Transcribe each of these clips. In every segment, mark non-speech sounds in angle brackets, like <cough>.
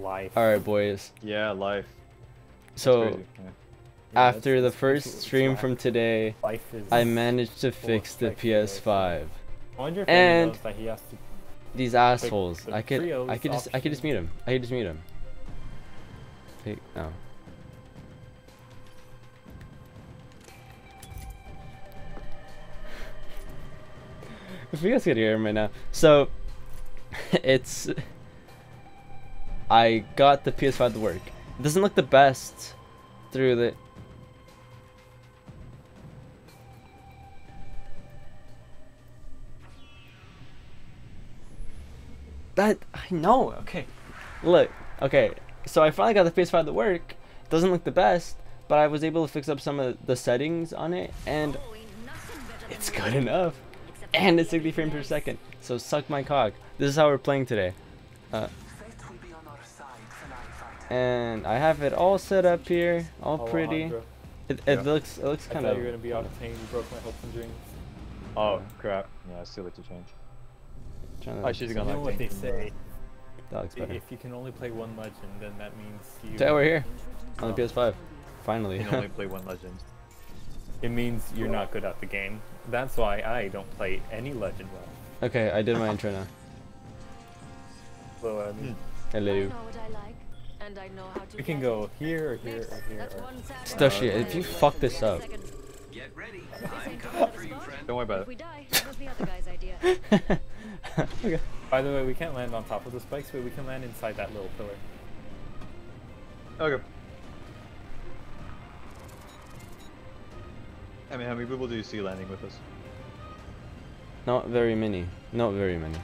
life. All right, boys. Yeah, life. That's So crazy, yeah. Yeah, after the that's- that's first stream life- from today, life is. I managed to fix the. PS5. I wonder if and- and knows that he has to. These assholes. the I could, I trios could just, I could just option. mute him. I could just mute him. Hey, <laughs> oh. if you guys could hear him right now, so <laughs> it's. I got the PS5 to work. It doesn't look the best through the. That I know. Okay, look. Okay, so I finally got the PS5 to work. It Doesn't look the best, but I was able to fix up some of the settings on it, and it's good enough. And it's 60 frames per second. So suck my cock. This is how we're playing today. Uh, and I have it all set up here, all pretty. It, it Yeah. looks it looks I kind thought of. you were gonna be octane. You broke my hopes and dreams. Oh crap. Yeah, I still like to change. trying I to, should You have gone know like what they Tank from, uh, say. that looks better. If you can only play one legend, then that means you. Today we're here on the PS5. Finally. You can only <laughs> play one legend. It means you're not good at the game. That's why I don't play any legend well. okay, I did my intro now. So I mean, Hello. I know what I like, and I know how to we can go here or here or here. that's Or... Stushia, if you fuck this up. Get ready. I'm coming for you, friend. Don't worry about it. die, it the other guy's idea. okay. <laughs> By the way, we can't land on top of the spikes, but we can land inside that little pillar. Okay. I mean, how many people do you see landing with us? Not very many. Not very many.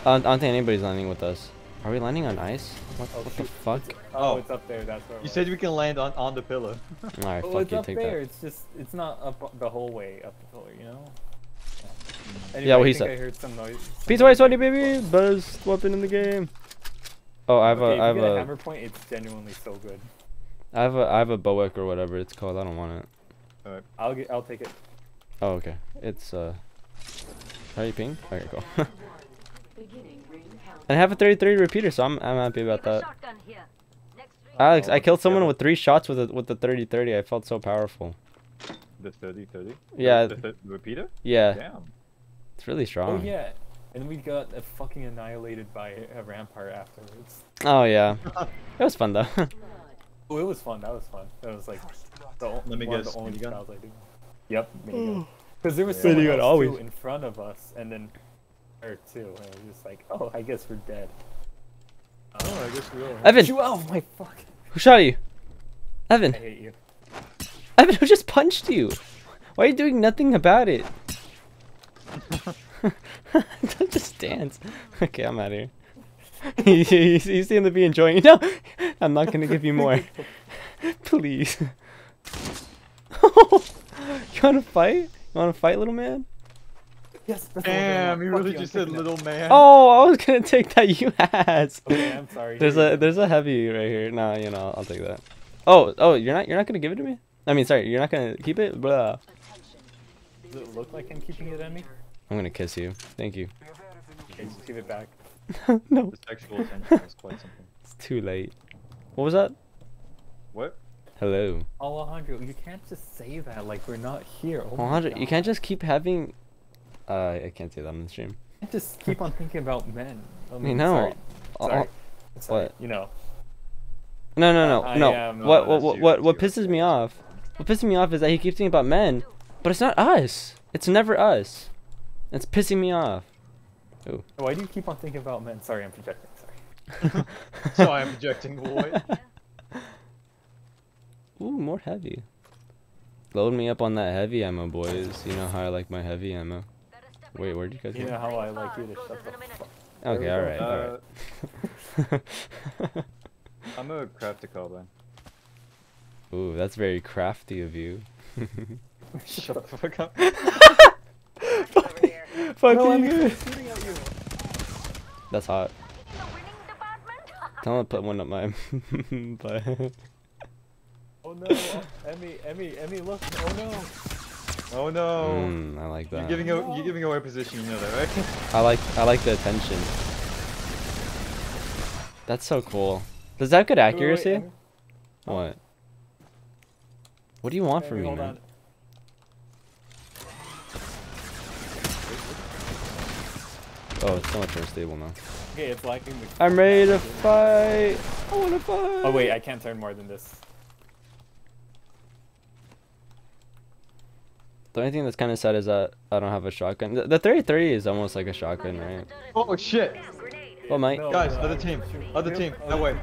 I don't, I don't think anybody's landing with us. Are we landing on ice? What, Oh, what the shoot. fuck? Oh, Oh. it's up there. That's where. You said we can land on, on the pillar. Alright, <laughs> Oh, fuck it's you, up take there. that. It's just, it's not up the whole way up the pillar, you know. Yeah, Anyway, what I he said. I heard some noise. some Pizza noise White Sweaty back there. baby! Best weapon in the game. Oh, I have okay, a, I if have you get a a, hammer point. It's genuinely so good. I have a, I have a Bowick or whatever it's called. I don't want it. Alright, I'll get, I'll take it. Oh, okay. It's uh. Are you ping? Okay, cool. <laughs> and I have a 33 repeater, so I'm, I'm happy about that. Shotgun here. Next ring. Alex, I killed someone yeah. with three shots with a, with the 30-30. I felt so powerful. The 30 30? Yeah. The, the repeater? Yeah, Damn. it's really strong. Oh yeah, and we got uh, fucking annihilated by a rampart afterwards. Oh yeah, it was fun though. <laughs> Oh, it was fun. That was fun. That was like the, o- Let me one of guess, the only minigun? styles I do. Yep. Because there was Yeah. someone Minigun, else always. too in front of us, and then her too. And I was just like, oh, I guess we're dead. Oh, I guess we are. Evan, You oh my fuck! who shot you? Evan, I hate you. Evan, who just punched you? Why are you doing nothing about it? <laughs> Don't just dance. Okay, I'm out of here. <laughs> you, you, you seem to be enjoying it. <laughs> No, I'm not gonna give you more. Please. you wanna fight? You wanna fight, little man? Yes. That's the one that I Damn, you really just said little man. Oh, I was gonna take that you has. <laughs> Okay, I'm sorry. There's here you a go. there's a heavy right here. Nah, you know, I'll take that. Oh, oh, you're not you're not gonna give it to me? I mean, sorry, you're not gonna keep it? Blah. Does it look like I'm keeping it on me? I'm gonna kiss you. Thank you. Okay, just give it back. <laughs> no, The sexual attention is quite something. it's too late. What was that? What? Hello. Alejandro, you can't just say that like we're not here. Oh Alejandro, you can't just keep having. Uh, I can't say that on the stream. You can't just keep on thinking about men. I <laughs> I mean, know. Sorry. Sorry. sorry. what? You know. No, no, no, I no. am- what, No, what, what, what, what pisses that's me off? What pisses me off is that he keeps thinking about men, but it's not us. It's never us. It's pissing me off. Why do you keep on thinking about men? Sorry, I'm projecting. Sorry. <laughs> so I'm projecting what? <laughs> Ooh, more heavy. Load me up on that heavy ammo, boys. You know how I like my heavy ammo. Wait, where'd you guys You go? know how I like you to shut the fuck. Okay, alright, Uh, alright. <laughs> I'm a craft a carbine. Ooh, that's very crafty of you. <laughs> Shut the fuck up. <laughs> Fuck No, you. shooting at you. That's hot. Tell him to put one up my butt. Oh no, Emmy, Emmy, Emmy, look! Oh no! Oh no. Mm, I like You're that. giving away, you're giving away position, you know that, right? <laughs> I like I like the attention. That's so cool. Does that have good Wait, wait, wait, accuracy? What? What do you want from me, man? on. Oh, it's so much more stable now. Okay, it's liking the. I'm ready to fight. I wanna fight. Oh wait, I can't turn more than this. The only thing that's kind of sad is that I don't have a shotgun. The, the 33 is almost like a shotgun, right? Oh shit! Well, Mike, No, Guys, uh, other team, other team, oh, that way.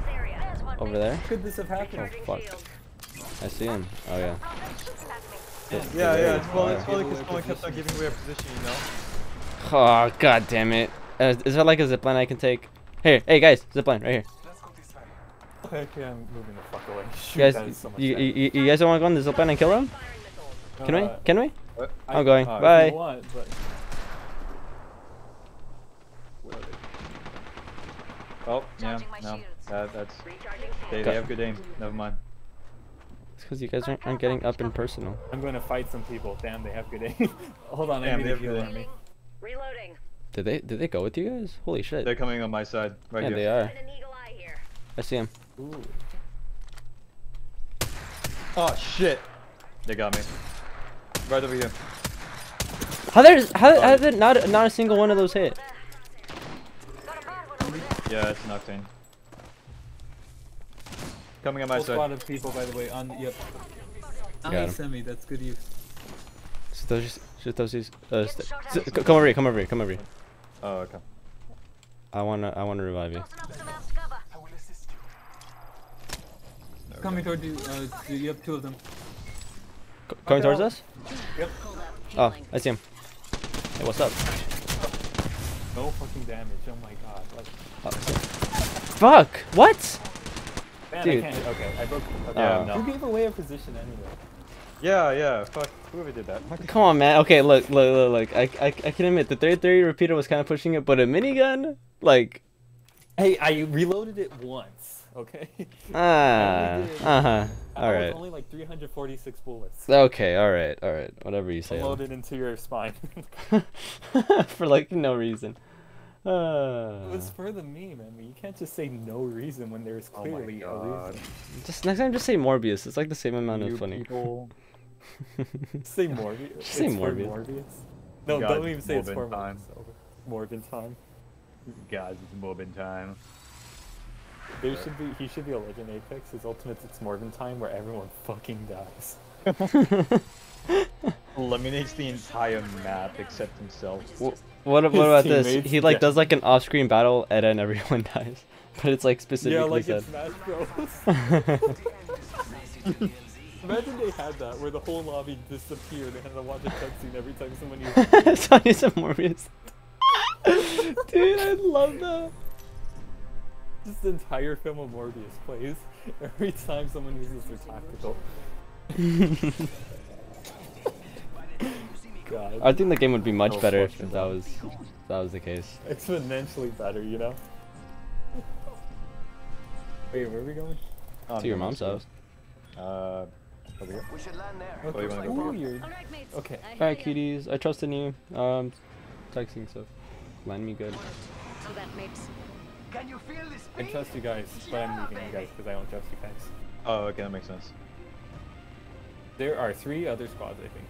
over there. How could this have happened? Oh fuck! I see him. Oh yeah. Yeah, yeah, it's well, Yeah. it's probably because someone kept on giving away a position, you know? Oh god damn it! Uh, is there like a zipline I can take? Here, hey guys, zipline right here. Heck yeah, I'm moving the fuck away. Shoot, You guys, so you, you, you guys don't want to go on the zipline and kill him? Can we? Uh, Can we? What? I- I'm going. uh, Bye. want, but- Oh, yeah, my no, shields. that, that's, Recharging they, they have good aim, never mind. It's because you guys aren't, aren't getting up and personal. I'm going to fight some people. Damn, they have good aim. <laughs> Hold on, Damn, I need to heal on me. Reloading. Did they did they go with you guys? Holy shit! They're coming on my side, right yeah, here. they are. An eagle eye here. I see him. Ooh. Oh shit! They got me. Right over here. How there's how, how did not not a single one of those hit? Got a bad one over there. Yeah, it's an octane. Coming on my Whole side. squad of people, by the way, on, yep. Got him. Nice, Emmy, that's good use. Satoshi, Satoshi's, uh, st- s- c- come over here, come over here, come over here. Oh, okay. I wanna, I wanna revive you. Close enough to mount cover. There we Coming go. toward you, uh, you have two of them. C- coming towards us? Yep. Oh, I see him. Hey, what's up? No fucking damage, oh my god. Like, Oh, I see him. Fuck! What? man, Dude. I can't, okay, I broke, okay. Yeah, Oh. no. Who gave away a position anyway? Yeah, yeah, fuck. Whoever did that. <laughs> Come on, man. Okay, look, look, look, look. I, I, I can admit the 33 repeater was kind of pushing it, but a minigun, like, Hey, I reloaded it once, okay? ah, <laughs> uh huh. I All only like 346 bullets. Okay, all right, all right. Whatever you say. Loaded into your spine. <laughs> For like no reason. Uh, it was for the meme, I mean, you can't just say no reason when there's clearly Oh my clearly a God. reason. just next time, just say Morbius. It's like the same amount You of funny. people. <laughs> Say Morbius. Just say It's for Morbius. Morbius. No, God, don't even say it's Morbin for time. Morbius. Morbin time. Guys, it's mobbing time. There should be. He should be a Legend Apex. His ultimate, it's Morbin time, where everyone fucking dies. <laughs> Eliminates the entire map except himself. Wh- What, what about this? He like dead. does like an off-screen battle and then everyone <laughs> dies, but it's like specifically yeah, like said. in Smash Bros. <laughs> Imagine they had that, where the whole lobby disappeared. They had to watch a cutscene every time someone used. Sonny's a Morbius. Dude, I love that. This entire film of Morbius plays every time someone uses their tactical. <laughs> God, I think the game would be much Oh, better if that was if that was the case. exponentially better, you know. Wait, where are we going? Oh, To your mom's house. Uh, over here. We should land there. Oh, you wanna Ooh, you're- Alright, mates. Okay. I hear Alright, ya. cuties. I trust in you. Um, texting stuff. Land me good. So that mates. Can you feel this I trust you guys, but I'm leaving you guys because I don't trust you guys. Oh, okay, that makes sense. There are three other squads, I think.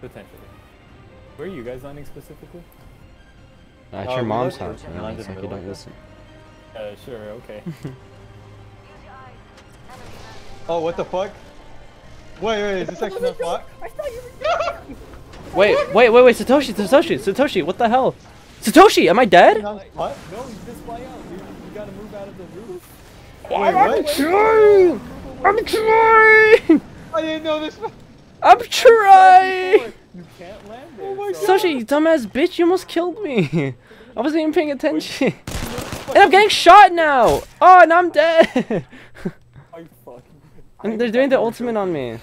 Potentially. Where are you guys landing specifically? At Uh, your mom's house. we man. landed It's like you don't listen. Uh, sure, okay. Use your eyes. Enemy man. Oh, what the fuck? Wait, wait, is this actually not fuck? Wait, wait, wait, wait, Satoshi, Satoshi, Satoshi, what the hell? Satoshi, am I dead? What? No, you just fly out. You, you gotta move out of the roof. Wait, what? trying! I'm trying! I didn't know this. I'm trying! You can't land Oh there. so- Satoshi, you dumbass bitch, you almost killed me. <laughs> I wasn't even paying attention. And I'm getting shot now! Oh, and I'm dead! <laughs> <laughs> And they're doing the ultimate on me.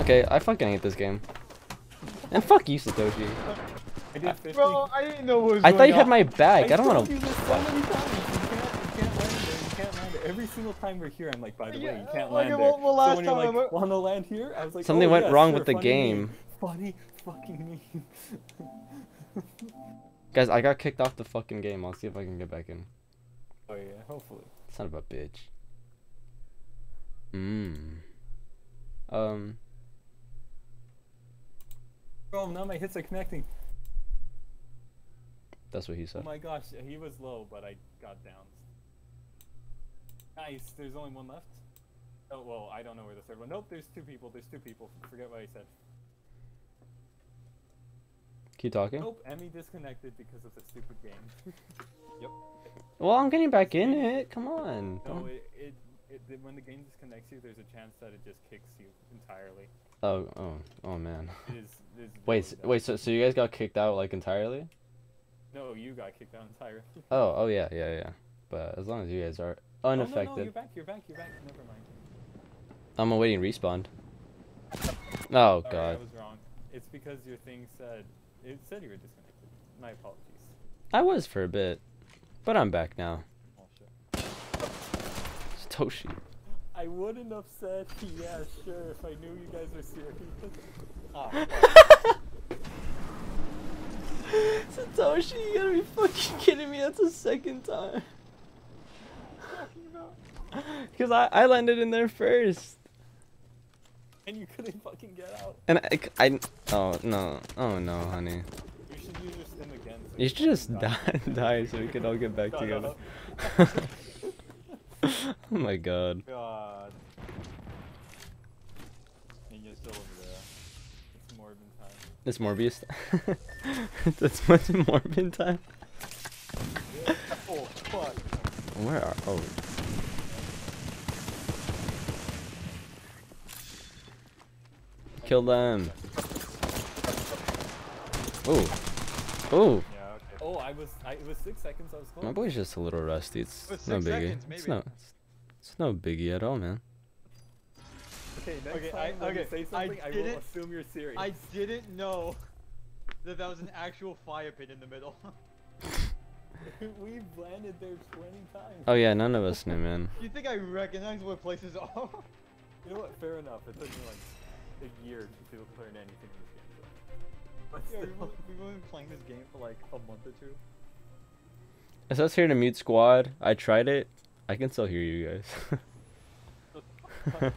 Okay, I fucking hate this game. And fuck you, Satoshi. I did 50. Bro, I didn't know what was I going thought you had my back. I don't want to. this so many times. You can't, you can't land there. You can't land there. Every single time we're here, I'm like, by the way, you can't like, land well, there. well, so last when you're time I like, wanna land here? I was like, Something oh, went yeah, wrong sure, with the funny game. meme. Funny fucking meme. <laughs> Guys, I got kicked off the fucking game. I'll see if I can get back in. Oh yeah, hopefully. Son of a bitch. Mmm. Um. Oh, now my hits are connecting. That's what he said. Oh my gosh, he was low, but I got down. Nice. There's only one left. Oh well, I don't know where the third one. Nope, there's two people. There's two people. Forget what I said. Keep talking. Nope, Emmy disconnected because of the stupid game. <laughs> Yep. Well, I'm getting back in it. Come on. no, it, it, it, when the game disconnects you, there's a chance that it just kicks you entirely. Oh, oh, oh man. It is. It is Wait, really wait. So, so you guys got kicked out like entirely? No, you got kicked out entirely. <laughs> Oh, oh yeah, yeah, yeah. But as long as you guys are Oh, no, unaffected, no, you're back. You're back. You're back. Never mind. I'm awaiting respawn. <laughs> Oh Sorry, I god. was wrong. It's because your thing said it said you were disconnected. My apologies. I was for a bit, but I'm back now. Oh shit. Satoshi. I wouldn't have said yeah, sure, if I knew you guys were serious. <laughs> Oh, Satoshi, you gotta be fucking kidding me. That's the second time. Because I, I landed in there first. and you couldn't fucking get out. And I, I, oh no, oh no, honey. You should use your stim again. so You should just die, <laughs> die so we can all get back <laughs> together. <laughs> oh my god. God. And you're still over there. It's Morbin time. It's Morbius. <laughs> That's much Morbin time. Oh fuck. Where are? Oh. Kill them. Oh. Ooh. Yeah. Okay. Oh, I was. I, it was six seconds. I was close. My boy's just a little rusty. It's With no biggie. seconds, It's no. It's, it's no biggie at all, man. Okay, next Okay, time I- when you okay, say something, I, will didn't- assume you're serious. I didn't know that that was an actual fire pit in the middle. <laughs> We've landed there 20 times. Oh yeah, none of us knew, man. you think I recognize what places are? You know what? Fair enough. It took me like a year to learn anything in this game. But yeah, we've, still. only- we've been playing this game for like a month or two. It says here to mute squad. I tried it. I can still hear you guys.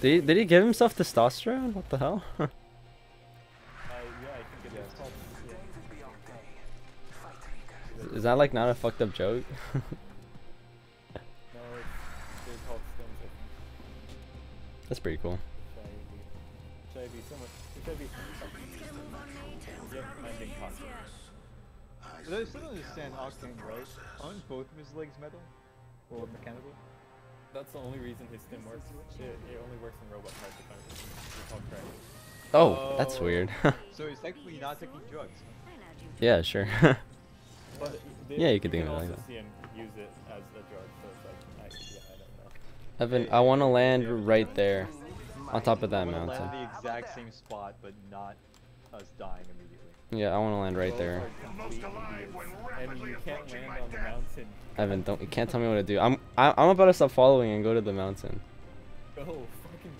Did he, did he give himself testosterone? What the hell? <laughs> Is that like not a fucked up joke? <laughs> That's pretty cool. But I still don't understand Octane, right? Aren't both of his legs metal? Or mechanical? That's the only reason his stim works. It, it only works in robot parts if I'm recall correctly. Oh, oh. that's Oh. weird. <laughs> So he's technically not taking drugs. yeah, sure. <laughs> But they- Yeah, you could think of it like that. see him use it as a drug, so like, I, yeah, I don't know. Evan, I want to land right there, on top of I that wanna mountain. land the exact same spot, but not us dying immediately. Yeah, I want to land right there. are complete idiots. And you can't land on the. Evan, don't you can't tell me what to do. I'm I, I'm about to stop following and go to the mountain. Go, fucking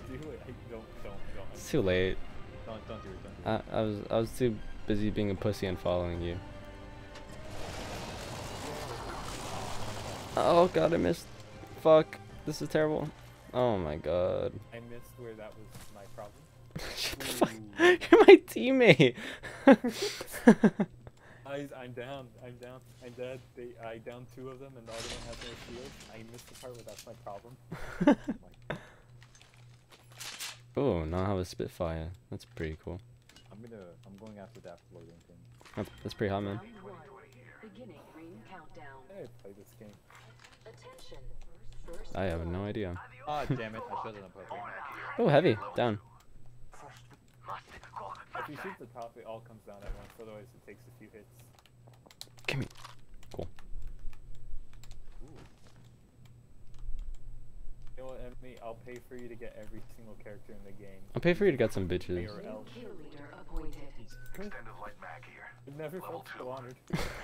do it. I don't, don't, don't. It's too late. Don't don't do it. Don't do it. I, I was I was too busy being a pussy and following you. Oh god, I missed. Fuck, this is terrible. Oh my god. I missed where that was. Shut the fuck. You're my teammate. <laughs> I, I'm down. I'm down. I'm dead. They, I downed two of them, and the other one has no shield. I missed the part where that's my problem. <laughs> oh, now I have a Spitfire. That's pretty cool. I'm gonna I'm going after that floating thing. That's, that's pretty hot, man. Beginning ring countdown. I play this game. Attention. First I have no idea. Ah damn it, I shot it on purpose. Oh, heavy. Down. If you shoot the top, it all comes down at once. Otherwise, it takes a few hits. Gimme. Cool. You know what, Emily? I'll pay for you to get every single character in the game. I'll pay for you to get some bitches. New kill leader appointed. Extended light mag here. I've never felt so honored.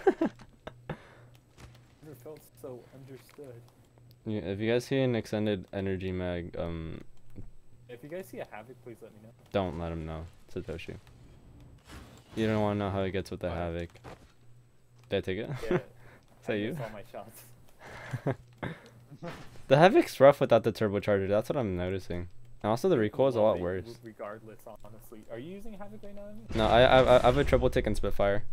<laughs> never felt so understood. Yeah, if you guys see an extended energy mag, um, If you guys see a havoc, please let me know. don't let him know. Satoshi. You don't want to know how it gets with the? Havoc. Did I take it? Yeah. <laughs> Is that I you? all my shots. <laughs> The Havoc's rough without the turbocharger. That's what I'm noticing. And also the recoil is a lot worse. Regardless, honestly. Are you using Havoc right now? No, I I, I have a triple tick and Spitfire.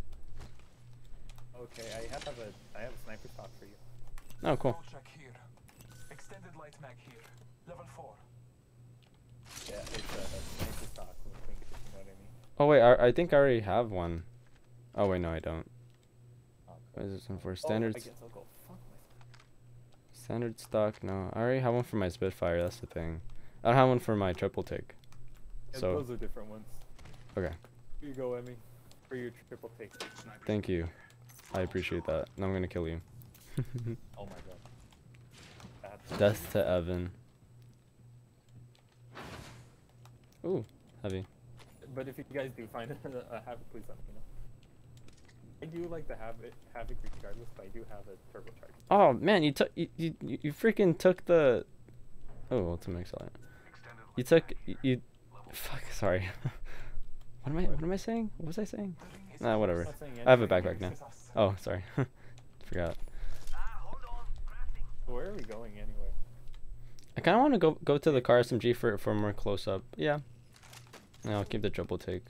Okay, I have a I have a sniper stock for you. Oh, cool. Ball check here. Extended light mag here. Level 4. Yeah, it's a, a sniper stock. I think, if you know what I mean. Oh wait, I, I think I already have one. Oh wait, no, I don't. What is this one for? Oh, Standard I s- guess I'll go fuck myself. standard stock. No, I already have one for my Spitfire. That's the thing. I don't have one for my triple tick. Yeah, So those are different ones. okay, Here you go, Emmy, for your triple take. thank you. I appreciate that. Now I'm gonna kill you. <laughs> Oh my god. That's Death to Evan. Ooh, heavy. But if you guys do find <laughs> a Havoc, please let me know. I do like the Havoc, Havoc regardless, but I do have a turbocharger. Oh man, you took you, you you freaking took the. Oh, ultimate excellent. You took you. fuck, sorry. <laughs> what am I? What am I saying? What was I saying? Nah, whatever. I'm not saying I have a backpack now. Oh, sorry. <laughs> Forgot. Where are we going anyway? I kind of want to go go to the car SMG for for more close up. Yeah. And I'll keep the triple take.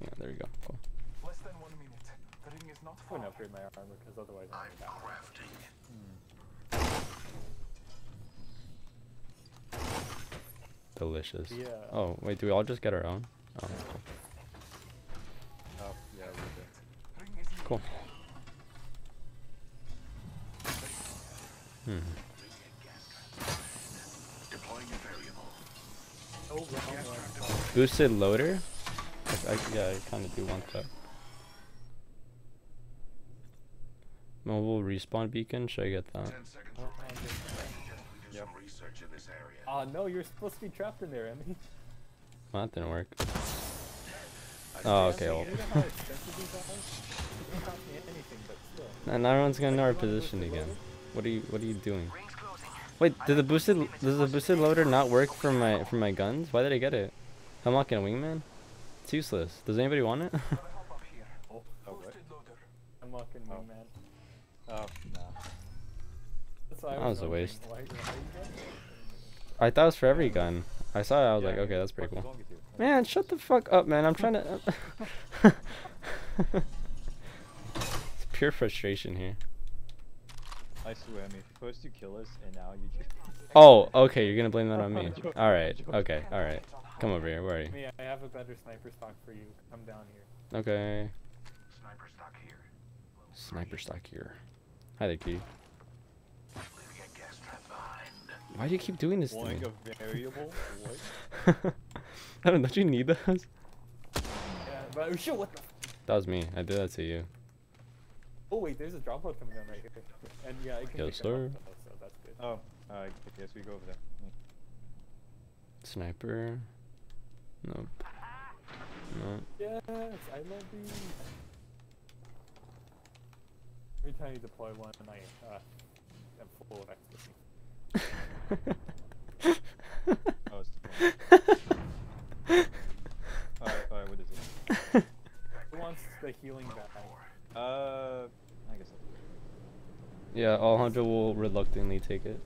Yeah, there you go. Cool. Less than one minute. The ring is not I far. wouldn't upgrade my armor because otherwise I'm gonna die. Delicious. Yeah. Oh wait, do we all just get our own? Oh, cool. Oh, yeah, we did. Ring is near. Cool. Hmm. Oh, wrong one. Boosted loader. I, I, yeah, I kind of do want that. Mobile respawn beacon. Should I get that? Oh, I'm Yep. Ah, no, you're supposed to be trapped in there, Emmy. Well, that didn't work. Oh, okay. Well, You know how expensive these are? It doesn't cost me anything, but still. and everyone's gonna know our position again. What are you? What are you doing? Wait, did the boosted does the boosted loader not work for my for my guns? Why did I get it? I'm not getting a wingman. It's useless. Does anybody want it? Gotta help up here. Oh, Oh, what? Boosted loader. I'm locking Oh. wingman. Oh, nah. That's why I That was a waste. Why, why you getting it? I thought it was for every gun. I saw it. I was like, okay, that's pretty cool. wrong with you? Man, shut the fuck up, man. I'm trying <laughs> to. it's pure frustration here. I swear, I mean, first you kill us, and now you just. Oh, okay. You're gonna blame that on me. <laughs> All right. Okay. All right. Come over here. Where are you? Me, I have a better sniper stock for you. Come down here. Okay. Sniper stock here. Sniper stock here. Hi there, Key. Leaving a gas trap behind. Why do you keep doing this to me? Wanting a variable? What? <laughs> I don't. Don't you need those? Yeah, but oh, <laughs> shit, what the? That was me. I did that to you. Oh wait, there's a drop pod coming down right here. And yeah, I can Yes, pick them sir. up, though, so that's good. Oh, uh, I guess we go over there. Sniper. Nope. No. Yes, I love these. Every time you deploy one, I uh, am full of ecstasy. <laughs> Oh, <laughs> Alright, alright, what is it? <laughs> Who wants the healing back? Uh, I guess I'll... yeah, Alejandro will reluctantly take it.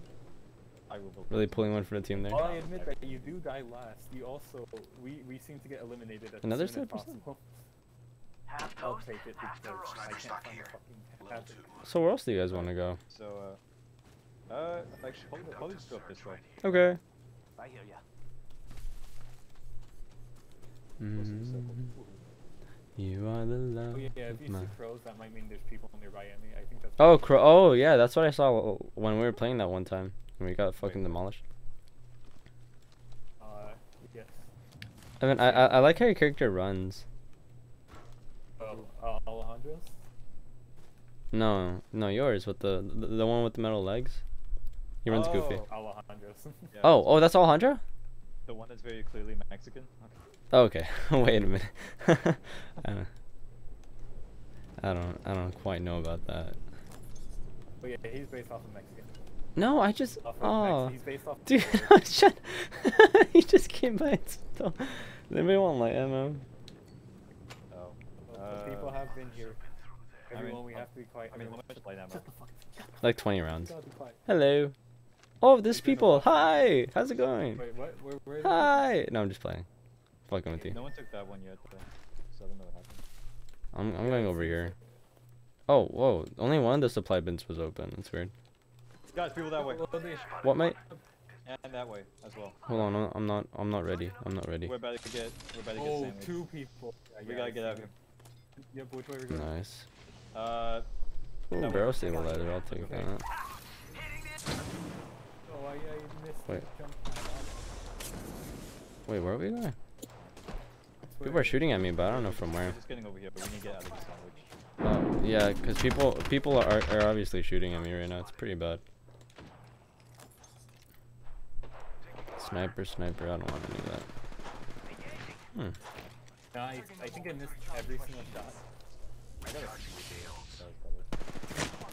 I will vote. Really pulling one for the team there. While I admit that you do die last, you also we we seem to get eliminated as Another soon as 7%? possible. I'll take it because I can't find a fucking. So where else do you guys want to go? So, uh, uh, actually, probably, probably just go up this way. Okay. I hear ya. Close to the circle. Mm-hmm. You are the love. Oh yeah, yeah, if you my- see crows, that might mean there's people nearby Emmy. I think that's. Oh, cro- oh yeah, that's what I saw when we were playing that one time when we got fucking demolished. Uh, yes. I mean, I I, I like how your character runs. Oh, uh, Alejandro's. No, no, yours with the the, the one with the metal legs. He runs goofy. Oh, Alejandro's. <laughs> Yeah, Oh, that's oh, that's Alejandro. The one that's very clearly Mexican? Okay. Oh, okay. <laughs> Wait a minute. I <laughs> don't. I don't. I don't quite know about that. oh yeah, he's based off of Mexican. No, I just. Oh, he's based off. dude, <laughs> of shut. <laughs> he just came by and stole. Does anybody want light ammo? Oh. Uh, have been here. I mean, Everyone, we have to be quiet. I mean, Everyone, let me just play that shut map. the fuck. Like 20 rounds. Gotta be. Hello. Oh, this people. Hi. How's it going? Wait, what? Where? Where? is it? Hi. No, I'm just playing. Fucking with you. No one took that one yet, though. So I don't know what happened. I'm I'm Yeah, going over here. Oh, whoa. Only one of the supply bins was open. That's weird. Guys, people that way. What, mate? And that way as well. Hold on. I'm- I'm not. I'm not ready. I'm not ready. We're about to get. We're about to get Oh, sandwiched. two people. Yeah, We yeah, gotta get out of here. Yep, which way are we going? Nice. Uh, Ooh, That barrel way. stabilizer. I'll take Okay. that. Oh, I, I missed Wait. Wait, where are we going? People are shooting at me, but I don't know from we're where. just getting over here, but we need to get out of this sandwich. Oh, yeah, because people people are, are obviously shooting at me right now. It's pretty bad. Sniper, sniper. I don't want to do that. Hmm. Nice. I think I missed every single shot.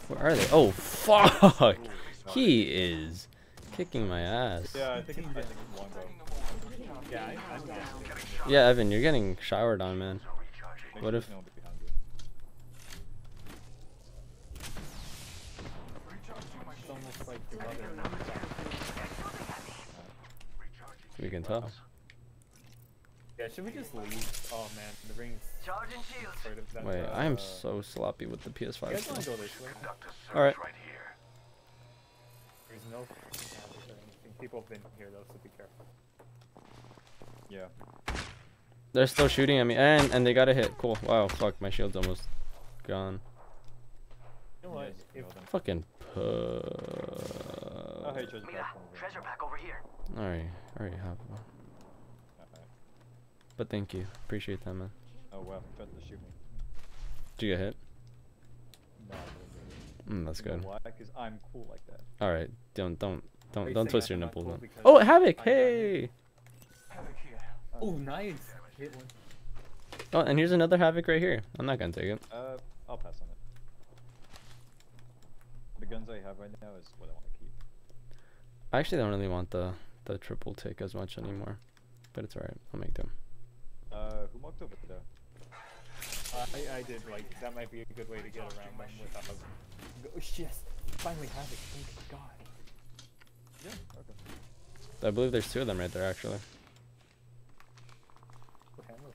Where are they? Oh, fuck! He is kicking my ass. Yeah, I think it's, I one go. Yeah, I, I'm down. Yeah, Evan, you're getting showered on, man. What if- there's no one behind you. It's almost like your mother. We can tell. Yeah, should we just leave? Oh man, the ring's Charging shields. sort Wait, uh, I am so sloppy with the PS5. guys wanna go this way? Alright. There's no fucking or anything. People have been here though, so be careful. Yeah. They're still shooting at me, and and they got a hit. Cool. Wow, fuck, my shield's almost gone. You know what? If. Fucking pu- Oh, hey, treasure Mira, pack over there. treasure pack over here. Alright, already have one. Alright. But thank you. Appreciate that, man. Oh well, he tried to shoot me. Did you get hit? No, I. Mm, that's You know good. Why? Because I'm cool like that. Alright, don't don't don't don't twist your I'm nipples, cool man. Oh, Havoc! I'm Hey! Havoc here. oh, nice. Hit one. Oh, and here's another Havoc right here. I'm not gonna take it. Uh, I'll pass on it. The guns I have right now is what I want to keep. I actually don't really want the the triple tick as much anymore, but it's alright. I'll make them. Uh, who walked over there? Uh, I, I did like that. Might be a good way to get around them without. Go, oh, yes, finally have it. Thank God. Yeah. Okay. I believe there's two of them right there, actually. Oh, hammer.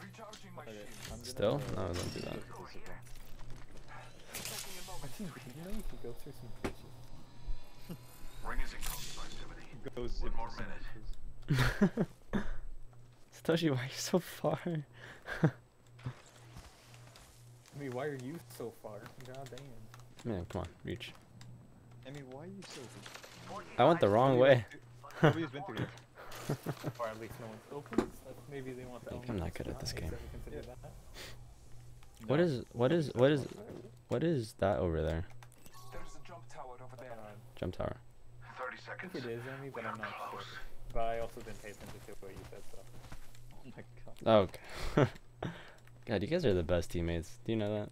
Recharging my Okay, shield. I'm Still? No, don't do that. go to the zip line. Taking a I moment. think you know you could go through some fishes. Ring is in close proximity. More to minute. sandwiches. Satoshi, <laughs> why are you so far? <laughs> I mean, why are you so far? God damn. Man, come on, reach. I mean, why are you so? I went the wrong way. Nobody's been through here. <laughs> Or at least no one's open. Maybe they want to Think own I'm not good at this game. so we consider Yeah. that. What No. is what is what is what is that over there? There's a jump tower over there. Jump tower. 30 I seconds. think it is enemy, but I'm are not sure. But I also didn't pay attention to what you said, so. Oh my god. Oh, okay. <laughs> God, you guys are the best teammates. Do you know that?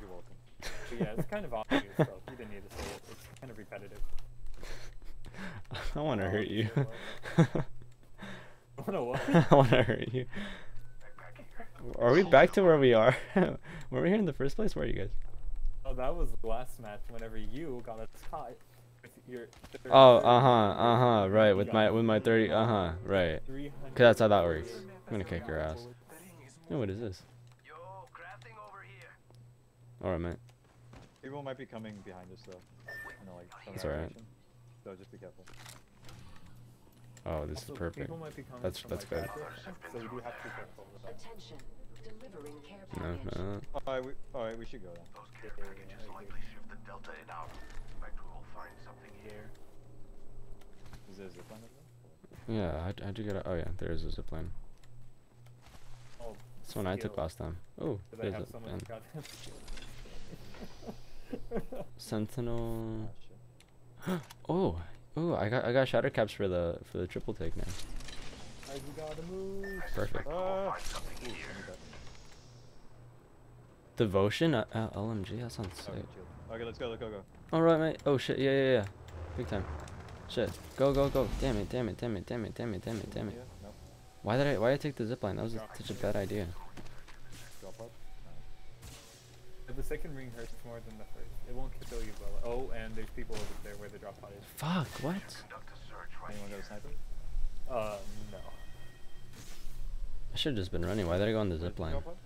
You're welcome. But yeah, it's kind of obvious, so you didn't need to say it. It's kind of repetitive. <laughs> I want to hurt you. shit, Oh <laughs> no, what? I want to hurt you. Are we back to where we are? were we here in the first place? Where are you guys? Oh, that was the last match. Whenever you got us caught with your. Oh, uh huh, uh huh. Right, with my with my thirty. Uh huh. Right. Cause that's how that works. I'm gonna kick your ass. The ring is what is this? Yo, crafting over here. Alright, mate. People might be coming behind us though. You know, like from It's our alright. So just be careful. Oh, this is perfect. Might be That's- that's good. So you do have to be careful with that. Attention. Delivering care No, package. no. Alright, we alright, we should go then. Those care packages likely shift the Delta in out. Expect we will find something here. Is there a zip line there? Yeah, how'd, how'd you get a, Oh, yeah, there is a zip line. Oh, That's one I took last time. Oh, Did I there's have a so much and goddamn? Sentinel. Ah. <gasps> Oh, oh, I got I got shatter caps for the for the triple take now. Guys, gotta move. Perfect. Ah! Find something Ooh, here. I need that. Devotion, uh, uh, LMG. That sounds sick. Okay. Okay, let's go, let's go, go. All right, mate. Oh shit, yeah, yeah, yeah. Big time. Shit. Go, go, go. Damn it, damn it, damn it, damn it, damn it, damn it, damn it. Why did I why did I take the zip line? That was a, such a bad idea. Drop pod. The second ring hurts more than the first. It won't kill you, Bella. Oh, and there's people over there where the drop pod is. Fuck, what? Conduct a search right Anyone got a sniper? Uh, no. I should have just been running. Why did I go on the Where's zip line? drop pod?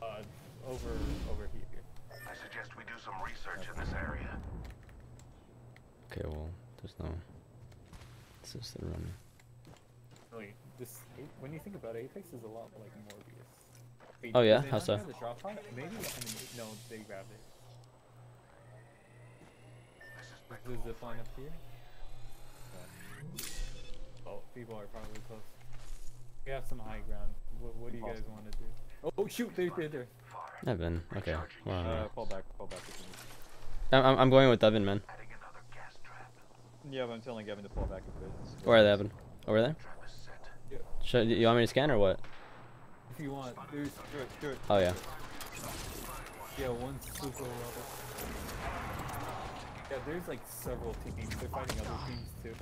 Uh, over, over here. I suggest we do some research in this area. Okay, well, there's no. It's just the running. Really, this when you think about it, Apex is a lot like Morbius. Wait, Oh, yeah? they How so? The drop pod? Maybe. I mean, no, they grabbed it. I suspect There's zip line up here. Oh, people are probably close. We have some high ground. What, what do you guys want to do? Oh, oh shoot! They're, they're there. Evan. Okay. Well, Uh, fall back, fall back. if you need. I'm, I'm- I'm going with Evan, man. Yeah, but I'm telling Gavin to fall back a bit. It's- Where are they, Evan? Over there? Trap is set. Should, you want me to scan or what? If you want, there's Do it, do it. Oh, yeah. yeah one super level. Yeah, there's like several teams. They're fighting other teams too.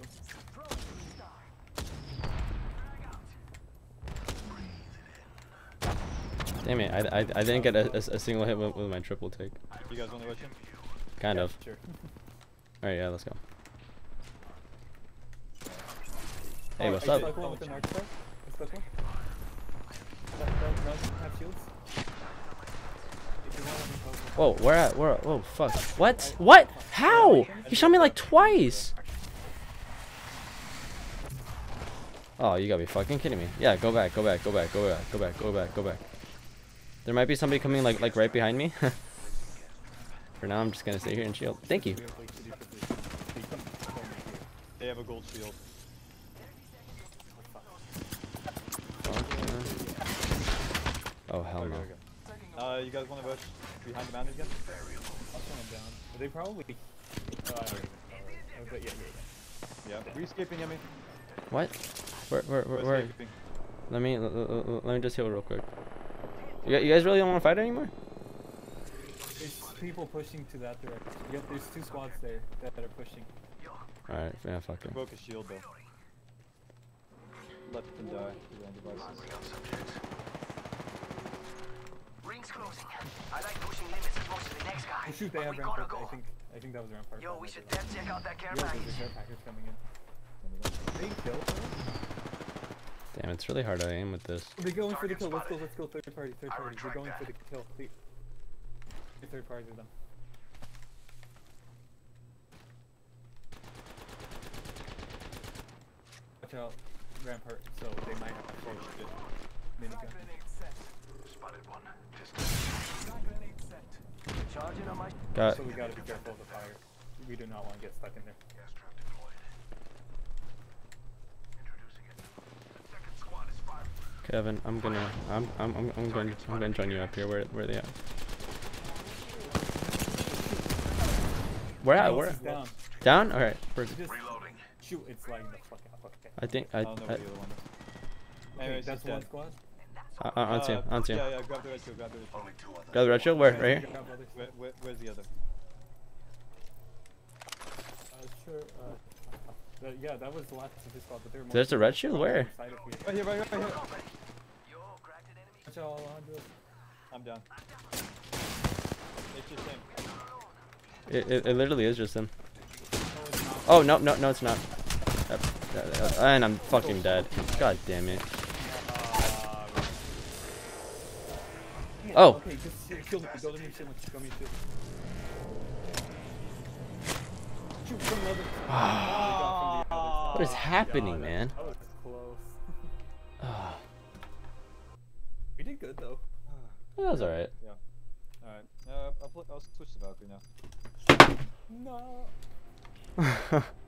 Damn it. I, I, I didn't get a, a, a single hit with, with my triple take. You guys want to rush him? Kind Yeah, of. Sure. Alright, yeah, let's go. Hey, Oh, what's I up? stuck one with an arc star. I stuck one. No, no, no, doesn't have shields. If you want, let me poke one. Whoa, where at? Where? Whoa, fuck. What? What? How? He shot me like twice. Oh, you gotta be fucking kidding me. Yeah, go back, go back, go back, go back, go back, go back, go back. There might be somebody coming like like right behind me. <laughs> For now, I'm just gonna stay here and shield. Thank you. We have like city for this. They keep filming here. They have a gold shield. Oh hell Okay, no. okay. Uh, you guys want to rush behind the mountain again? I'll turn them down. They probably. Know. Oh, but yeah, yeah, Yeah. We escaping, Yemi. What? Where where where? We're where? escaping. Let me let me just heal real quick. You, you guys really don't want to fight anymore? yeah. There's people pushing to that direction. Yep, there's two squads there that are pushing. Alright, yeah, fuck it. Broke his shield though. Left them die Ring's closing. I like pushing limits as much as the next guy. Oh shoot, they have we gotta I think I think that was Rampart. Yo, we should be def check out that care Yeah, there's a care package coming in. They kill them? Damn, it's really hard to aim with this. They're going for the kill. Let's go, let's go. Third party, third party. They're retract going for the kill. Please. Third party with them. Watch out, Rampart. So they might have a full shit minigun. Charging on my. Got. So we gotta be careful of the fire. We do not want to get stuck in there. gas trap deployed. Introducing it. The second squad is firing. Kevin, I'm gonna, I'm, I'm, I'm, I'm going, I'm gonna join you up here. Where, where they at? Where at? Else Where? is down. Down? All right. Perfect. Reloading. shoot. It's lagging the fuck out. Okay. I think I, I don't know I, where the other one is. Okay, Anyways, that's one squad. I, I don't see him. I don't see him. Yeah, yeah, grab the red shield, grab the red shield. Only two others. Got the red shield? Where? Guys, Right here? grab others. Where, where, where's the other? Uh, sure. Uh, uh, yeah, that was the last of his squad, but there were There's a multiple red shield? squads Where? inside of here. Right here, right here, right here. Yo, cracked an enemy. Watch out, Alejandro. I'm down. It's just him. It, it, it literally is just him. No, it's not. Oh no, no, no, it's not. Yep. Uh, uh, and I'm fucking dead. God damn it. Oh. Okay, just kill- kill me. Go to me, shield me. Too. Shoot from the other. Ah, <sighs> from What is happening, God, man? That was close. <sighs> Ah, we did good though. that was alright. Yeah. Alright, uh, I'll, pl- I'll switch to Valkyrie now. No. <laughs> <laughs>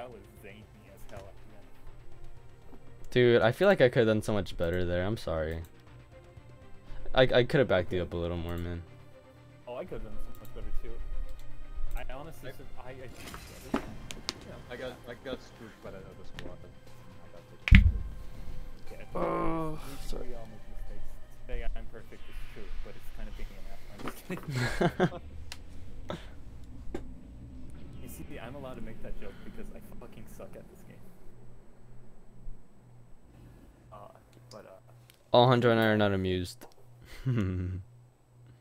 That was zany as hell at the end. Dude, I feel like I could have done so much better there. I'm sorry. I, I could have backed you up a little more, man. Oh, I could have done so much better too. I honestly, sur- I, I, yeah, I got, I got screwed by that other squad. but I got taken. yeah, Oh, we, we all make mistakes. Today I'm perfect, it's true, but it's kind of being an ass. I'm just kidding. <laughs> You see, I'm allowed to make that joke because I fucking suck at this game. Alejandro and I are not amused. <laughs>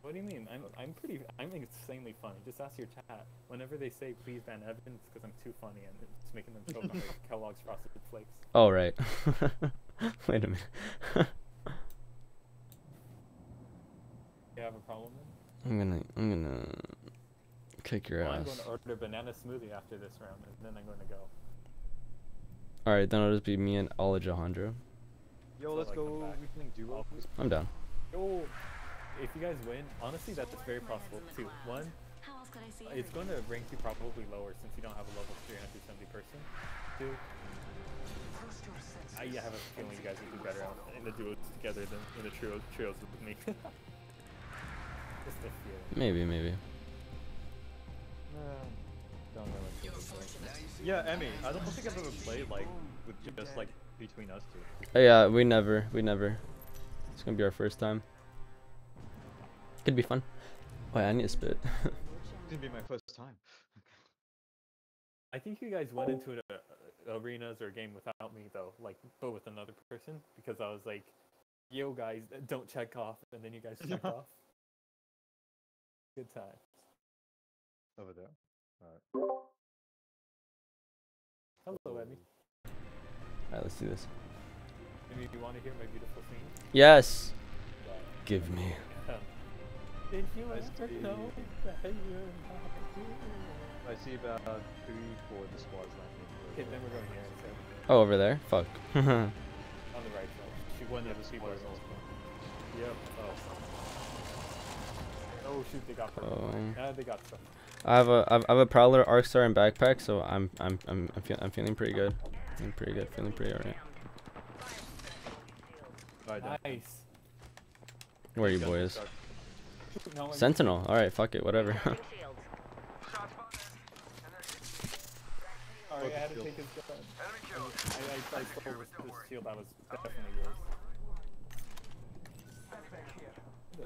What do you mean? I'm I'm pretty I'm insanely funny. Just ask your chat. Whenever they say please ban Evan, it's because I'm too funny and it's making them choke on their <laughs> Kellogg's frosted flakes. oh right. <laughs> Wait a minute. You have a problem? Then? I'm gonna I'm gonna kick your Well, I'm ass. going to order a banana smoothie after this round, and then I'm going to go. All right, then it'll just be me and Alejandro. Yo, So, let's like, go. back. We playing duo. I'm down. Yo, if you guys win, honestly, that's very possible too. One, How else could I see Uh, It's going to rank you probably lower since you don't have a level 370 person. Two, I have a feeling you guys would do better out in the duos together than in the trio trios with me. <laughs> Just a feeling. Maybe, maybe. Nah, don't know. what to do. Yeah, Emmy. I don't think I've ever played like with just like between us two. Oh, yeah, we never, we never. It's gonna be our first time. Could be fun. Wait, I need to spit. <laughs> It's gonna be my first time. I think you guys went into a, a, arenas or a game without me though, like but with another person because I was like, "Yo guys, uh, don't check off," and then you guys check <laughs> off. Good time. Over there. Alright. Hello, Emmy. Alright, let's do this. Maybe you want to hear my beautiful singing? Yes. Give me. <laughs> Did you I ever see. know that you're not here? I see about three, four of the squads left. Okay, then we're going here instead. Oh, over there. Fuck. <laughs> On the right side. Shoot One yeah, of the people squads are. Yep. Oh. Oh shoot, they got. Oh. Uh, they got stuff. I have a I have a prowler, arcstar, and backpack, so I'm I'm I'm I'm, feel, I'm feeling pretty good. I'm pretty good. Feeling pretty alright. Alright. Nice. Where are you boys? No, Sentinel. All right, fuck it, whatever. <laughs> Sorry, I had to take his gun. I, I, I stole this, this shield that was definitely yours.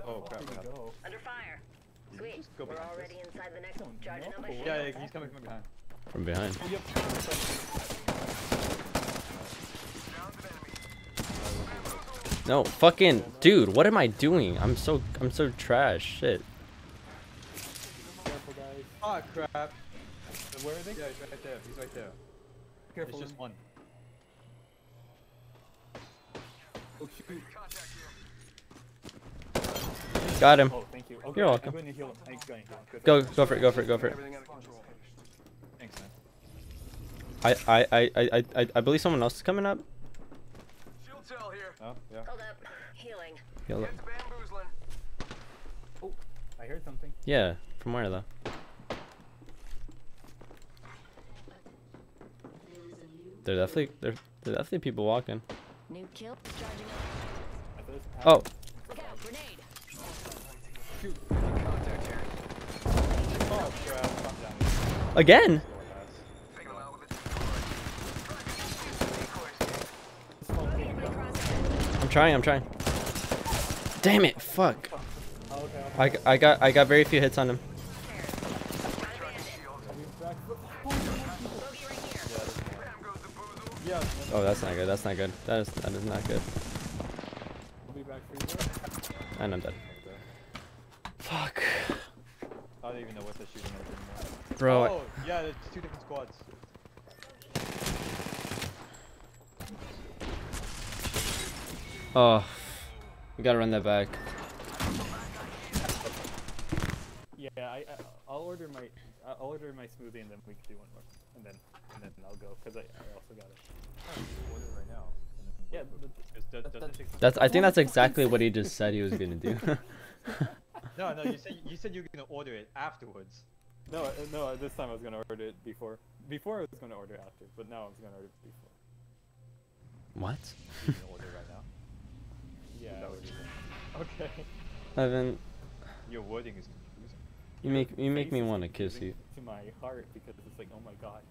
Oh crap! Where'd what he happened? go? Under fire. Sweet. Just go We're already inside the next Don't charging up my shield. Yeah, yeah, he's coming from behind. From behind. Yep. No, fucking dude, what am I doing? I'm so I'm so trash. Shit. Oh. Crap! Where are they? Yeah, he's right there. He's right there. Careful. It's just one. Oh, shoot. Got him. Oh, thank you. Okay, You're I'm welcome. going to heal him. I'm going to heal him. Go go for it. Go for it. Go for it. Thanks, man. I I I I I, I believe someone else is coming up. Shield cell here. Oh yeah. Hold up. Healing. Yeah, It's bamboozling. I heard something. Yeah. From where though? There definitely there there definitely people walking. New kill. Charging up. I thought it was Oh. happening. Look out. Grenade. Oh crap! Again? Your ass. Taking them out with it. Small thing, though. I'm trying. I'm trying. Damn it! Fuck. Oh, okay. I, I got I got very few hits on him. I'll be back. Yeah. Oh, that's not good. That's not good. That is that is not good. I'll be back for you. bro. And I'm dead. Fuck. I don't even know what they're shooting at anymore. Bro. Oh yeah, there's two different squads. Oh. We gotta run that back. Yeah, I, I I'll order my I'll order my smoothie and then we can do one more and then and then I'll go because I, I also got it. Order right now. Yeah, but It does, doesn't take. That's I think that's exactly what he just said he was gonna do. <laughs> No, no. You said you said you were gonna order it afterwards. no, uh, no. This time I was gonna order it before. Before I was gonna order after, but now I'm gonna order it before. what? You're order right <laughs> now. Yeah. Is that I what ordered you it. Said? <laughs> Okay. Evan, Your wording is confusing. you make you make me want to kiss you. To my heart because it's like, oh my god,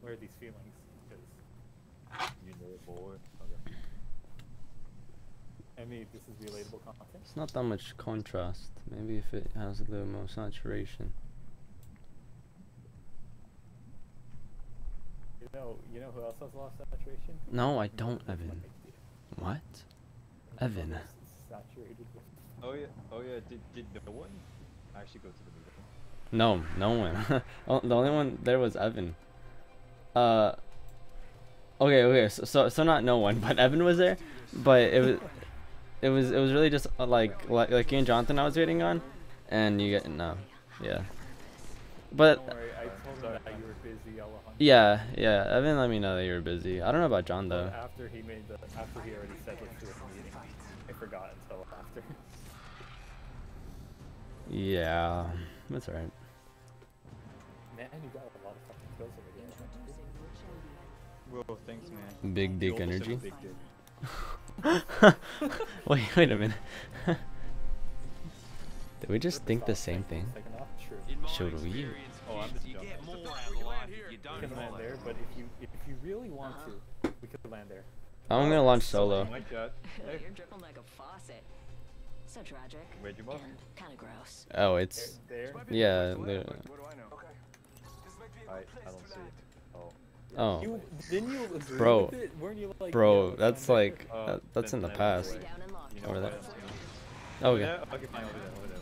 where are these feelings? 'Cause You know it, boy. Okay. I mean, this is relatable content. It's not that much contrast. Maybe if it has a little more saturation. You know, you know who else has lost saturation? No, I don't, Evan. What? Evan. Saturated. Oh yeah, oh yeah. Did did no one actually go to the meeting? No, no one. <laughs> Oh, the only one there was Evan. Uh. Okay, okay. So, so, so not no one, <laughs> but Evan was there. But it was, it was, it was really just uh, like, like, like you and Jonathan I was waiting on, and you get no, yeah. But worry, I told him that you were busy, Alejandro. yeah, yeah. Evan let me know that you were busy. I don't know about John though. after he made the, after he already said let's forgot until after. Yeah, that's alright. Man, you got a lot of fucking kills over Whoa, thanks man. Big dick almost said energy. big dick. <laughs> wait, wait a minute. <laughs> Did we just think the same thing? Second off. Should we? Oh, I'm the dumbass. We can land there, but if you if you really want to, we could land there. I'm gonna launch solo. <laughs> So tragic. where'd you mark? Kind of gross. Oh, it's There. yeah. the- What I know? Okay. This might be a I good place I don't see it. Oh. Oh, You didn't you agree Bro. with it? Weren't you like, bro, yeah, that's like Uh, that, that's in the then- then past. wait. Down and locked. You know Over there. I'm? Oh Yeah, yeah. okay, fine, over there, over there,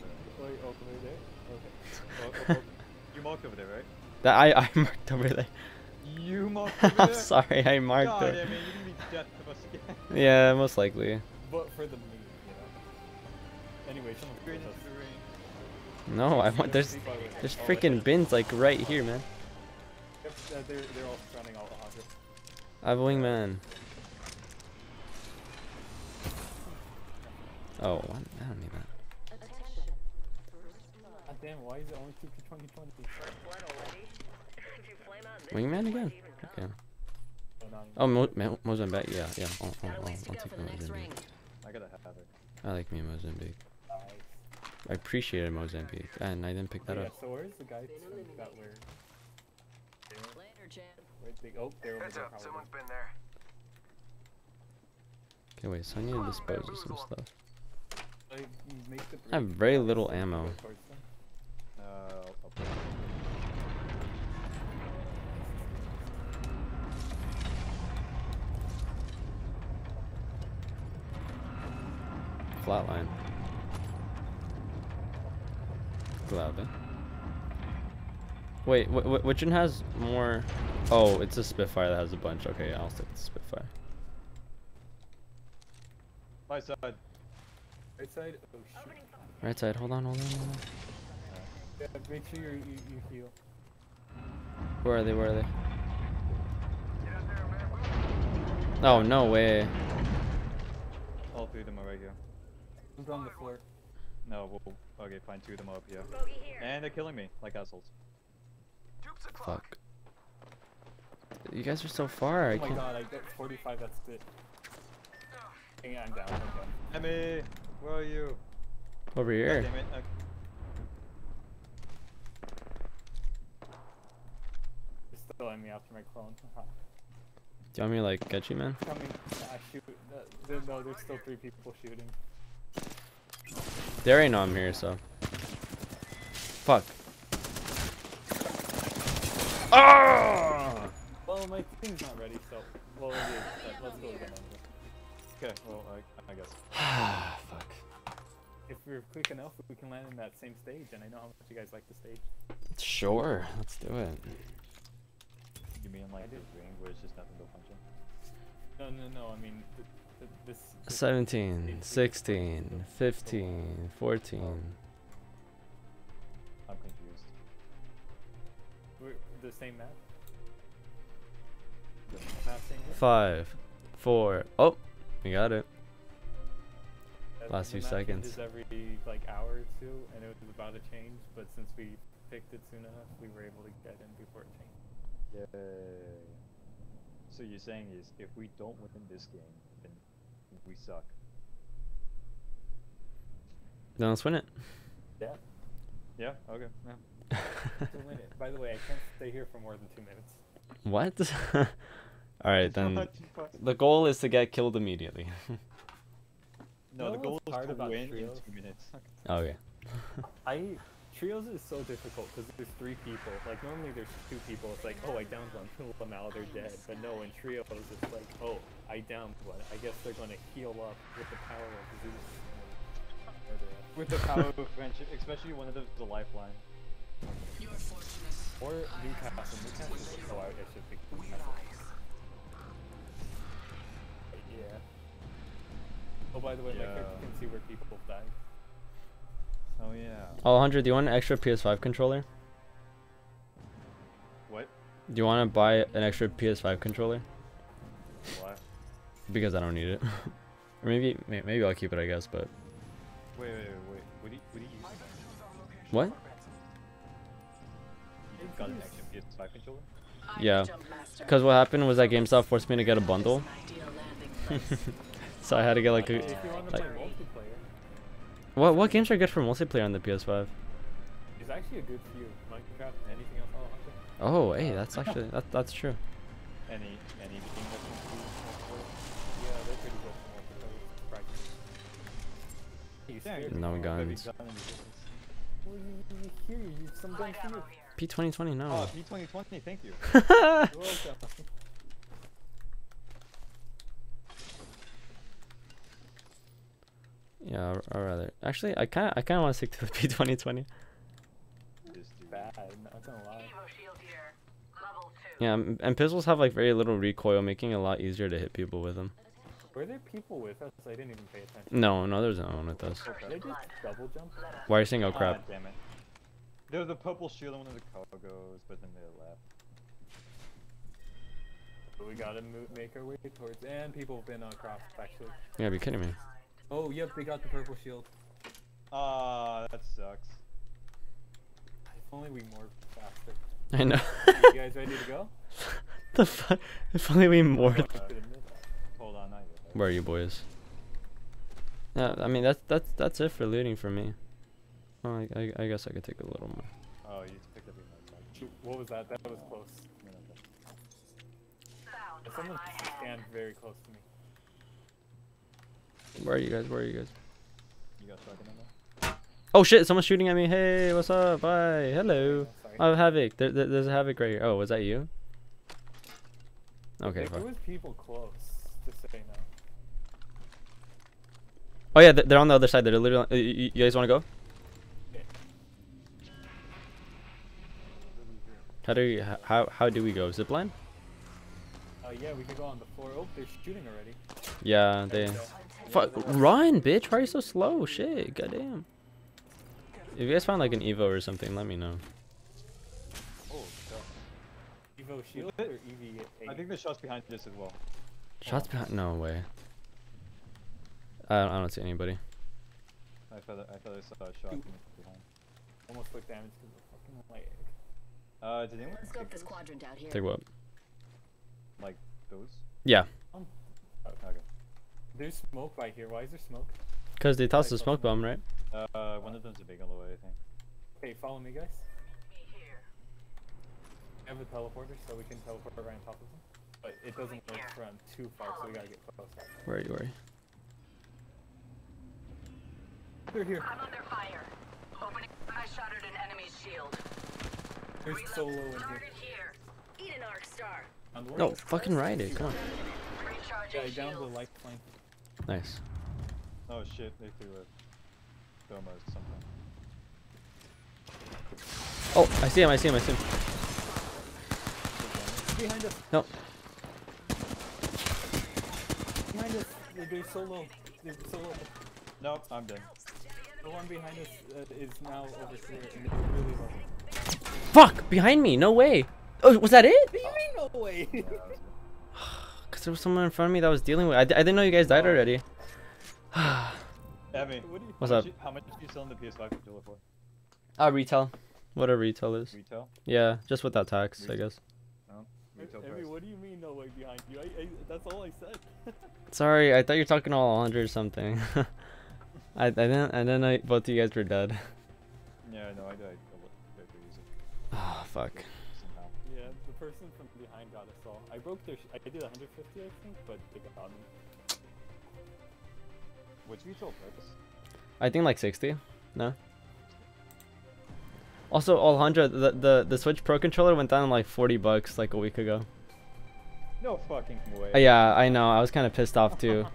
over there. Okay. <laughs> there. You marked over there, right? That I I marked over there. You <laughs> marked over I'm there? sorry, I marked God, I there. mean, you're gonna be dead of us again. Yeah, most likely. But for the No, I want there's there's freaking bins like right here, man. Yep, uh, they're they're all surrounding Alejandro. I have a wingman. Oh, what? I don't need that. Damn, why is it only two for 2020? Blood already? if you flame out this Wingman again? Okay. Oh, Oh, Mo Mo Mozambique. Yeah, yeah. I'll, I'll, Got a I'll, take the. Mozambique. I gotta have it. I like me Mozambique. Nice. I appreciated Mozambique, and I didn't pick that yeah, up. so where's the guy that we're... Later, champ. Oh, they're Heads up, probably. someone's been there. Okay, wait. So I need to dispose of some stuff. Like, you make the I have very uh, little ammo. go towards them. Eh? I'll, I'll put it. Flatline. Gladly. Wait, wh wh which one has more? Oh, it's a Spitfire that has a bunch. Okay, I'll stick to Spitfire. My side. Right side? Oh, shoot. Right side. Hold on, hold on, hold on. Yeah, make sure you, you, you heal. Where are they? Where are they? Get out there, man. Oh no way. All three of them are right here. Who's on the floor? No, we'll, okay, fine, two of them are up here. Here. And they're killing me, like assholes. Fuck. You guys are so far. I Oh my can't. god, I got 45, that's it. Hang on, I'm down, I'm down. Emmy, where are you? Over God here. damn it. Uh, They're still on me after my clone. <laughs> Do you want me to like get you, man? Coming. I shoot. There, no, there's still three people shooting. They already know I'm here, so. Fuck. Ah! Well, my thing's not ready, so. Well, it is, let's go again anyway. okay, well, I, I guess. <sighs> Fuck. If we're quick enough, we can land in that same stage, and I know how much you guys like the stage. Sure, let's do it. You mean like the did. ring where it's just nothing but punching? No, no, no, I mean, th th this. this 17, 16, 15, 14. I'm confused. We're the same map? Map same 5, 4. Oh, we got it. Uh, last few map seconds. changes every like hour or two, and it was about to change, but since we picked it soon enough, we were able to get in before it changed. Yay. So you're saying is if we don't win this game, then we suck. Then let's win it. Yeah. Yeah. Okay. Yeah. To win it. By the way, I can't stay here for more than two minutes. what? <laughs> Alright, then. <laughs> The goal is to get killed immediately. No, know the goal is to win in two minutes. Oh, okay. I trios is so difficult because there's three people. Like normally there's two people. It's like, oh, I downed one, pull them out, they're dead. But no, in trios it's like, oh, I downed one. I guess they're gonna heal up with the power of Zeus. and murder us. With the power of friendship, especially one of them is a lifeline. Or Newcastle. Newcastle. Oh, I, I should pick Newcastle. Yeah. Oh, by the way, my character Yeah. can see where people died. Oh yeah. Oh, 100, do you want an extra PS5 controller? What? Do you want to buy an extra PS5 controller? Why? Because I don't need it. or <laughs> maybe maybe I'll keep it, I guess, but Wait, wait, wait, wait. What do you, what do you use? what? You got an extra PS5 controller? Yeah. Because what happened was that GameStop forced me to get a bundle. <laughs> so I had to get like a you want to like play multiplayer, what what games are good for multiplayer on the PS5? it's actually a good few. Minecraft, anything else, oh, Hunter? Oh, hey, uh, that's <laughs> actually that that's true. Any, any game that can do multiplayer? Yeah, they're pretty good for multiplayer. Surprisingly. You Yeah, scared you me. No guns. gun in the business. Well, you, you here, you some oh guns for you. P2020, no. Oh, P2020, thank you. <laughs> <laughs> You're welcome. yeah, I'd rather. Actually, I kind of I kind of want to stick to the P2020. Just do Bad, not gonna lie. Evo shield here. Level two. Yeah, and pistols have like very little recoil, making it a lot easier to hit people with them. Were there people with us? I didn't even pay attention. No, no, there's no one with us. Did they just double jump? Why are you saying oh crap? damn it. There was a purple shield on one of the cargoes, but then they left. But we gotta move, make our way towards. And people have been on cross, actually. You gotta be kidding me. Oh, yep, they got the purple shield. Ah, that sucks. If only we more faster. I know. You guys ready to go? <laughs> the fuck? If only we more. I should admit that. Hold on, not yet. Where are you boys? Yeah, I mean that's that's that's it for looting for me. Oh, I, I, I guess I could take a little more. Oh, you just picked up your notepad. Shoot, What was that? That was close. Your notepad. Found by Someone stand very close to me. Where are you guys? Where are you guys? You got shotgun ammo? Oh shit! Someone's shooting at me. Hey, what's up? Bye. Hello. Oh, sorry. Oh, Havoc. There, there, there's a Havoc right here. Oh, was that you? Okay. Like, Fuck. there was people close. Just say no. Oh yeah, they're on the other side. They're literally. Uh, you, you guys want to go? How do you, how how do we go? Zipline? Uh, yeah, we could go on the floor. Oh, they're shooting already. Yeah, they. So, Fuck, run, bitch! Why are you so slow? Shit, goddamn. If you guys find like an Evo or something, let me know. Oh. Evo shield or EV8? I think the shot's behind this as well. Shots behind? No way. I don't, I don't see anybody. I thought I thought I saw a shot Ooh. from behind. Almost took damage to the fucking leg. Uh, did anyone Let's scope this quadrant out here. Take what? like those? Yeah, Okay. There's smoke right here. Why is there smoke? because they tossed a Like, smoke bomb, right? Uh, one of them's a big away, I think. Okay, follow me, guys. Me here. I have a teleporter, so we can teleport right on top of them. But it doesn't work from too far, so we gotta get close. Where are you? Where are you? They're here. I'm under fire. Opening. I shattered an enemy's shield. There's solo in here. Here. Eat an arc star. On the No, fucking ride it. Come on. Recharging Yeah, down the shields. lifeline. Nice. Oh shit, they threw a thermo or something. Oh, I see him. I see him. I see him. Behind us. No. Behind us. They're, they're solo. They're solo. Nope, I'm dead. The one behind us uh, is now over here, and it's really low. Fuck! Behind me. No way. Oh, was that it? What do you mean, no way? Yeah, that was it. Cause there was someone in front of me that was dealing with. I, d- I didn't know you guys died already. <sighs> Emmy, What you- What's how up? much How much are you selling the PS5 controller for? Uh, retail. What a retail is. Retail? Yeah, just without tax, I guess. No? Retail Emmy, what do you mean no way behind you? I, I, that's all I said. <laughs> Sorry, I thought you were talking all 100 or something. <laughs> I, I didn't. I didn't know both of you guys were dead. Yeah, no, I died. a li- very easy. Ah, fuck. Broke their. I did 150, I think, but they got me. What's retail price? I think like 60. No. Also, Alejandro, the, the the Switch Pro controller went down like 40 bucks like a week ago. No fucking way. Yeah, I know. I was kind of pissed off too.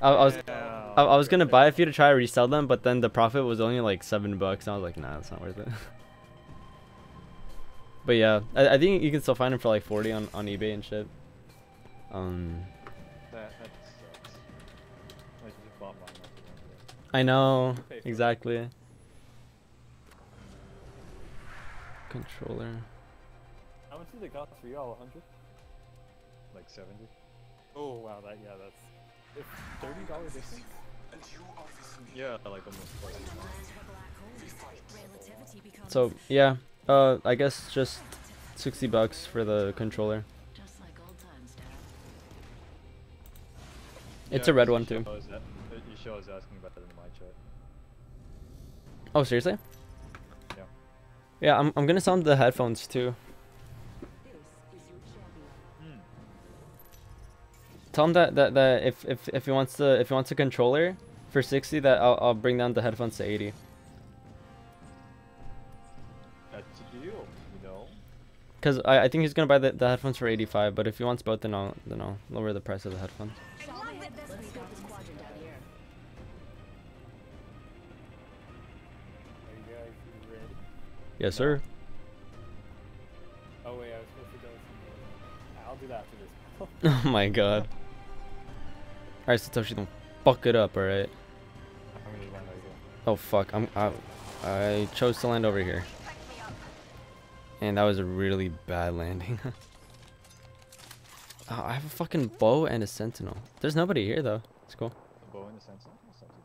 I, I was Yeah, I, I was gonna buy a few to try to resell them, but then the profit was only like seven bucks. And I was like, nah, it's not worth it. <laughs> but yeah, I, I think you can still find them for like 40 on on eBay and shit. Um, That, that sucks. I just bought mine not too long ago. I know Pay for it. exactly. Controller. How much did it cost for you? All 100? Like 70. Oh wow, that yeah, that's it's thirty dollar difference. Yeah, I like almost 40. So yeah, uh, I guess just 60 bucks for the controller. Just like times, Dad. It's a red one, too. is a- Yosho is asking about it in my chat. Oh seriously? Yeah. Yeah, I'm I'm gonna sell him the headphones too. Hmm. Tell him that, that, that if, if if he wants the if he wants a controller for 60 that I'll I'll bring down the headphones to 80. Cause I, I think he's gonna buy the, the headphones for 85, but if he wants both then I'll then I'll lower the price of the headphones. Let's scout this quadrant down here. Are you guys ready? Yes sir. Oh wait, I was supposed to go somewhere. I'll do that after this. <laughs> Oh my god. Alright, Satoshi, don't fuck it up, alright? How many land are you Oh fuck, I'm I, I chose to land over here. And that was a really bad landing. <laughs> oh, I have a fucking bow and a sentinel. There's nobody here though. It's cool. The bow and a sentinel? That's not too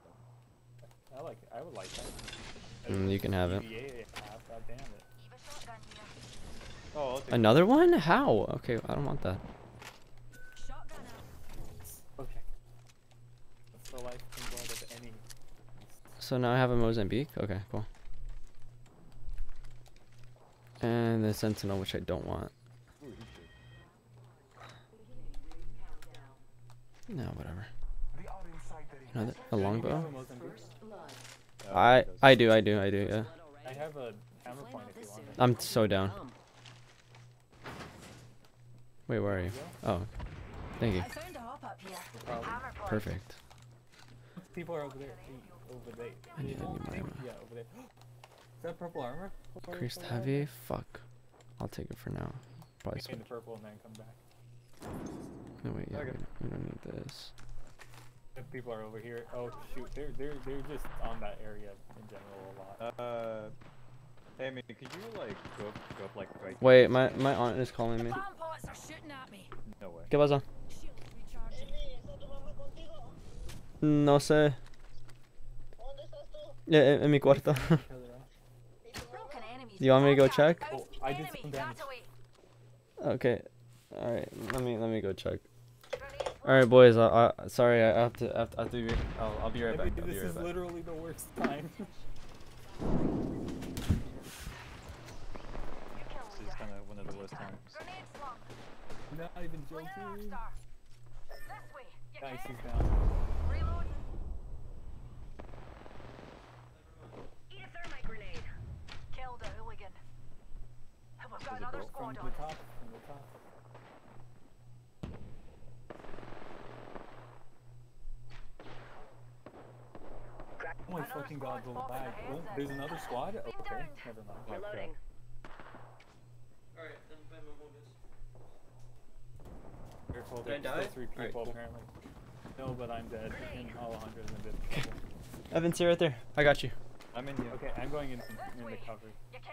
bad. I like. it. I would like that. Mm, you can have it. EVA half, God damn it. Oh, Another one? How? Okay, I don't want that. Shotgun. Okay. That's the life and blood of any. So now I have a Mozambique? Okay, cool. And the sentinel, which I don't want. Ooh, he should. No, whatever. The are inside the ring. Another a longbow? have a Mozambique? Yeah, I. I do, I do, I do, yeah. I have a hammer point if you want it. I'm so down. Wait, where are you? Oh, thank you. I found a hop up here. Probably. Perfect. People are over there. Over there. I need, I need my ammo. Yeah, over there. Is that purple armor? Increased still out heavy? Fuck. I'll take it for now. Probably switch. the purple and then come back. No, wait, yeah, Okay. we, we don't need this. If people are over here. Oh shoot, they're they're they're just on that area in general a lot. Uh, hey man, could you like go, up, go up like right? Wait, my, my aunt is calling me. Are at me. No way. ¿Qué pasa? Shield recharging. No sé. Yeah, en, en mi cuarto. Broken enemies. you want me to go check? Oh, I did Enemy, some that damage. away. Okay. All right. Let me let me go check. All right, boys. I, I sorry. I have to. I have to, I have to be, I'll, I'll be right back. I'll be this right is back. literally the worst time. <laughs> This is kind of one of the worst times. Grenade slung. Not even Flare joking. star. This way. You Nice, he's down. Reloading. Eat a thermite grenade. Killed a hooligan. And we've got it? From squad the top. From the top. Oh my Another fucking god, the squad lag. the Oh, hands there's another <laughs> squad? Been Okay, downed. never mind. Reloading. Alright, then my mom Careful, Did I there's die? still three Alright, people cool. apparently. No, but I'm dead. And Alejandro's in a bit trouble. Evan's here right there. I got you. I'm in here. Okay, I'm going in, in the cover. You can?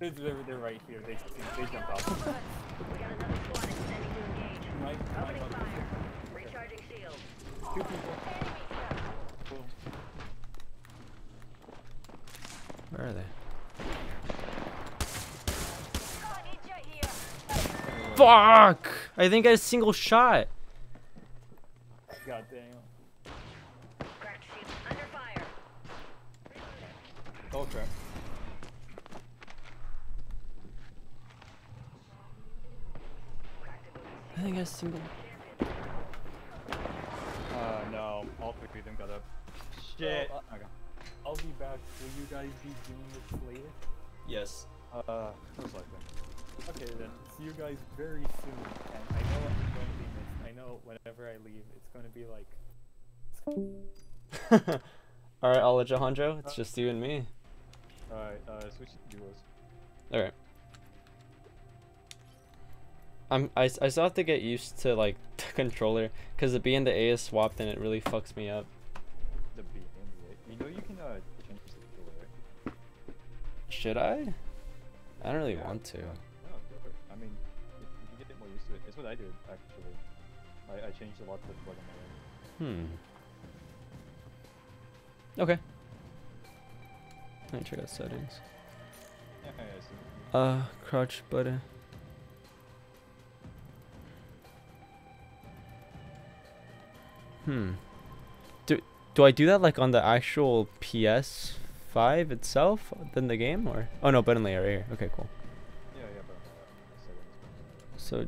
They're, they're, they're right here. They, they, they jump off. We got another squad extending to engage. Right, Opening right, fire. Recharging shield. Two people. Enemy Where are they? Got an idiot here. Fuck! I think I had a single shot. God damn. Cracked shield. Under fire. Oh crap. I think I had a single. Uh, no. All three of them got up. Shit. Oh, uh, okay. I'll be back. Will you guys be doing this later? Yes. Uh, most likely. Okay then. See you guys very soon. And I know I'm going to be missed. I know whenever I leave, it's going to be like. <laughs> All right, Alejandro. It's just you and me. Alright, uh, switch to duos. All right. I'm I, I still have to get used to like <laughs> the controller because the B and the A is swapped and it really fucks me up. The B and the A. You know you can uh change the controller, right? Should I? I don't really Yeah, want to. No. I mean, you, you get more used to it. It's what I did actually. I, I changed a lot to the plug on my own. Hmm. Okay. Let me check out settings. Yeah, yeah, Uh, crouch button. Hmm. Do do I do that like on the actual PS5 itself than the game or? Oh no, button layer right here. Okay, cool. yeah, yeah, but uh. So,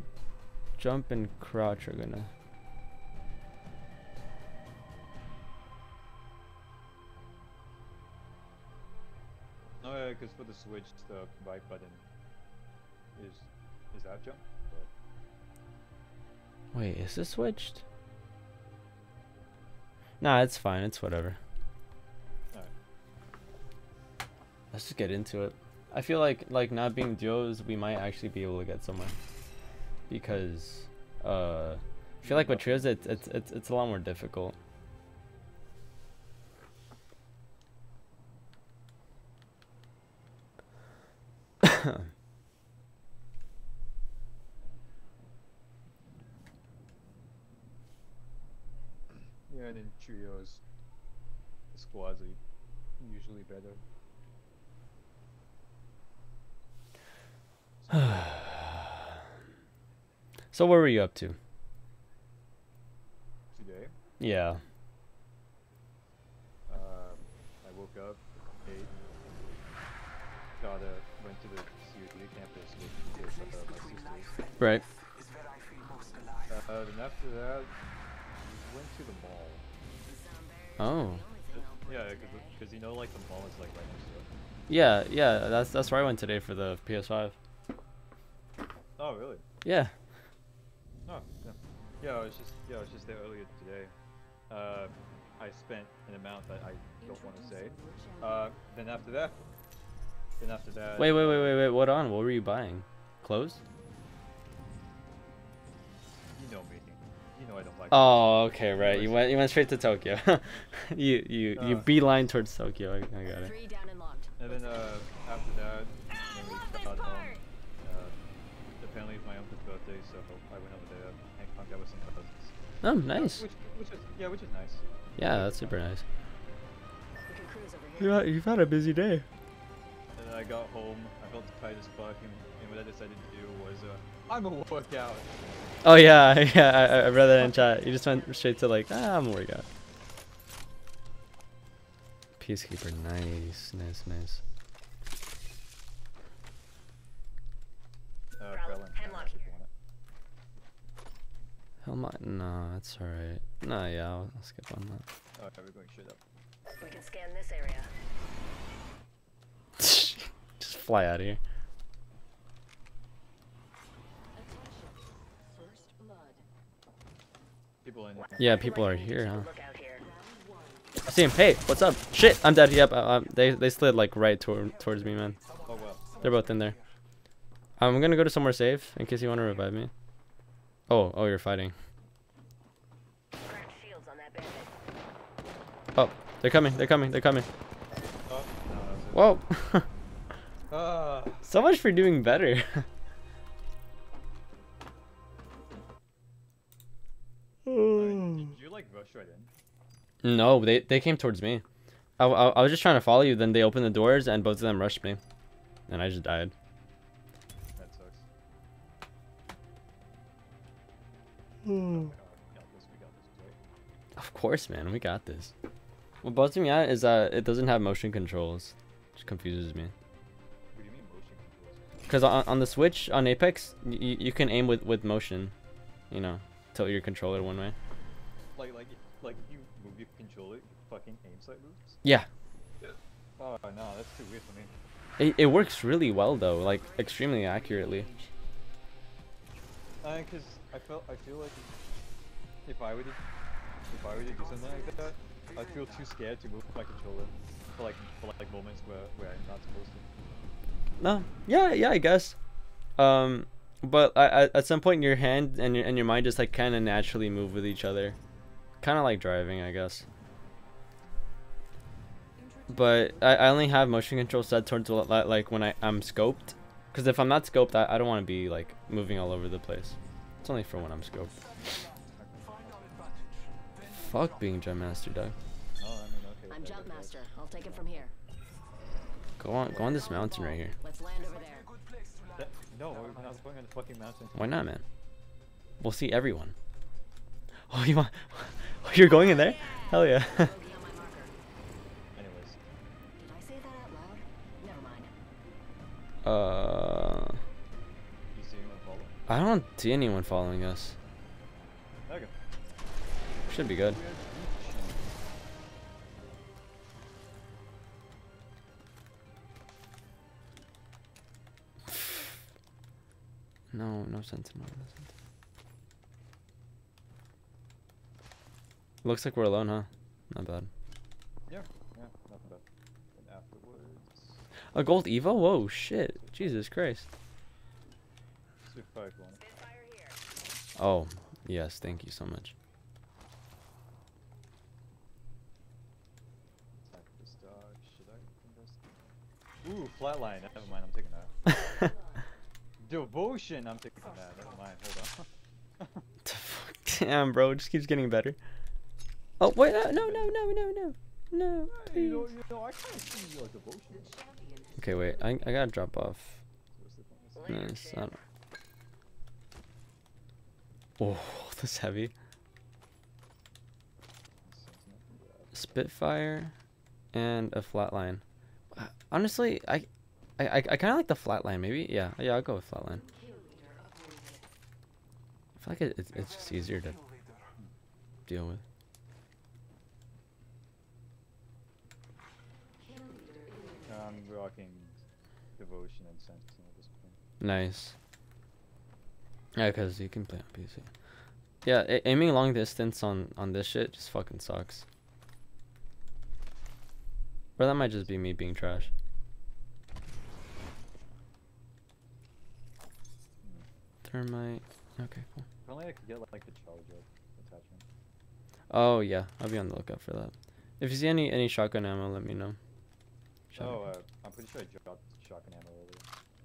jump and crouch are gonna. No, yeah, because for the Switch, the right button is is that jump. But Wait, is this switched? Nah, it's fine. It's whatever. Alright. Let's just get into it. I feel like like not being duos, we might actually be able to get somewhere. Because uh I feel like with trios it's it's it's, it's a lot more difficult. yeah, and in trios, the squads are usually better. So what were you up to? Today, Yeah. um, I woke up, ate, got a went to the CUD campus with, uh, my sisters. Right. Is where I feel most alive. Uh, then after that, went to the mall. Oh. Yeah, because you know, like the mall is like right next to it. Yeah, yeah, that's that's where I went today for the PS5. Oh, really? Yeah. Yeah. Yeah, I was just yeah, I was just there earlier today. Uh, I spent an amount that I don't want to say. Uh, then after that, then after that. Wait, wait, wait, wait, wait. What on? What were you buying? Clothes? You know me. You know I don't like. Oh, okay, right. You went you went straight to Tokyo. <laughs> you you you Uh. beeline towards Tokyo. I, I got it. Three down and. And then uh, Oh, nice. Which, which is yeah, which is nice. Yeah, that's super nice. We can cruise. Yeah, you've had a busy day. And then I got home, I felt tired as fuck, and, and what I decided to do was, uh, I'm gonna work out. Oh yeah, <laughs> yeah. I, I read that in chat. You just went straight to like, ah, I'm work out. Peacekeeper, nice, nice, nice. Uh, Bravo, Krellin, Hemlock if you here. Want it. Hellmont, no, that's alright. No, yeah, I'll, I'll skip on that. Oh, okay, we're going straight up. We can scan this area. <laughs> just fly out of here. People in here. Yeah, people are here, huh? Look out here. I see him. Hey, what's up? Shit, I'm dead. Yep, uh, um, they they slid like right toward towards me, man. Oh well. They're both in there. I'm gonna go to somewhere safe in case you want to revive me. Oh, oh, you're fighting. Cracked shields on that bandit. Oh, they're coming. They're coming. They're coming. Oh, no, that's it. Whoa. <laughs> Ah, so much for doing better. <laughs> did you like rush right in? no, they they came towards me. I, I, I was just trying to follow you. Then they opened the doors and both of them rushed me, and I just died. We got this, we got this, right? Of course, man. We got this. What bugs me out is that it doesn't have motion controls. Which confuses me. What do you mean motion controls? Because on, on the Switch, on Apex, you, you can aim with, with motion. You know, tilt your controller one way. Like, like, like you move your controller, you fucking aim sight moves? Yeah. Oh no, that's too weird for me. It, it works really well though, like extremely accurately. Uh, cause felt I feel like if I were to if I were to do something like that, I'd feel too scared to move my controller for like for like moments where where I'm not supposed to. No, yeah, yeah, I guess. Um, but I, I, at some point your hand and your and your mind just like kind of naturally move with each other, kind of like driving, I guess. But I, I only have motion control set towards li- li- like when I I'm scoped, because if I'm not scoped, I, I don't want to be like moving all over the place. It's only for when I'm scoped. Find our advantage. Then Fuck being jump master, dog. Oh, I mean, okay. I'm that- jump master. I'll take it from here. Go on, go on this mountain right here. Let's land over there. a good place to land. that- no, we're not going on the fucking mountain. Why not, man? We'll see everyone. <laughs> Oh, you want? <laughs> Oh, you're going in there? Hell yeah. <laughs> Bogey on my marker. Anyways, Did uh, I don't see anyone following us. Okay. Should be good. <sighs> No, no sentinel. No sentinel. Looks like we're alone, huh? Not bad. Yeah, yeah, nothing bad. And afterwards, A gold Evo? Whoa, shit. Jesus Christ. Spitfire one. Spitfire here. Oh, yes, thank you so much. Attack this dog. Should I invest? Ooh, flatline. Never mind. I'm taking that. <laughs> Devotion. I'm taking that. Never mind. Hold on. <laughs> Damn, bro, it just keeps getting better. Oh, wait, uh, no, no, no, no, no, no. No, you know, please. you know, I can't see your devotion. Okay, wait, I, I gotta drop off. What's the point? Later, Nice. I don't... Oh, <laughs> that's heavy. Spitfire and a flatline. Uh, Honestly, I I, I, I kind of like the flatline. Maybe, yeah, yeah. I'll go with flatline. I feel like it, it's, it's just easier to deal with. I'm rocking devotion and sentinel at this point. Nice. Yeah, because you can play on PC. Yeah, a- aiming long distance on on this shit just fucking sucks. Or that might just be me being trash. Thermite. Okay, cool. If only I could get like the charger attachment. Oh yeah, I'll be on the lookout for that. If you see any any shotgun ammo, let me know. Shotgun. Oh, uh, I'm pretty sure I dropped shotgun ammo earlier.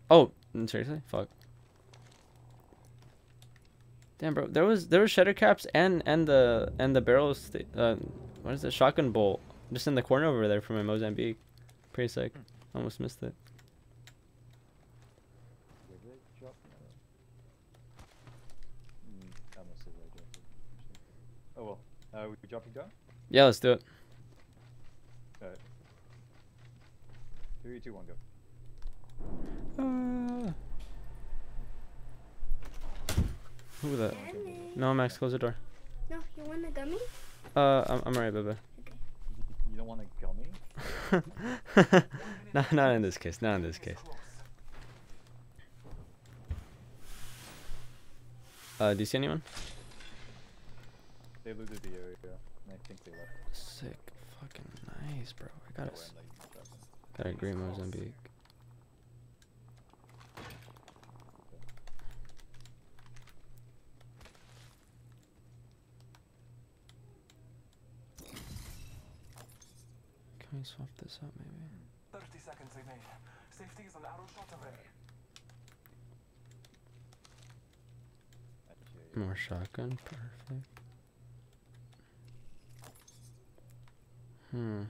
Oh, mm, seriously? Fuck. Damn, bro. There was there was shatter caps and and the and the barrels. sta- Uh, what is it? Shotgun bolt just in the corner over there from my Mozambique. Pretty sick. Almost missed it. Where did I drop the ammo? Mm, I must have I dropped it. actually. Oh well. Uh, we dropping down? Yeah, let's do it. Alright. Three, two, one, go. Uh, who was that? No, Max, close the door. No, you want a gummy? Uh, I'm I'm alright, baby. Okay. <laughs> You don't want a gummy? <laughs> not not in this case. Not in this case. Uh, do you see anyone? They looted the area, and I think they left. Sick. Fucking nice, bro. I got a, and, like, shotgun. got a green Mozambique. Can we swap this out maybe? 30 seconds remain. Safety is an arrow shot away. More shotgun, perfect. Hmm.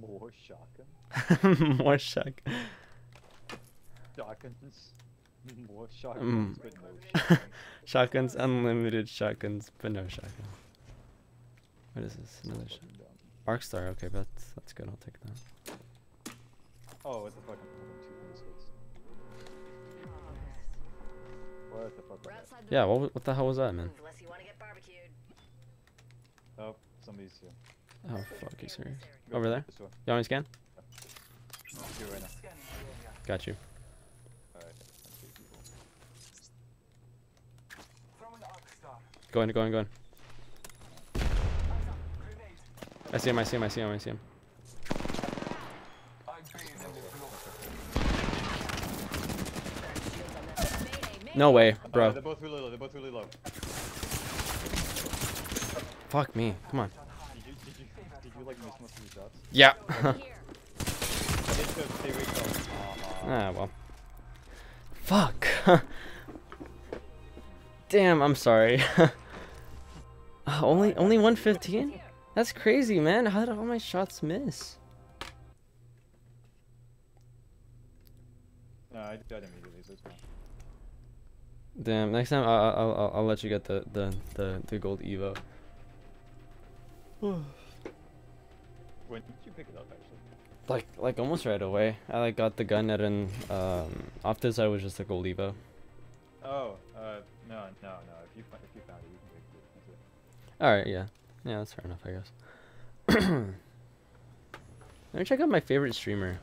More shotgun? <laughs> More shotgun. Shotguns? More shotguns, Mm. but no <laughs> shotgun. Shotguns, unlimited shotguns, but no shotgun. What is this? Another shot. Fucking dumb. Arcstar, okay, that's that's good. I'll take that. Oh, what the fuck? I'm holding two bracelets. What the fuck? We're was that? outside the Yeah, what what the hell was that, man? Unless you want to get barbecued. Oh, somebody's here. Oh fuck, you serious? Go Over there? this door. You want me to scan? I'll do it right now. Scanning the area. Got you. Alright. that's two people. Throwing arc star. Go in, go in, go in. Eyes up. Grenade. I see him, I see him, I see him, I see him. I bathe in the glow. No way, Alright, bro. they're both really low. They're both really low. Fuck me. Come on. Did you did you did you like miss most of your shots? Yeah. I did because they recalled. Ah, well. Fuck. <laughs> Damn, I'm sorry. <laughs> Uh, only only 115? That's crazy, man. How did all my shots miss? no, I died immediately, so it's fine. Damn, next time I'll, I'll, I'll, I'll let you get the, the, the, the gold Evo. When did you pick it up, actually? Like, like almost right away. I like got the gun at an, um, off this I was just a gold Evo. Oh, uh, no, no, no. If you if you found it, you can take it. That's it. Alright, yeah. Yeah, that's fair enough, I guess. <clears throat> Let me check out my favorite streamer.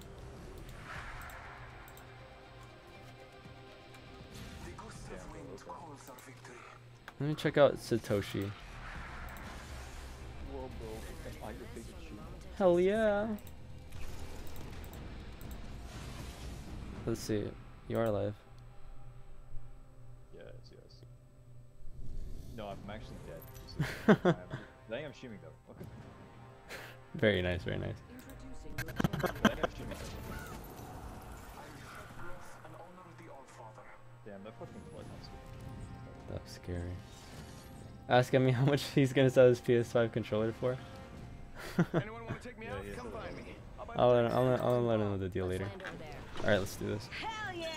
The gust of wind calls our victory. Let me check out Satoshi. Whoa, bro. Am I your favorite shooter? Hell yeah. Let's see. You are alive. Yes, yes. No, I'm actually dead. <laughs> This is- I'm- think I'm streaming though. Okay. <laughs> Very nice, very nice. I think I'm streaming though. I will shed growth and honor the Allfather. Damn, that fucking blood monster. Was scary. Asking me how much <laughs> he's gonna sell his PS5 controller for. <laughs> Anyone want to take me out? he Come find me. I'll I'll let him, I'll, let- I'll let him know the deal later. Land over there. Alright, let's do this. Hell yeah!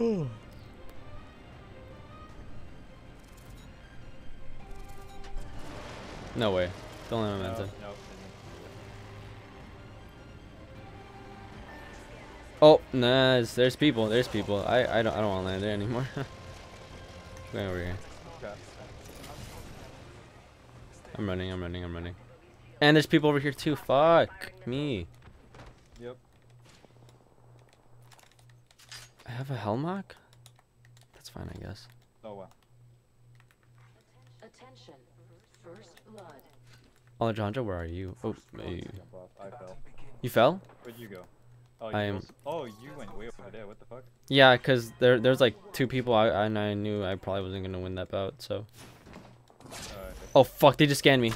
No way. Don't let him No, no. Oh, nice. There's people. There's people. I I don't I don't want to land there anymore. <laughs> Going over here. I'm running. I'm running. I'm running. And there's people over here too. Fuck me. Yep. I have a Hemlok. That's fine, I guess. Oh well. Attention. First blood. Alejandro, where are you? Oh, you, I fell. you fell? Where'd you go? Oh, you I am- Oh, you went way over there. What the fuck? Yeah, cause there there's like two people I and I knew I probably wasn't gonna win that bout. So. Alright. Oh fuck! They just scanned me.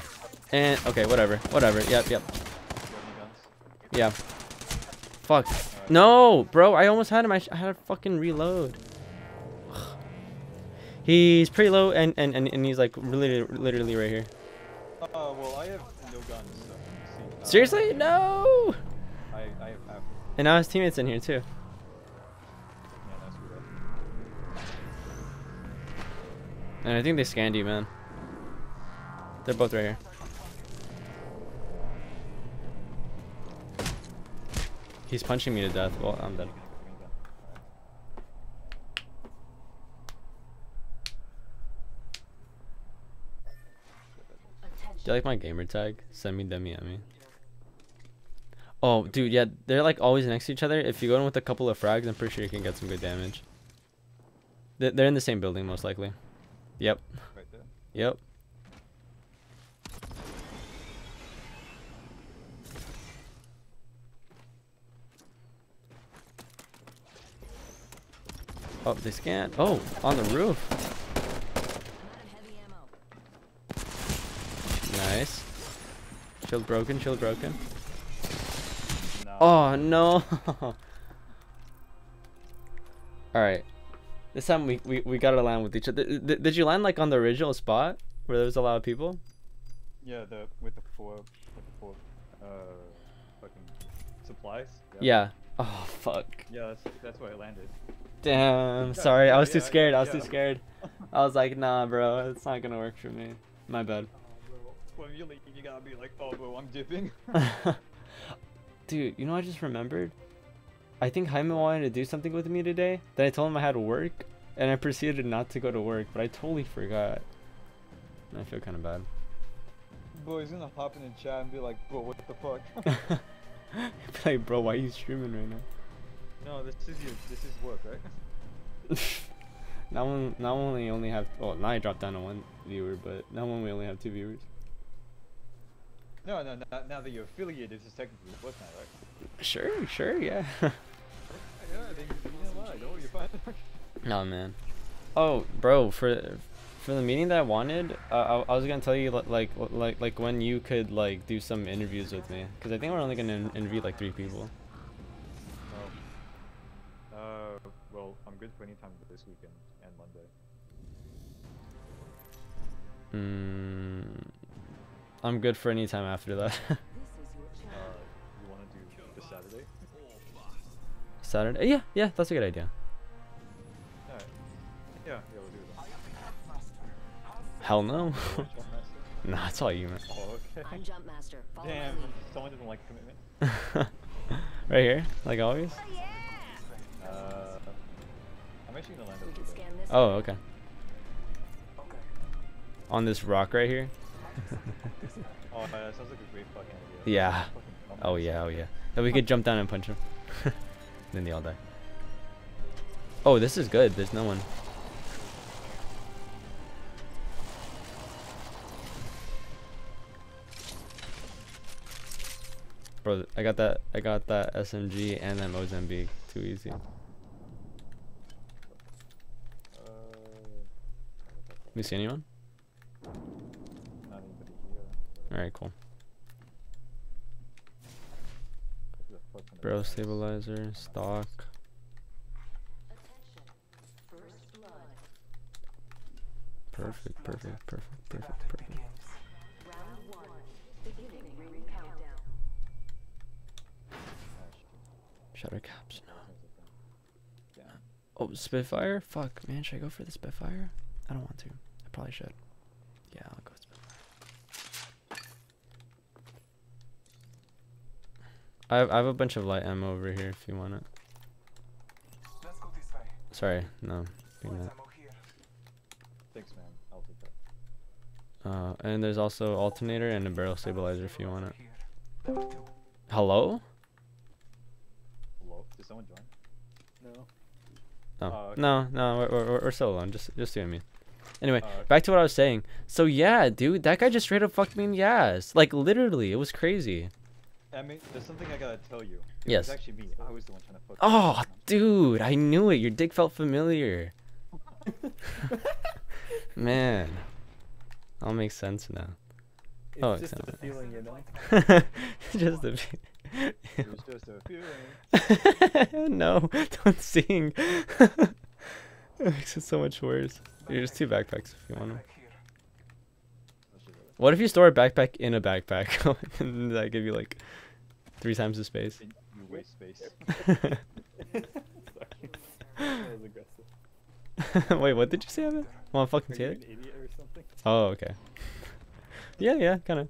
And okay, whatever, whatever. Yep, yep. You got any guns? Yeah. Fuck. No, bro. I almost had him. I, sh- I had to fucking reload. <sighs> He's pretty low, and, and, and, and he's like literally, literally right here. Oh well, I have no guns. So uh, Seriously? No. I I have half. And now his teammates in here too. Yeah, that's. And I think they scanned you, man. They're both right here. He's punching me to death. Well, I'm dead. Do you like my gamer tag? Send me Demi at me. Oh, dude, yeah, they're like always next to each other. If you go in with a couple of frags, I'm pretty sure you can get some good damage. They- They're in the same building, most likely. Yep. Right there. Yep. Oh, they scanned. Oh, on the roof. I'm out of heavy ammo. Nice. Shield broken, shield broken. No. Oh, no. <laughs> Alright. This time we, we, we gotta land with each other. Th- th- Did you land like on the original spot where there was a lot of people? Yeah, the with the four with the four uh fucking supplies. Yeah. Oh, fuck. Yeah, that's that's where I landed. Damn. Sorry, I was too scared. I was too scared. I was like, nah, bro, it's not gonna work for me. My bad. Oh, when you leave, you gotta be like, oh, bro, I'm dipping. <laughs> Dude, you know I just remembered? I think Jaime wanted to do something with me today. Then I told him I had work, and I proceeded not to go to work, but I totally forgot. and I feel kind of bad. Bro, he's gonna hop in the chat and be like, bro, what the fuck? <laughs> like, bro, why are you streaming right now? No, this is your, this is work, right? Now one, now only only have. Well, now I dropped down to one viewer, but now one we only have two viewers. No, no, now, now that you're affiliated, this is technically work now, right? Sure, sure, yeah. <laughs> Yeah, I think you didn't lie. No, you're fine. <laughs> no man. Oh, bro, for for the meeting that I wanted, uh, I, I was gonna tell you like like like when you could like do some interviews with me, because I think we're only gonna in- interview like three people. Oh. Well, I'm good for any time this weekend and Monday. Mm, I'm good for any time after that. <laughs> Uh, you wanna do this Saturday? Saturday? Yeah, yeah, that's a good idea. Alright. Yeah, yeah, we'll do that. Hell no. <laughs> Jump master? nah, it's all you, man. Oh, okay. I'm jump master. Follow Damn, someone doesn't like commitment. <laughs> right here, like always. Uh, I'm actually gonna land We over can there. scan this. Oh, okay. Okay. On this rock right here. <laughs> Oh, yeah, that sounds like a great fucking idea. Yeah. Fucking Oh yeah, oh yeah. Then we could jump down and punch him. <laughs> then they all die. Oh, this is good. There's no one. Bro, I got that. I got that SMG and that Mozambique. Too easy. You see anyone? not anybody here. All right, cool. Barrel stabilizer, stock. Perfect, perfect, perfect, perfect, perfect. Shatter caps, no. Oh, Spitfire? Fuck, man, should I go for the Spitfire? I don't want to. I probably should. Yeah, I'll go with Spitfire. I have, I have a bunch of light ammo over here if you want it. Let's go this way. Sorry, no. bring Light that. ammo here. Thanks, man. I'll take that. Uh, and there's also alternator and a barrel stabilizer if you want it. Here. Level two. Hello? Hello? Did someone join? No. Oh, Oh, okay. no, no, we're, we're, we're still alone. Just, just you and me. Anyway, oh, okay. back to what I was saying. So yeah, dude, that guy just straight up fucked me in the ass. Like literally, it was crazy. I mean, there's something I gotta tell you. It Yes. was actually me. I was the one trying to fuck. Oh, dude, I knew it. Your dick felt familiar. <laughs> Man, all makes sense now. It's Oh, just it's a feeling, you know. <laughs> just a. It was just a feeling. <laughs> no, don't sing. it makes it so much worse. Here's two backpacks if you want them. Back here. Shit, really? What if you store a backpack in a backpack? <laughs> and that give you like three times the space. You you waste space. Sorry. That was aggressive. Wait, what did you say, Evan? Want to fucking Are say it? or something? Oh, okay. Yeah, yeah, kind of.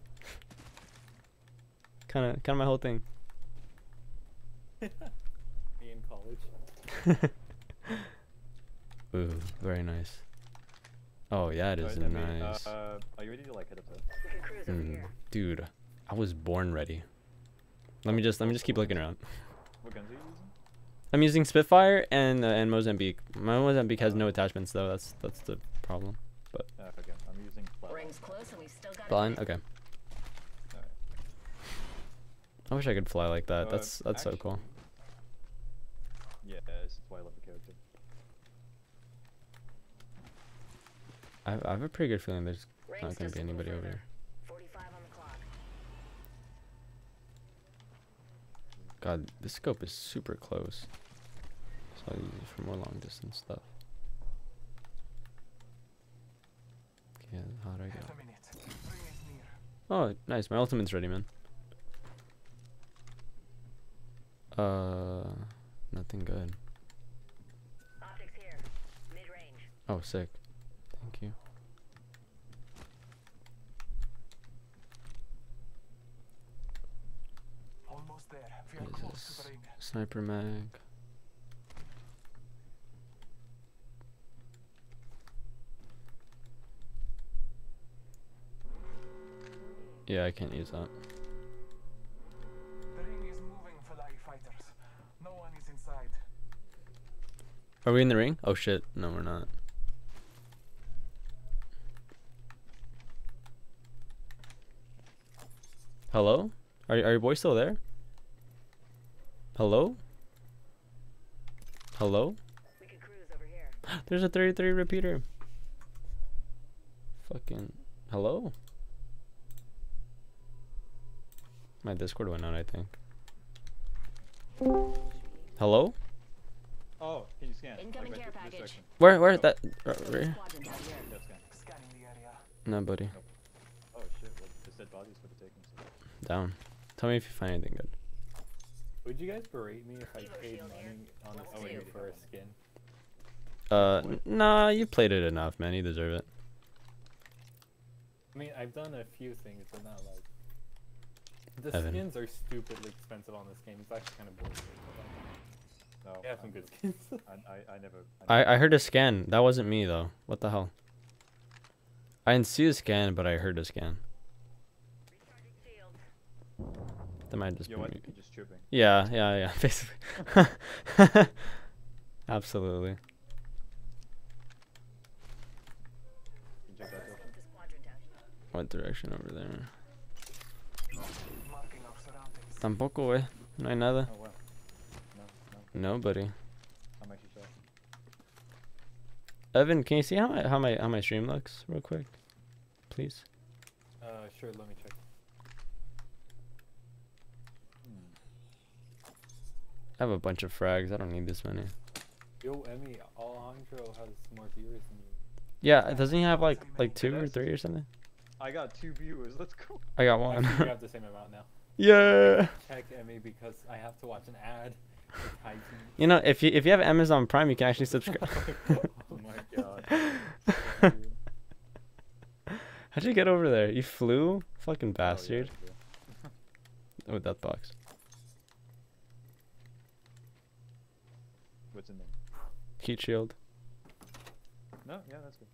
Kind of, kind of my whole thing. <laughs> Me in college. <laughs> Ooh, very nice. Oh yeah, it is Alright, then, wait, nice. Uh, are you ready to like head up there? We can cruise over Mm, dude, I was born ready. Let me just, let me just keep looking around. What guns are you using? I'm using Spitfire and uh, and Mozambique. My Mozambique has no attachments though. That's that's the problem. Uh, okay, I'm using flat. Rings close and we still got. Blind. Okay. Alright. I wish I could fly like that. Uh, That's that's so cool. Yeah, that's why I love the character. I have, I have a pretty good feeling there's Rings not gonna be anybody over here. 45 on the clock. God, this scope is super close. So I'll use it for more long distance stuff. Okay, how do I go? a minute. Ring is near. Oh, nice. My ultimate's ready, man. Uh, nothing good. Optics here. Mid range. Oh, sick. Thank you. Almost there. We are What is close this? to the ring. Sniper mag. Yeah, I can't use that. The ring is moving, Falahi fighters. No one is inside. Are we in the ring? Oh shit. No, we're not. Hello? Are, are your boys still there? Hello? Hello? We could cruise over here. <gasps> There's a 33 repeater. Fucking. Hello? My Discord went out, I think. Hello? Oh, can you scan? Incoming Like, care right, this package. section. Where? Where? That. Uh, right here? Quadrant out here. Yeah, scan. Scanning the area. No, buddy. Oh shit, well, there's dead bodies for the taking. Down. Tell me if you find anything good. Would you guys berate me if I Evo paid shield money on this game for a skin? Uh, nah, you played it enough, man. You deserve it. I mean, I've done a few things, but not like. The Evan. skins are stupidly expensive on this game. It's actually kind of bullshit. No, They have some I'm- good skins. <laughs> I, I, I never. I, never I, I heard a scan. That wasn't me, though. What the hell? I didn't see a scan, but I heard a scan. Shield. That might just You be know what? me. You're just tripping. Yeah, yeah, yeah. <laughs> Basically. <laughs> Absolutely. Can you check that out? This quadrant out here. What direction over there? Marking our surroundings. Tampoco, eh. No hay nada. Oh wow. No, no, Nobody. I'm actually shocked. Evan, can you see how my how my how my stream looks real quick, please? uh, sure. Let me check. I have a bunch of frags. I don't need this many. Yo, Emmy, Alejandro has more viewers than you. Yeah, doesn't he have like like two or three or something? I got two viewers. Let's go. I got one. Actually, you have the <laughs> same amount now. yeah. Check Emmy because I have to watch an ad. It's hygiene. You know, if you if you have Amazon Prime, you can actually subscribe. <laughs> Oh my god. <laughs> How'd you get over there? You flew, fucking Oh, bastard, yeah. Oh, with that box. What's in there? Heat shield, No, yeah, that's good.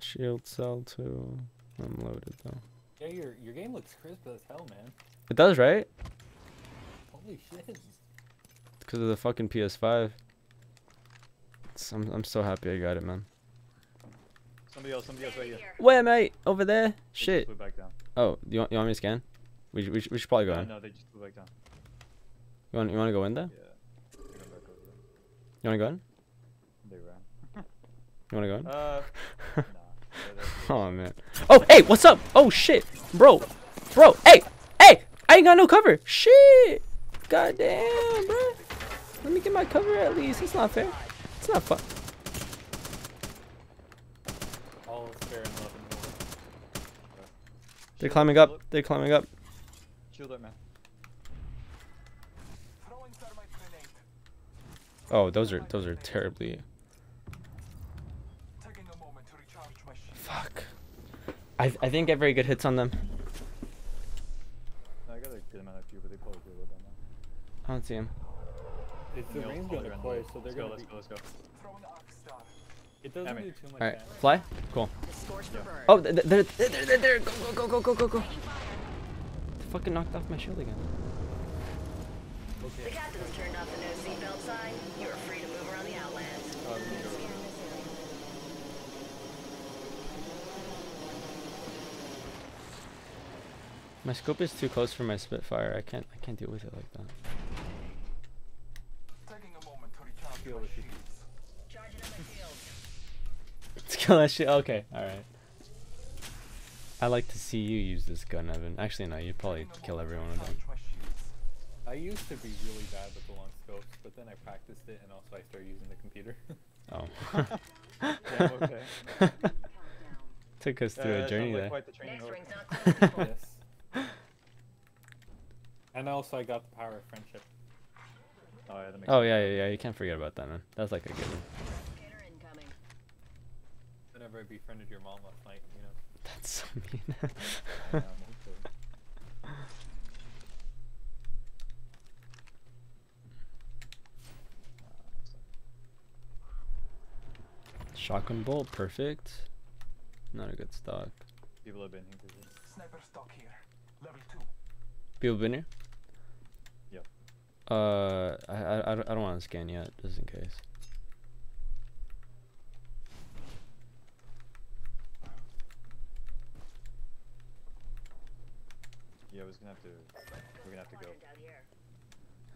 shield cell two. I'm loaded though. Yeah, your your game looks crisp as hell, man. It does, right? Holy shit. Because of the fucking PS5. It's, I'm I'm so happy I got it, man. Somebody else, somebody else right here. Here. Where, mate? Over there. They Shit. Flew back down. Oh, you want you want me to scan? We should, we should, we should probably go No, in. no, they just flew back down. You want you want to go in there? Yeah. They're going back over there. You want to go in? You want to go in? Uh, <laughs> nah. <laughs> Oh man. Oh hey, what's up? Oh shit, bro, bro. Hey, hey, I ain't got no cover. Shit. God damn, bro. Let me get my cover at least. It's not fair. It's not fun. All fair in love and war. They're climbing up. They're climbing up. Shield up, man. Throwing thermite grenade. Oh, those are those are terribly. Taking a moment to recharge my shield. Fuck. I I didn't get very good hits on them. I got a good amount of view, but they probably blew it by now. I don't see him. It's the rain's gonna around push, the- so they're gonna let's go, let's go. Throwing arc star. It doesn't Emmy. do too much All right, fly. Cool. Scorch for burn. Oh, th- th- they're they're they're. Go go go go go go go. They fucking knocked off my shield again. The captain's turned off the no seatbelt sign. You are free to move around the Outlands. Uh, let me go. My scope is too close for my Spitfire. I can't I can't deal with it like that. Taking a moment to recharge the shields. Charging up my shields. Let's kill that shit. Okay, all right. I like to see you use this gun, Evan. Actually, no, you'd probably kill everyone to every one of them. recharge my shields. I used to be really bad with the long scopes, but then I practiced it, and also I started using the computer. Oh. <laughs> <laughs> Yeah, okay. Took us through Uh, a sounds journey like there. Quite the training <laughs> Next order. ring's not close. people. yes. And also, I got the power of friendship. Oh yeah, that makes Oh yeah, yeah, yeah. You can't forget about that, man. That's like a given. Scanner incoming. Whenever I befriended your mom last night, you know. That's so mean. <laughs> I know, me. Shotgun bolt, perfect. Not a good stock. People have been here. Sniper stock here. Level two. People been here? Yep. Uh, I I I don't, want to scan yet, just in case. Yeah, I was gonna have to. We're gonna have to go.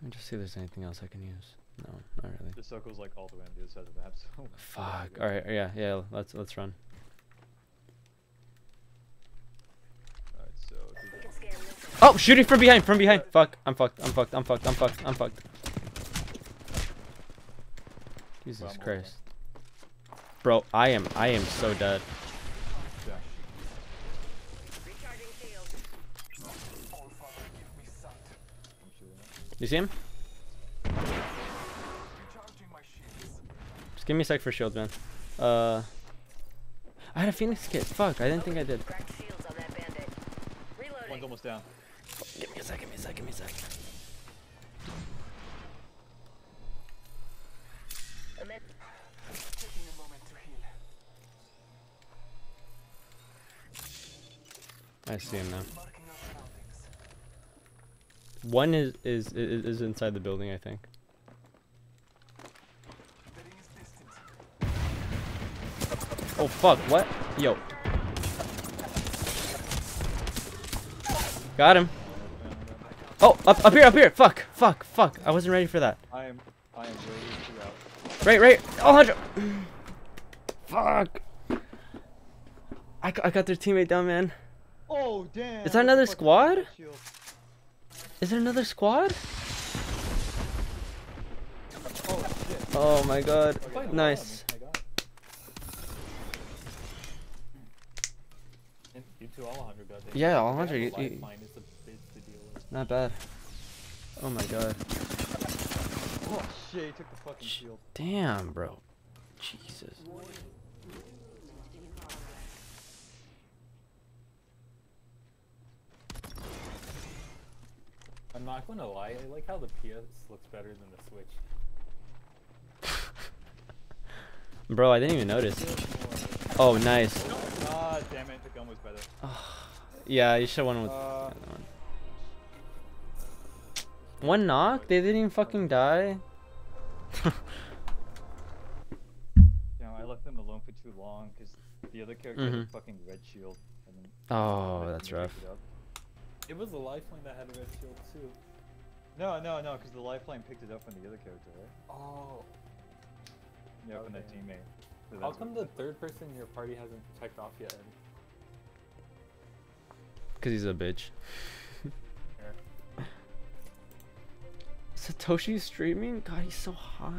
Let me just see if there's anything else I can use. No, not really. The circle's like all the way on the other side of the map, so. we're gonna have Fuck. All right. Yeah. Yeah. Let's let's run. Alright, so. do that. Oh, shooting from behind. From behind. Fuck. I'm fucked. I'm fucked. I'm fucked. I'm fucked. I'm fucked. Jesus Well, I'm all Christ. Bro, I am I am so dead. Yeah. All father give me sight. I'm shooting it. You see him? Recharging my shields. Just give me a sec for shields, man. Uh, I had a phoenix kit. Fuck, I didn't think I did. Cracked shields on that bandit. One's almost down. Give me a sec. Give me a sec. Give me a sec. Amid- Taking a moment to heal. I see him now. Marking our surroundings. One is is is, is inside the building, I think. The ring is distant. Oh fuck! What? Yo. Got him. Oh, up up here, up here. Fuck, fuck, fuck. I wasn't ready for that. I am. I am way. Right, right. Oh, hundred. Fuck. I, got- I got their teammate down, man. Oh damn! Is that another squad? Is there another squad? Oh. Oh my god. Nice. Oh, I got it. And you two all 100 got. Yeah, all 100, you- you- Not bad. Oh my god. Oh shit! He took the fucking shield. Damn, bro. Jesus. I'm not gonna lie, I like how the PS looks better than the Switch. <laughs> Bro, I didn't even notice. Oh, nice. Ah damn it! The gun was better. <sighs> Yeah, you should have won with. Uh, the other one. One knock? They didn't even fucking die? You know, I left them alone for too long because the other character had Mhm. a fucking red shield. And then Oh, that's rough. it. It was the lifeline that had a red shield too. No, no, no, because the lifeline picked it up from the other character, right? Oh. Yeah, from that teammate. So How come what- the third person in your party hasn't checked off yet? Because he's a bitch. Satoshi streaming? God, he's so hot.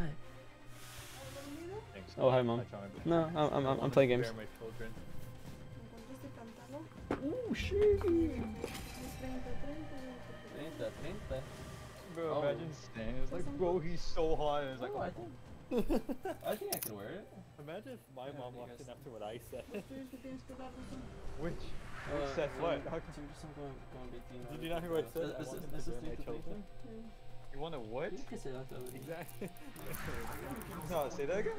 Thanks. Oh, hi, Mom. No, I'm, I'm, I I'm, I'm playing games. spare my children. Ooh, shit. Bro, Oh. imagine Stan. It's like, bro, he's so hot. And it's like, Oh, I oh, think, <laughs> I think I can wear it. Imagine if my Yeah, mom you walked guys- in after what I said. which? Uh, Which said what? How come- Did you not hear what I said? I This is- this to is spare my the children. You want a what? Exactly. <laughs> No, say that again?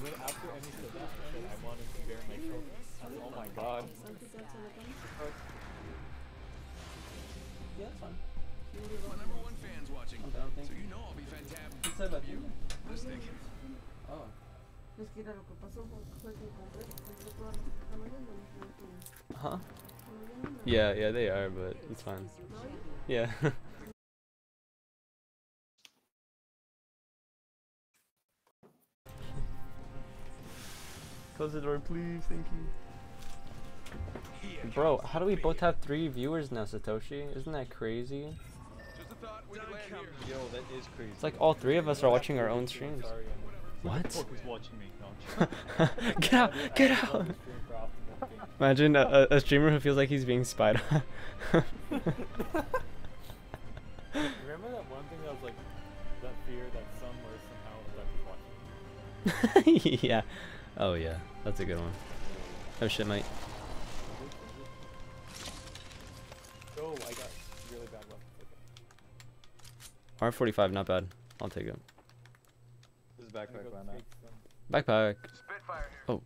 when after Emmy said that, I said I wanted to spare my children. Oh my god. Yeah, that's fine. My number one fan's watching, I'm down, thank so you. you know I'll be fantastic. He said about you? Oh. Huh? Yeah, yeah, they are, but it's fine. Yeah. <laughs> Close the door, please. Thank you. Bro, how do we both have three viewers now, Satoshi? Isn't that crazy? Just a thought we land here. Yo, that is crazy. It's like all three of us are watching our own streams. What? Fuck watching me? No, I'm joking. get out! Get out! love the stream for Optimus Gaming. Imagine a, a, a streamer who feels like he's being spied on. Remember that one thing that was like that fear that some were somehow that was watching. <laughs> yeah. Oh yeah, that's a good one. Oh shit, mate. Oh, I got really bad weapons. Okay. R45, not bad. I'll take it. This is I'm gonna backpack go where I'm at. take some- Backpack. Spitfire here. Oh.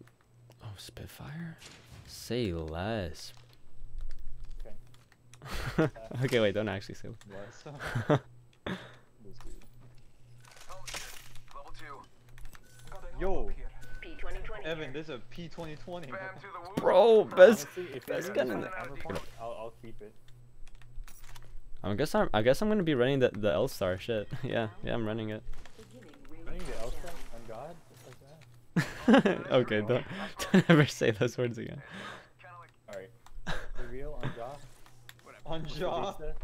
oh, Spitfire? Say less. Okay. <laughs> okay, wait, don't actually say. Less. that. This here. Level two. Got a Yo. Evan, this is a P2020. Bam to the woo. Bro, best Honestly, if best gun gun in the. I'll, I'll keep it. I guess I'm. I guess I'm gonna be running the the L star shit. <laughs> yeah, yeah, I'm running it. Running the Elsa countdown. on God, just like that. <laughs> okay, don't <laughs> don't ever say those words again. Kinda like Alright. Reveal on Jaw. On jaw. Lisa.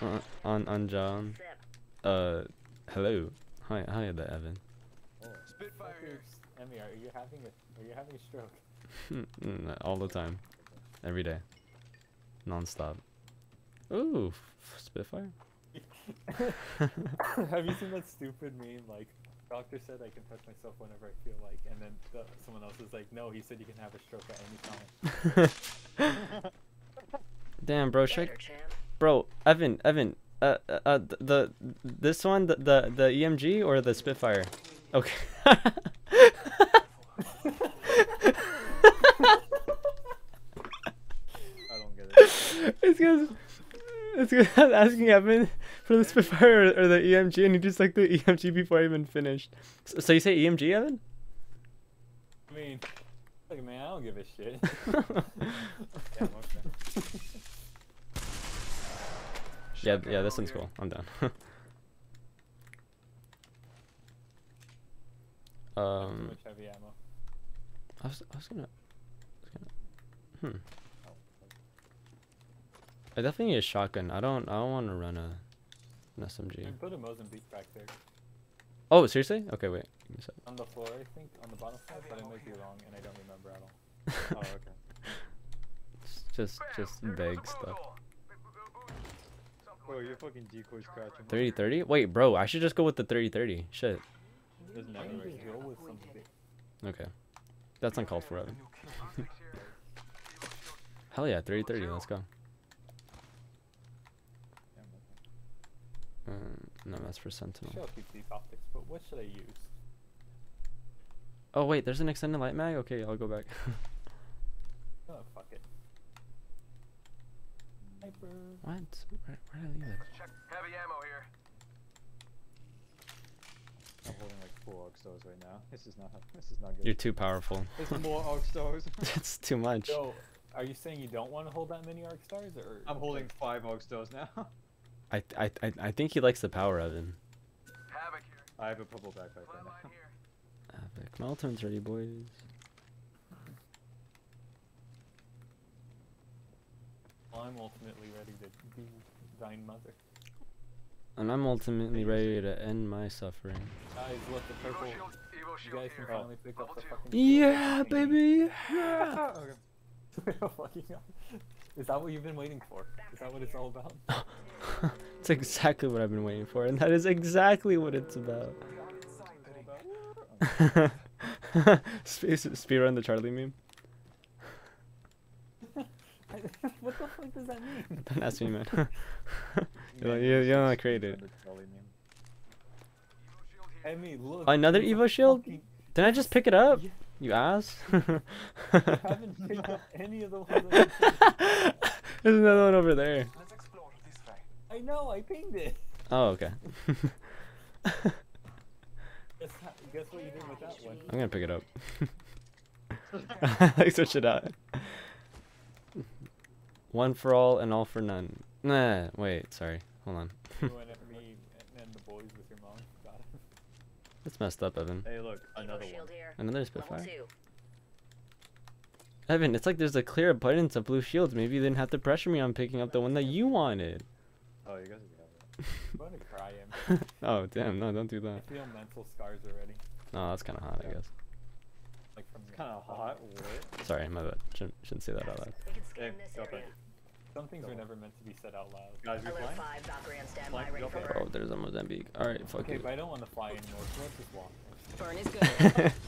Uh, on on John. Uh, hello. Hi hi there, Evan. Spitfire here. Emmy, are you having a are you having a stroke? <laughs> Mm, All the time, every day, non-stop. Ooh, Spitfire. <laughs> Have you <laughs> seen that stupid meme? Like, doctor said I can touch myself whenever I feel like, and then the, someone else is like, no, he said you can have a stroke at any time. Damn, bro, check, Better, bro, Evan, Evan. Uh, uh, uh, th- the this one, the the, the EMG or the Spitfire? Okay. I don't get it. it's because it's because <laughs> I was asking Evan for the Spitfire or, or the EMG, and he just like the <laughs> EMG before I even finished. So, so you say EMG, Evan? I mean, like, man, I don't give a shit. <laughs> yeah, yeah, yeah, this one's cool. I'm done. Too um, much heavy ammo. I was, I was gonna, I was gonna, hmm. I definitely need a shotgun. I don't, I don't want to run a, an SMG. You can put a Mozambique back there. Oh, seriously? Okay, wait. Give me a sec. On the floor, I think, on the bottom floor, but I might be wrong, and I don't remember at all. <laughs> Oh, okay. Just, just, just vague stuff. Bro, like your fucking decoy's scratching. 30 30? Wait, bro, I should just go with the 30 30. Shit. Doesn't I matter can right just here. go with something. Okay. That's uncalled for, Evan. Nuke here. Optics here. Evo shield. Hell yeah, 30 30. Let's go. Damn. Um, no, that's for Sentinel. Sure, keep these optics, but what should I use? Oh, wait, there's an extended light mag? Okay, I'll go back. <laughs> Oh, fuck it. Sniper. what? Where, where did I leave it? Check heavy ammo here. I'm holding like four arc stars right now. This is not. This is not good. You're too powerful. There's more arc stars. <laughs> it's too much. So, are you saying you don't want to hold that many arc stars, or? I'm holding five arc stars now. <laughs> I, I, I, I think he likes the power, Evan. Havoc here. I have a purple backpack Flat right line now. here. Epic. My ultimate's ready, boys. I'm ultimately ready to be thine mother. And I'm ultimately ready to end my suffering. Guys, look, the purple. Evo shield. Evo You guys can finally pick up the fucking. Yeah, baby! Yeah. Okay. <laughs> need. Fucking hell. Is that what you've been waiting for? Is that what it's all about? <laughs> It's exactly what I've been waiting for, and that is exactly what it's about. <laughs> We are inside the ring. Space speedrun the Charlie meme. what the fuck does that mean? Don't ask me, man. You Man, don't, this you, is you don't just create it. the trolley meme. Evo shield here. I mean, look. Another Evo shield? fucking- Didn't I just pick it up? Yeah. <laughs> You ass. I haven't picked up any of the ones. <laughs> There's another one over there. Let's explore this way. I know, I pinged it. Oh, okay. <laughs> Guess, guess what you did with that one? I'm gonna pick it up. like switch it out. One for all and all for none. Nah, wait, sorry. Hold on. You went at me and, and the boys with your mom. Got it. That's messed up, Evan. Hey, look, another one. shield here. Another Spitfire. Evan, it's like there's a clear abundance of blue shields. Maybe you didn't have to pressure me on picking up the one that you wanted. Oh, you guys have it. <laughs> I'm gonna cry him. <laughs> oh, damn. No, don't do that. I feel mental scars already. No, that's kind of hot, I guess. Like from kind of hot. What? Sorry, my bad. Shouldn't, shouldn't say that out loud. We can scan Hey, Some things are never meant to be said out loud. Guys, we Alert flying? 5, Valkyrie on standby, ready for for. Oh, there's a Mozambique. Alright, fuck Okay, it. but I don't want to fly anymore, so let's just walk. Burn is good. <laughs>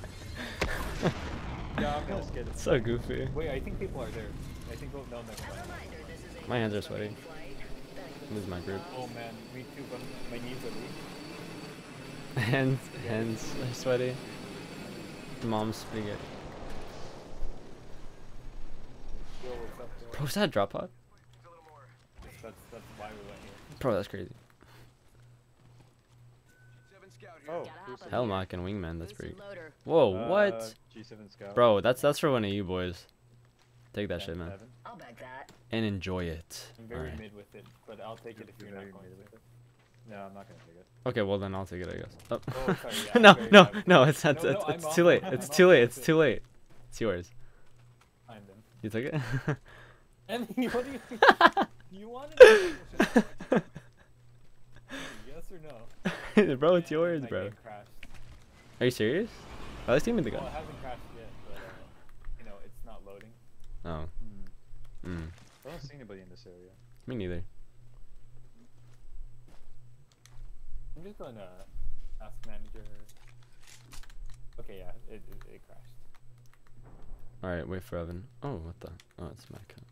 Yeah, I'm kind of scared. It's so goofy. Wait, I think people are there. I think, no, never mind. Reminder, this is a My hands are sweaty. flight. This is my group. Oh man, me too, but my knees are weak. <laughs> hands, hands are sweaty. Mom's spaghetti. Yo, what's up? Bro, is that drop pod? That's that's why we went here. Bro, that's crazy. Seven scout. Oh, Gotta hop Cruiser. up. Hemlok and Wingman, that's Boosted pretty. Whoa, Uh, what? G7 Scout. Bro, that's that's for one of you boys. Take that shit, man, I'll back that. and enjoy it. I'm very Alright. mid with it, but I'll take it if You're you're not going mid with to. it. No, I'm not gonna take it. Okay, well then I'll take it, I guess. Oh. Oh, sorry, <laughs> yeah, no, no, no, it's not. No, it's, no, it's too late. It's too late. It's too late. It's yours. I'm them. You took it? <laughs> Emmy, what do you <laughs> <laughs> you wanted to <laughs> Yes or no? <laughs> bro, it's yours, my bro. Are you serious? At least give me the Well, gun. it hasn't crashed yet, but uh, you know, it's not loading. Oh. Hmm. Mm. I don't see anybody in this area. Me neither. I'm just gonna ask manager. Okay, yeah, it it, it crashed. Alright, wait for Evan. Oh, what the? Oh, it's my account.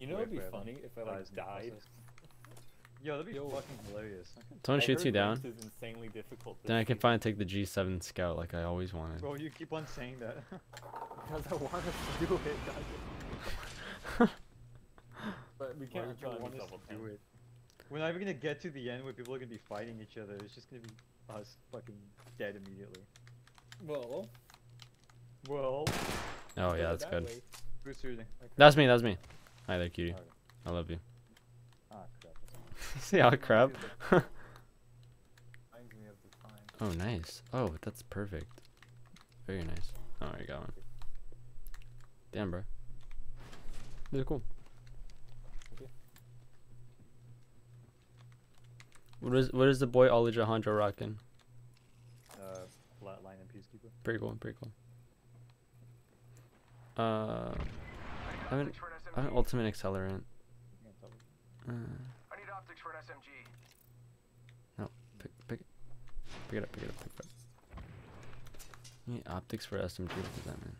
You know, it'd be for funny if I like died. process. <laughs> Yo, that'd be Yo. fucking hilarious. Someone shoots you down, Race is insanely difficult. then I can finally take the G7 Scout like I always wanted. Bro, you keep on saying that. <laughs> because I want to do it. <laughs> But we can't Why would you want to do it? We're not even gonna get to the end where people are gonna be fighting each other. It's just gonna be us fucking dead immediately. Well, Well, Oh yeah, that's that good. who's shooting? That's me. That's me. Hi there, cutie. I love you. Ah, crap. <laughs> See how crap? <laughs> Reminds me of the time. oh, nice. Oh, that's perfect. Very nice. Oh, I got one. Damn, bro. These are cool. What is what is the boy Alejandro rocking? Uh, flatline and peacekeeper. Pretty cool. Pretty cool. Uh, I have an, Optics for an I have an ultimate accelerant. Yeah. Uh, I need optics for an SMG. pick, pick, pick it up. Pick it up. Pick it up. You need optics for SMG. What does that mean?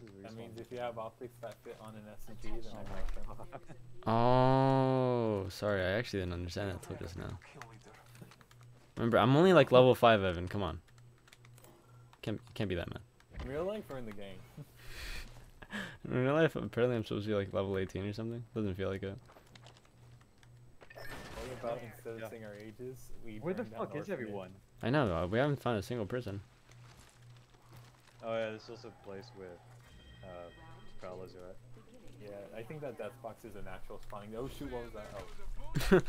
This is That means if you have optics that fit on an SMG, then I'll mark. Oh, sorry. I actually didn't understand that till just now. Remember, I'm only like level five, Evan. Come on. Can't can't be that man. In real life or in the game? <laughs> In real life, apparently I'm supposed to be like level 18 or something. Doesn't feel like it. What about instead of Yeah. saying our ages, we Where the burned fuck is everyone? I know. uh, We haven't found a single person. Oh yeah, this is also a place where uh, prowlers are at. Yeah, I think that death box is a natural spawning. Oh shoot, what was that? Oh, Gotta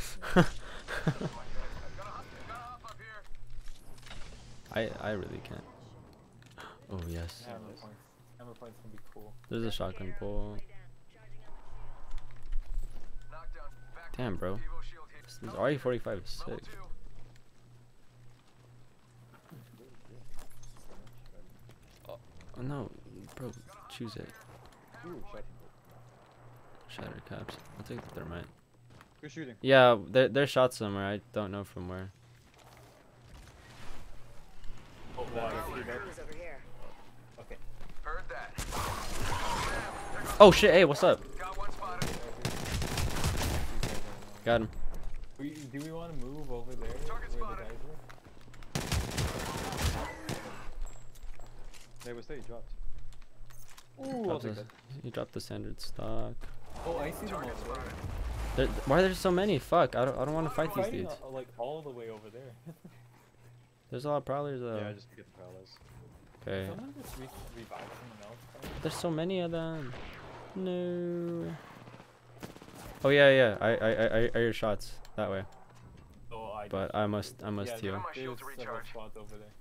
hop, gotta hop up here. I I really can't. <gasps> Oh yes. hammer points. Can be cool. There's a shotgun bolt. Damn, bro. Evo shield here. This, this RE45 is sick. Oh no, bro, choose it. Ooh, shotgun. Shatter caps. I'll take the thermite. Who's shooting? Yeah, there there's shots somewhere. I don't know from where. Oh, that I see that. Crews over here. Okay. Heard that. Oh shit! Hey, what's up? Got one spotted. Got him. We, do we want to move over there Target where the spotted. guys were? Hey, what's? He dropped. Ooh, I'll Dropped take the, that. you dropped the standard stock. Oh, I see them over there. There, why are there so many? Fuck! I don't I don't want to fight these dudes. uh, like all the way over there. <laughs> There's a lot of prowlers though. Yeah, I just get the prowlers. Okay. Re- revive someone else. probably? There's so many of them. No. Oh yeah, yeah. I I I I I hear shots that way, Oh, I but I must I must yeah, heal. my There's shield to several recharge. squads over there.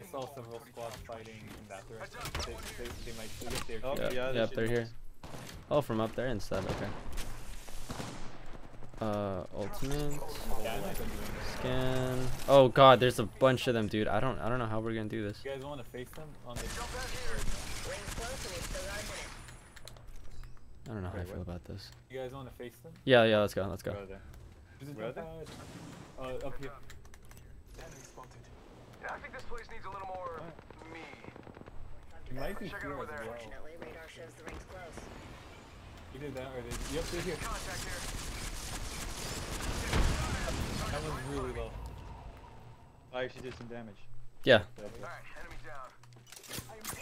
I saw several squads fighting in that direction. They, they, they might still get there. Oh, Yeah, yeah, yep, they're here. Oh, from up there instead. Okay. Uh, ultimate Yeah, I'm not gonna do anything. scan. Oh god, there's a bunch of them, dude. I don't I don't know how we're gonna do this. You guys want to face them on the? Rings close and we still got a minute. I don't know how I feel what? about this. You guys want to face them? Yeah, yeah. Let's go. Let's go. Where are they? It Where are not they? bad? Uh, up here. Yeah, I think this place needs a little more me. It might be Check it here over as there. well. Fortunately, radar shows the rings close. Either that or they. Yep, they're here. Contact here. That one's really low. I actually did some damage. Yeah. But- Alright, enemy down.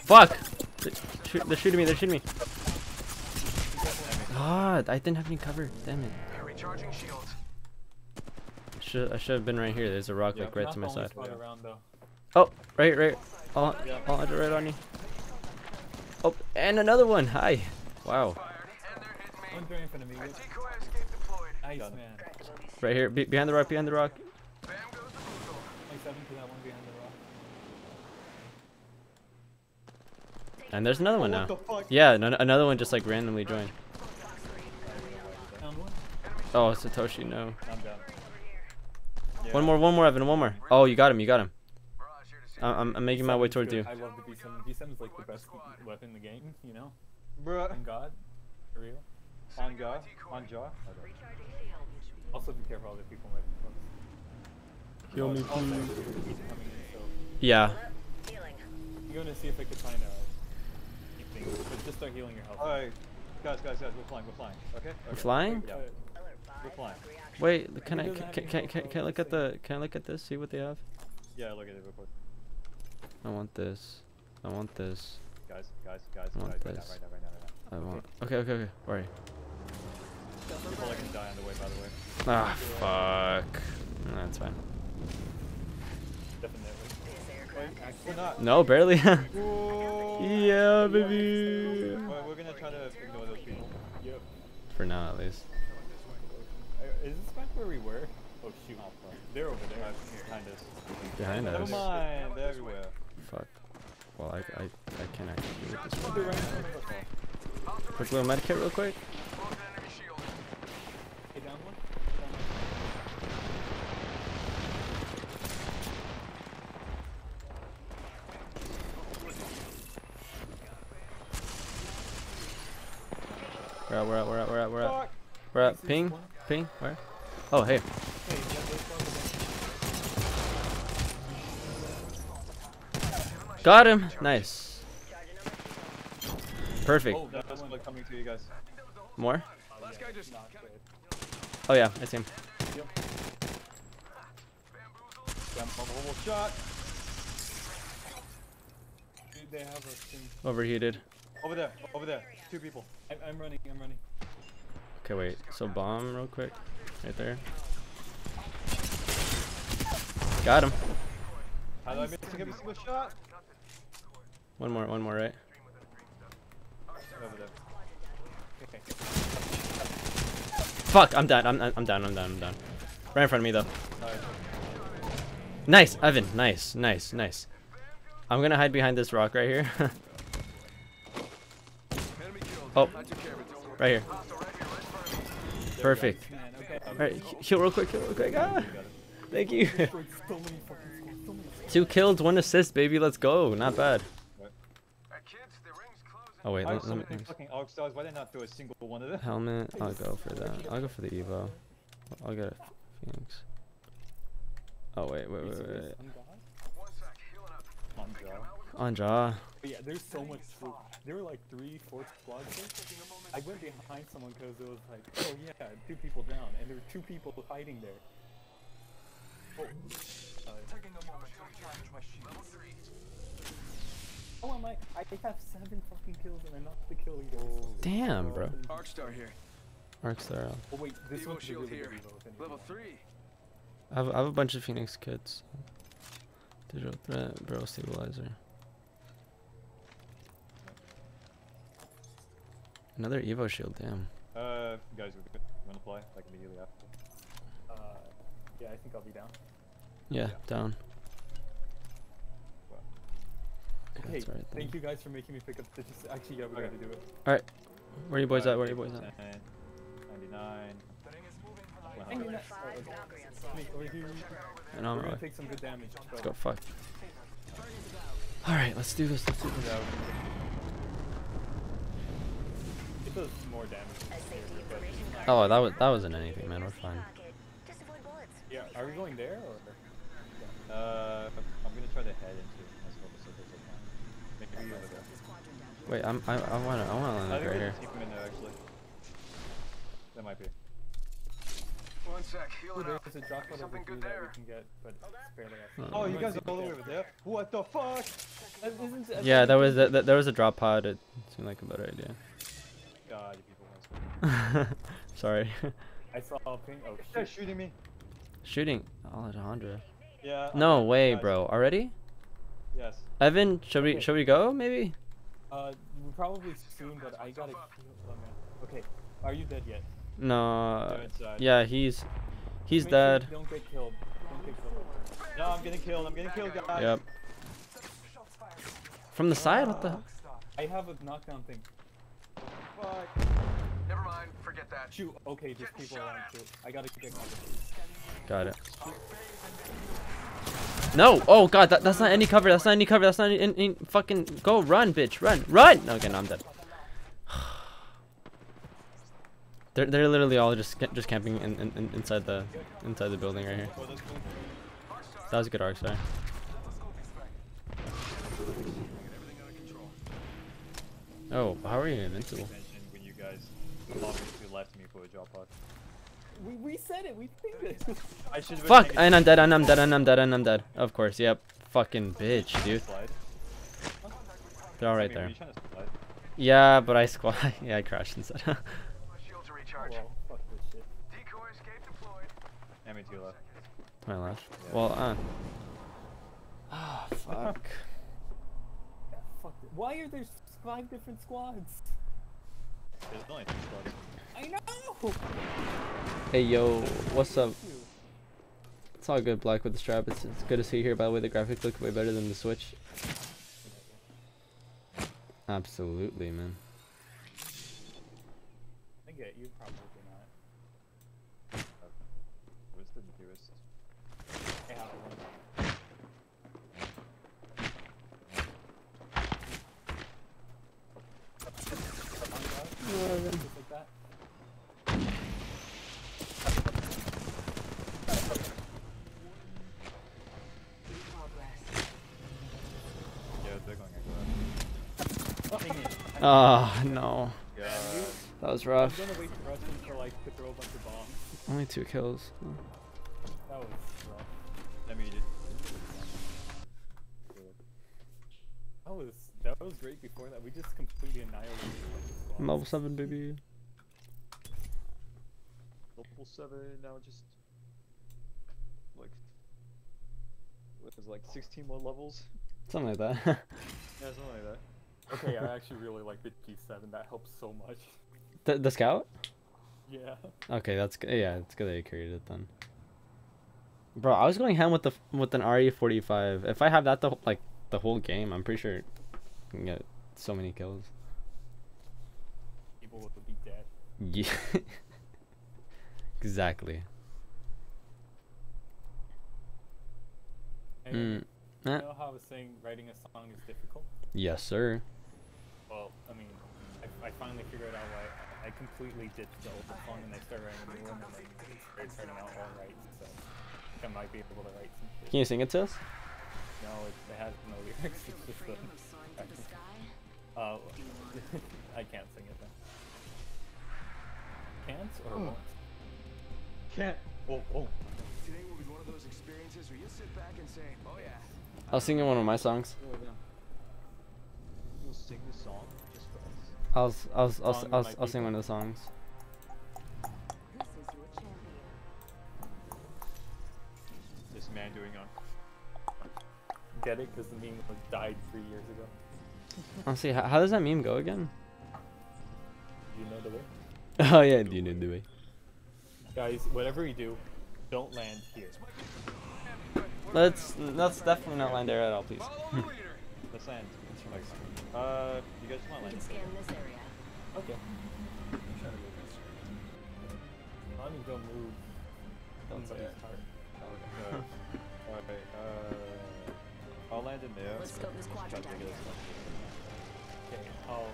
Fuck! They- shoot- They're shooting me. They're shooting me. God, I didn't have any cover. Damn it. Recharging shields. Should I should have been right here. There's a rock Yeah, like right to my side. spot around. Oh, right, right. I'll, I'll have right on you. Oh, and another one. Hi. Wow. Fired, and they're hitting me. One's right in front of me. A decoy escape deployed. Nice man. Right here, be behind the rock, behind the rock. Bam goes the boozle. Like seven to that one behind the rock. And there's another one What now. the? Yeah, no, another one just like randomly joined. Found one. Oh, Satoshi, no. I'm down. Yeah. One more, one more, Evan, one more. Oh, you got him, you got him. Barrage here to see. I- I'm, I'm making my way towards you. I love the G7. G7 is like the best weapon in the game, you know? Bruh. On God. For real. On jaw. On jaw. Okay. Also be careful, other people might be close. Heal me, Also, he's coming in, so Yeah. I'm gonna see if I can find uh, a but just start healing your health. Alright. Guys, guys, guys, we're flying, we're flying. Okay? We're flying? Yeah, we're. Wait, can I, doesn't can, can, can, can, can I look at the the, can I look at this, see what they have? Yeah, look at it real quick. I want this. I want this. Guys, guys, guys, I guys, want right now, this. right now, right now, right now. I want, okay, okay, okay, worry. People are gonna die on the way, by the way. Ah, fuck. That's fine. Definitely. We're not. No, barely. <laughs> Yeah, baby. We're, we're gonna try to ignore those people. Yep. For now, at least. Uh, Is this back where we were? Oh shoot. They're over there. Right behind us. Behind Never us. mind, they're everywhere. Fuck. Well, I, I, I can't actually do it this Oh, way. they're right in front of. Quick little medkit real quick. Broken enemy shield. Hey, down one. Down. We're at, we're at, we're at, we're at, we're at. Fuck. We're at ping, ping, where? Oh, hey. Hey, yeah, those ones Got him. Nice. Perfect. Oh, that That's one. like coming to you guys. More? Last guy just Not good. Oh yeah, I see him. Yep. Got one more shot. Dude, they have a thing. Overheated. Over there, over there. Two people. I, I'm running. I'm running. Okay, wait. So bomb real quick. Right there. Got him. How did I miss every single shot? One more, one more, right? Okay. Fuck, I'm down, I'm, I'm down, I'm down, I'm down. Right in front of me though. Nice. Nice, Evan. Nice, nice, nice. I'm gonna hide behind this rock right here. <laughs> oh, I took care of it. Don't worry. right here. Hostile right here, right in front of me. Perfect. Alright, he- heal real quick, heal real quick. Ah, thank you. Destroyed so many fucking schools. So many schools. Two kills, one assist, baby. Let's go. Not bad. Hey, kids, the ring's closing. Oh wait, let, let me. fucking arc stars. Why did not throw a single one of them? Helmet. I'll go for that. I'll go for the Evo. I'll get a Phoenix. Oh wait, wait, wait, wait. wait. On God? One sec, healing up. On jaw. On jaw. But yeah, there's so much troop. There were like three, four squads there. I went behind someone because it was like, oh yeah, two people down, and there were two people hiding there. Oh, uh, Taking a moment to recharge my oh am I? I have seven fucking kills and I'm not the killing goal. Damn, bro. Arcstar here. Arcstar. Oh wait, this Evo one's a shield really here. good Evo. Level three. I have, I have a bunch of Phoenix kits. Digital threat, barrel stabilizer. Another Evo shield, damn. Uh, guys, we're good. You wanna play? Like immediately after. Uh, yeah, I think I'll be down. Yeah, Yeah. down. Well, Okay, Hey, that's right there. thank you guys for making me pick up the just actually yeah, we Okay. gotta do it. Alright. Where are you boys uh, at? Where are you boys at? 10, 99. The ring is moving for light. Well, Hang in that- oh, okay. Wait, over here. And I'm gonna right. take some good damage. Let's but- go, fuck. Alright, let's do this, let's do this. Yeah, It does more damage. than here, but it's not- Oh, that was that wasn't anything, man. We're fine. Yeah, are we going there or? uh, I'm gonna try to head into as well as I can. Maybe over there. Wait, I'm I I wanna I wanna land I like think right here. keep him in there actually. That might be. One sec, Ooh, healing up. there's a drop out the Something blue good that we can get, but it's barely Oh. Oh, you guys are all the way over there? What the fuck? that- isn't- I Yeah, think there was just- that there was a drop pod. It seemed like a better idea. God, you people want to <laughs> Sorry. I saw a ping. Oh This guy's shit. shooting me. Shooting Alejandra. Yeah. I'm No dead, way, guys. bro. Already? Yes. Evan, should we should we go? Maybe. Uh, we're probably soon, but I gotta. heal- Oh. Okay, are you dead yet? No. Yeah, he's he's Make dead. you Don't get killed. Don't get killed. No, I'm getting killed. I'm getting killed, guys. Yep. From the side? What the? hell? I have a knockdown thing. Fuck. Never mind, forget that. Shoot. Okay, there's people around too. I gotta get cover. Got it. No! Oh god, that, that's not any cover. That's not any cover. That's not any, any fucking go run, bitch, run, run. Okay, no, I'm dead. <sighs> They're they're literally all just just camping in, in, in inside the inside the building right here. That's cool. That was a good arc, sorry. Oh, how are you invincible? Mention when you guys obviously left me for a drop pod. We, we said it. We pinged it. I should have. Fuck! And I'm dead. And I'm dead. And I'm dead. And I'm dead. Of course. Yep. Fucking bitch, dude. Slide. They're all I right there. you trying to slide? Yeah, but I squat. <laughs> yeah, I crashed instead. My shields <laughs> are Oh, recharged. well, fuck this shit. Decoy escape deployed. Enemy to your left. My left. Yeah. Well, uh. <sighs> Ah, fuck. <laughs> Fuck. Why are there five different squads? There's only two squads. I know. Hey, yo, what's up? It's all good, Black with the strap. It's, it's good to see you here. By the way, the graphics look way better than the Switch. Absolutely, man. I get you. Probably not. Where's the nearest? I have one. Just like that. Yeah, they're going everywhere. Dang it. Oh, no. God. That was rough. for us until I could throw a bunch of bombs. Only two kills. That was rough. I mean, it, That was that was great before that. We just completely annihilated a bunch of squads. I'm level 7, baby. level seven now, just like what is like 16 more levels? Something like that. <laughs> Yeah, something like that. Okay, I actually really like the G7. That helps so much. the, the scout? Yeah. Okay, that's good. Yeah, it's good that you carried it then. Bro, I was going ham with the with an RE45. If I have that the like the whole game, I'm pretty sure I can get so many kills. People would be dead. Yeah. <laughs> exactly. And Mm. You Eh. know how I was saying writing a song is difficult? Yes, sir. Well, I mean, I, I finally figured out why I completely ditched the old song and I started writing a new one and then it started turning out alright, so I might be able to write some shit. Can you sing it to us? No, it, it has no <laughs> lyrics, it's just a... Uh, <laughs> I can't sing it then. Can't or won't? Can't. Oh, oh. Today will be one of those experiences where you sit back and say, oh yeah. I'll sing in one of my songs. You'll I'll s- I'll s- I'll, s- Song of I'll, my s- I'll sing one of the songs. This is your champion. This man doing on. Get it? Because the meme was died three years ago. Honestly, how, how does that meme go again? Do you know the way? <laughs> Oh yeah, do you know the way? Guys, whatever you do, don't land here. Let's let's definitely not land there at all, please. Follow <laughs> the leader. Let's land. Like, uh, you guys want to land? Scan this area. Okay. Let me go move somebody's heart. Uh, <laughs> Alright, uh, I'll land in there. Let's scope this quadrant to out get here. Okay, I'll...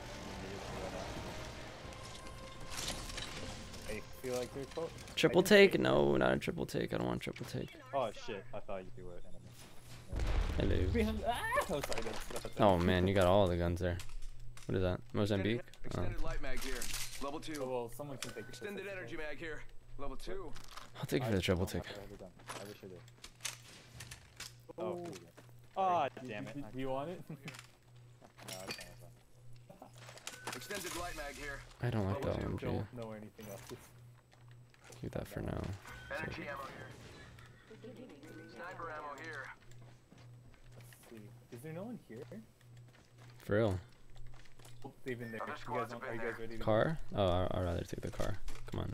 I feel like they're close. Triple take? No, not a triple take. I don't want triple take. Oh shit, I thought you were enemy. Hello. Ah! Oh, sorry, that's, that's Oh man, you got all the guns there. What is that? Mozambique? Oh. Extended light mag here. Level two. Oh, well, someone can take Extended energy well. mag here. Level two. I'll take it for the triple take. I wish I did. Oh, Oh. here we go. Ah, damn it. Do, do you want it? <laughs> No, it's fine, it's fine. Extended light mag here. I don't like the I LMG. don't know anything else. Keep that for now. Energy ammo here. Sniper ammo here. Let's see. Is there no one here? For real. Oh, they've been there. You guys, squads want- have are you guys ready to Car? Oh, I- I'd rather take the car. Come on.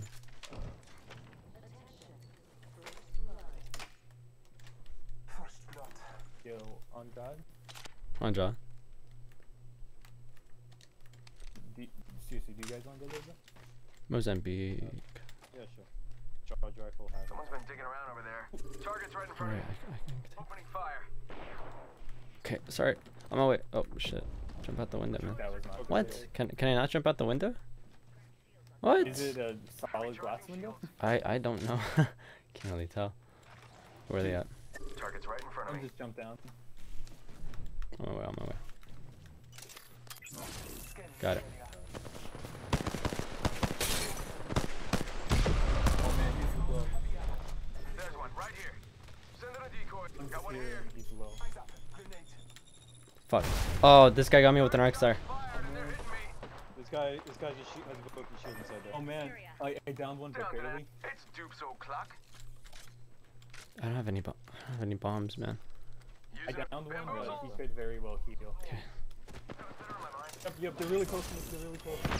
Yo, on God? On, Jaw. Do, seriously, do you guys want to go there? though? Mozambique. Yeah, sure. Charge rifle. Someone's been digging around over there. Target's right in front Alright, of you. I, I can take. Opening fire. Okay, sorry. On my way. Oh shit! Jump out the window, man. That was not What? Can can I not jump out the window? What? Is it a solid glass window? I I don't know. <laughs> Can't really tell. Where are they at? Target's right in front of me. just jump down. On my way. On my way. Got it. area. Oh man, he's low. There's one right here. Send in a decoy. Got one here, here. He's low. Eyes up. Grenade. Fuck. Oh, this guy got me with an arc star. Fired and they're hitting me. This guy, this guy just shoot, has a broken shield inside there. Oh man, I, I downed one Down but to that. barely. It's dupes o'clock. I don't have any. Bo- I don't have any bombs, man. I downed one, but he could very well heal. Okay. Got a center on my mind. Yep, yep, they're really close to me, they're really close. I'm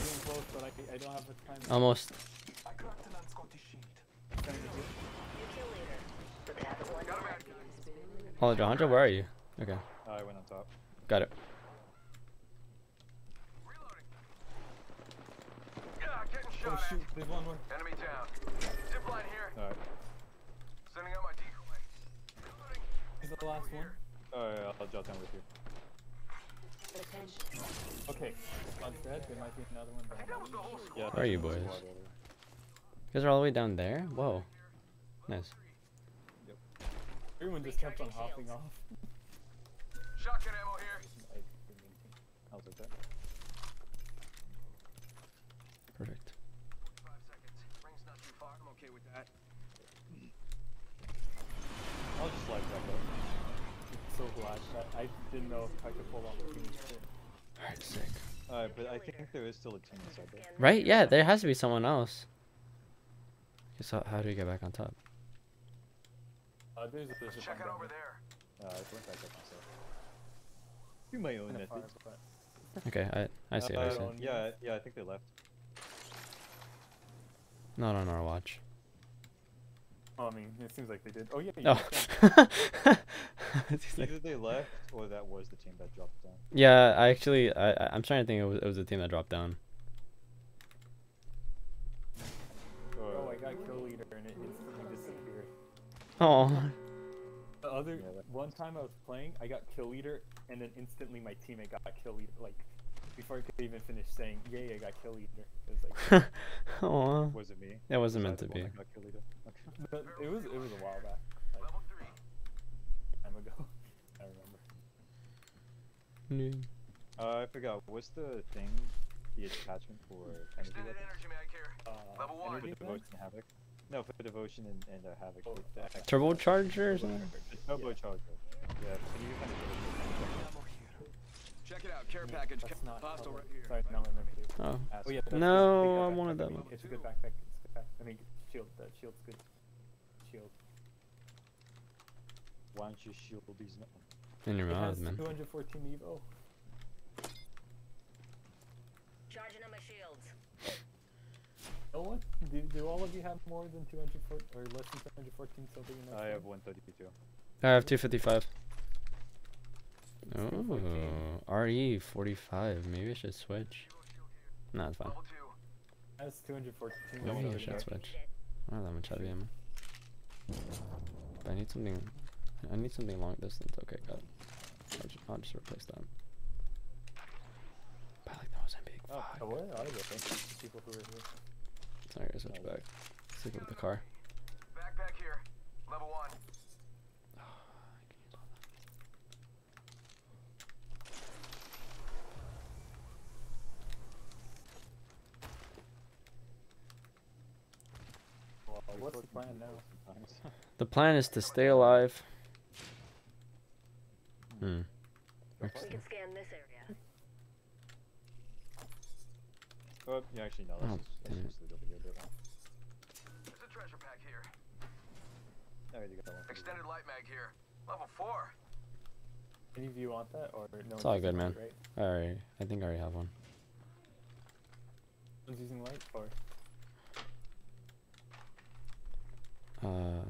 getting close, but I, I don't have much time. Almost. I cracked an unscottish shield. Trying to heal. Got a man. Oh, Alejandro, where are you? Okay, Uh, I went on top. got it. Reloading. Yeah, getting Oh shoot, there's one more. Enemy down. Zip line here. Alright. Sending out my decoy. Reloading. He's the last one. Alright, I'll, I'll drop down with you. Okay, one's dead, there might be another one That down. was the whole squad. Yeah, Where are you boys? You guys are all the way down there. Whoa. Nice. Everyone just kept on hopping off. Shotgun ammo here. I didn't mean to. I'll take that. Perfect. Five seconds. Ring's not too far. I'm okay with that. I'll just slide back up. so glad that I didn't know if I could pull off a team shit. Alright, sick. Alright, but I think there is still a team inside there. Right? Yeah, there has to be someone else. So how do we get back on top? Uh, there's a there's a Check it over down there. Uh, I went back up myself. Do my own there. methods. Fire, Okay, I I see. I Uh, see. on yeah, yeah, I think they left. Not on our watch. Oh, I mean, it seems like they did. Oh yeah. you Oh. can. <laughs> It's like- Either they left or that was the team that dropped down. yeah, I actually, I, I- I'm trying to think. It was, it was the team that dropped down. Oh, The other one time I was playing, I got kill leader, and then instantly my teammate got kill leader. Like before I could even finish saying, "Yay, I got kill leader." It was like, oh, was it me? that wasn't Was meant to be. that got kill leader? Okay. but it was it was a while back, like Level three. time ago. <laughs> I remember. Mm. Uh, I forgot. What's the thing? The attachment for energy Extended weapons? energy mag here. Uh, Level one. For energy devotion and havoc. No, for devotion and, and uh, havoc. Oh, with the extra- Turbocharger or something? Turbocharger. Yeah. Can you kind of Ammo here. Check it out. Care package. That's not. Hostile oh, right here. Sorry, now I remember. too. Oh. Oh yeah. No, that's I backpack. wanted that one. It's a good backpack. It's a good back. I mean, shield. The shield's good. Shield. Why don't you shield these? No- in your It mouth, man. 214 evo. Charging on my shields. Oh what? Do, do all of you have more than 204 or less than 214 silver units? I have 132. I have 255. Oh, RE 45. Maybe I should switch. Nah, it's fine. That's 214. Maybe I should switch. I don't have that much heavy ammo. But I need something. I need something long distance. Okay, got it. I'll just, I'll just replace that. But I like the Mozambique. Oh, Fuck. Oh, where are they? The people who are here. Sorry, I switch back. Stick with the car. Backpack here. Level one. Well, what's the plan now? <laughs> The plan is to stay alive. Hmm. We can scan this area. Oh, yeah, actually no. Let's Oh, just, damn it. let's just leave it over here a bit more. There's a treasure pack here. I already got one. Extended light mag here. Level four. Any of you want that or no? It's all good, man. light, Right? Alright, I think I already have one. Who's using light for? Uh,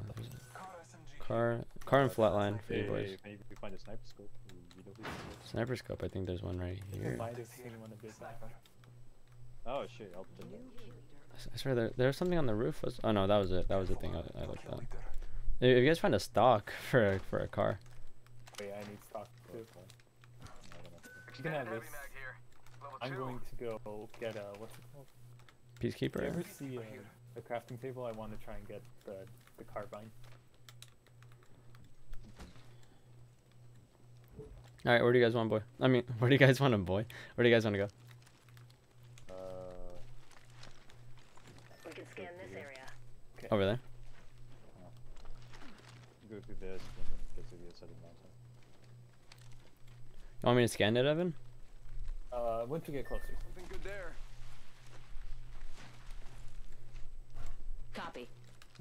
Car car, car and flatline for you boys. maybe we find a sniper scope. we- we don't Sniper scope, I think there's one right here. might have seen one a bit back. Sniper. Oh shit! I'll put it. I s- I swear there, there was something on the roof. Was oh no, that was it. That was the thing I, I looked at. Kilometer. If you guys find a stock <laughs> for a, for a car, Wait, I need stock too. I don't know. You can have Extended heavy this. mag here. Level I'm going to go get a what's it called? peacekeeper. Do you ever see a, a crafting table? I want to try and get the the carbine. All right, where do you guys want, boy? I mean, where do you guys want him, boy? Where do you guys want to go? Uh, We can scan this area. Over there. go through this and then get to the other side of the mountain. You want me to scan it, Evan? Uh, once we get closer. Something good there. Copy.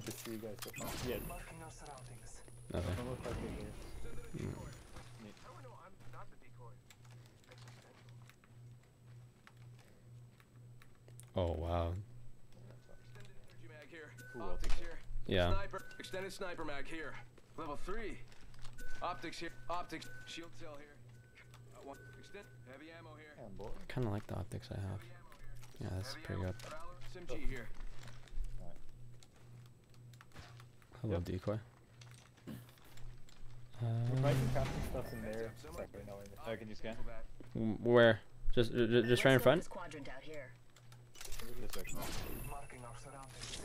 Just so you guys go far. Yeah, Marking our surroundings. Nothing. don't look like they're here. No, no, I'm not the decoy. Oh wow. Extended energy mag here. Ooh, Optics here. Yeah. Sniper. Extended sniper mag here. Level three. Optics here. Optics. Shield cell here. Uh, one. Extend. Heavy ammo here. Damn. Kind of like the optics I have. Heavy ammo here. Yeah, that's pretty good. Here. Hello, decoy. Be crafting stuff in there. Sorry, no, in Uh, can you scan? where? Just uh, ju- just right in front. This quadrant out here. This direction. Marking our surroundings.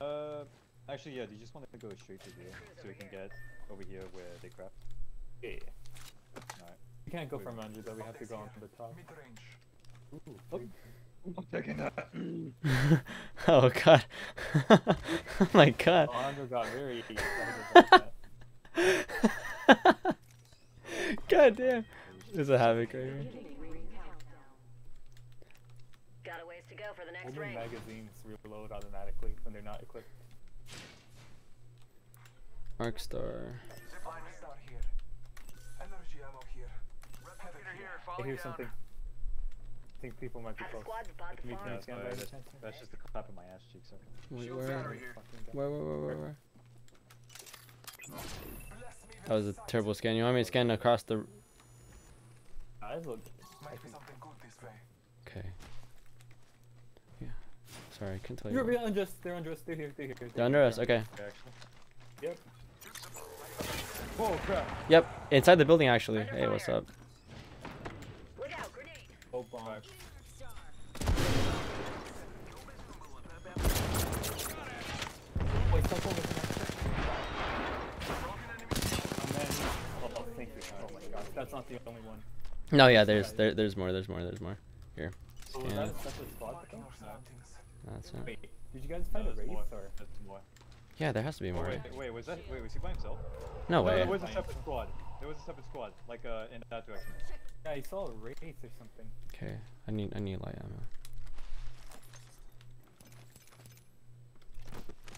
Uh, actually, yeah. Do you just want to go straight to here so we can get over here where they craft? Yeah, yeah. Alright. We can't go from under though. We have to go on the top. Mid range. Ooh, Oh. I'm taking that. <laughs> oh god. <laughs> oh my god. Oh, Alejandro got very <laughs> excited about god damn. There's a havoc right here. Beginning. Got a ways to go for the next Only magazines reload automatically when they're not equipped. Arc star. Armor star here. Energy ammo here. Havoc Replicator here. here. I hear something. I think people might be Have close. squad spot Can No, you it's scan not, by any that's, that's just the clap of my ass cheeks. Okay. Wait, where? battery here. Where, where, where, where, where? That was a terrible scan. You want me to scan across the? Eyes look. Might be something good this way. Okay. Yeah. Sorry, I couldn't tell You're you. behind us. They're under us. They're here. They're here. They're under us. Okay. Okay. Yep. Oh crap. Yep. Inside the building, actually. Hey, what's up? Oh bomb. Wait, stop over Oh, thank you. Oh my gosh, that's not the only one. No, yeah. There's there, there's more. There's more. There's more. Here. Oh, was that a separate squad? Marking our. That's it. Wait, did you guys find No, a race more. or? More. Yeah, there has to be Oh, more. wait, wait, was that? Wait, was he by himself? No No, way. there was a separate squad. There was a separate squad, like uh, in that direction. Yeah, I saw a race or something. Okay. I need I need light ammo.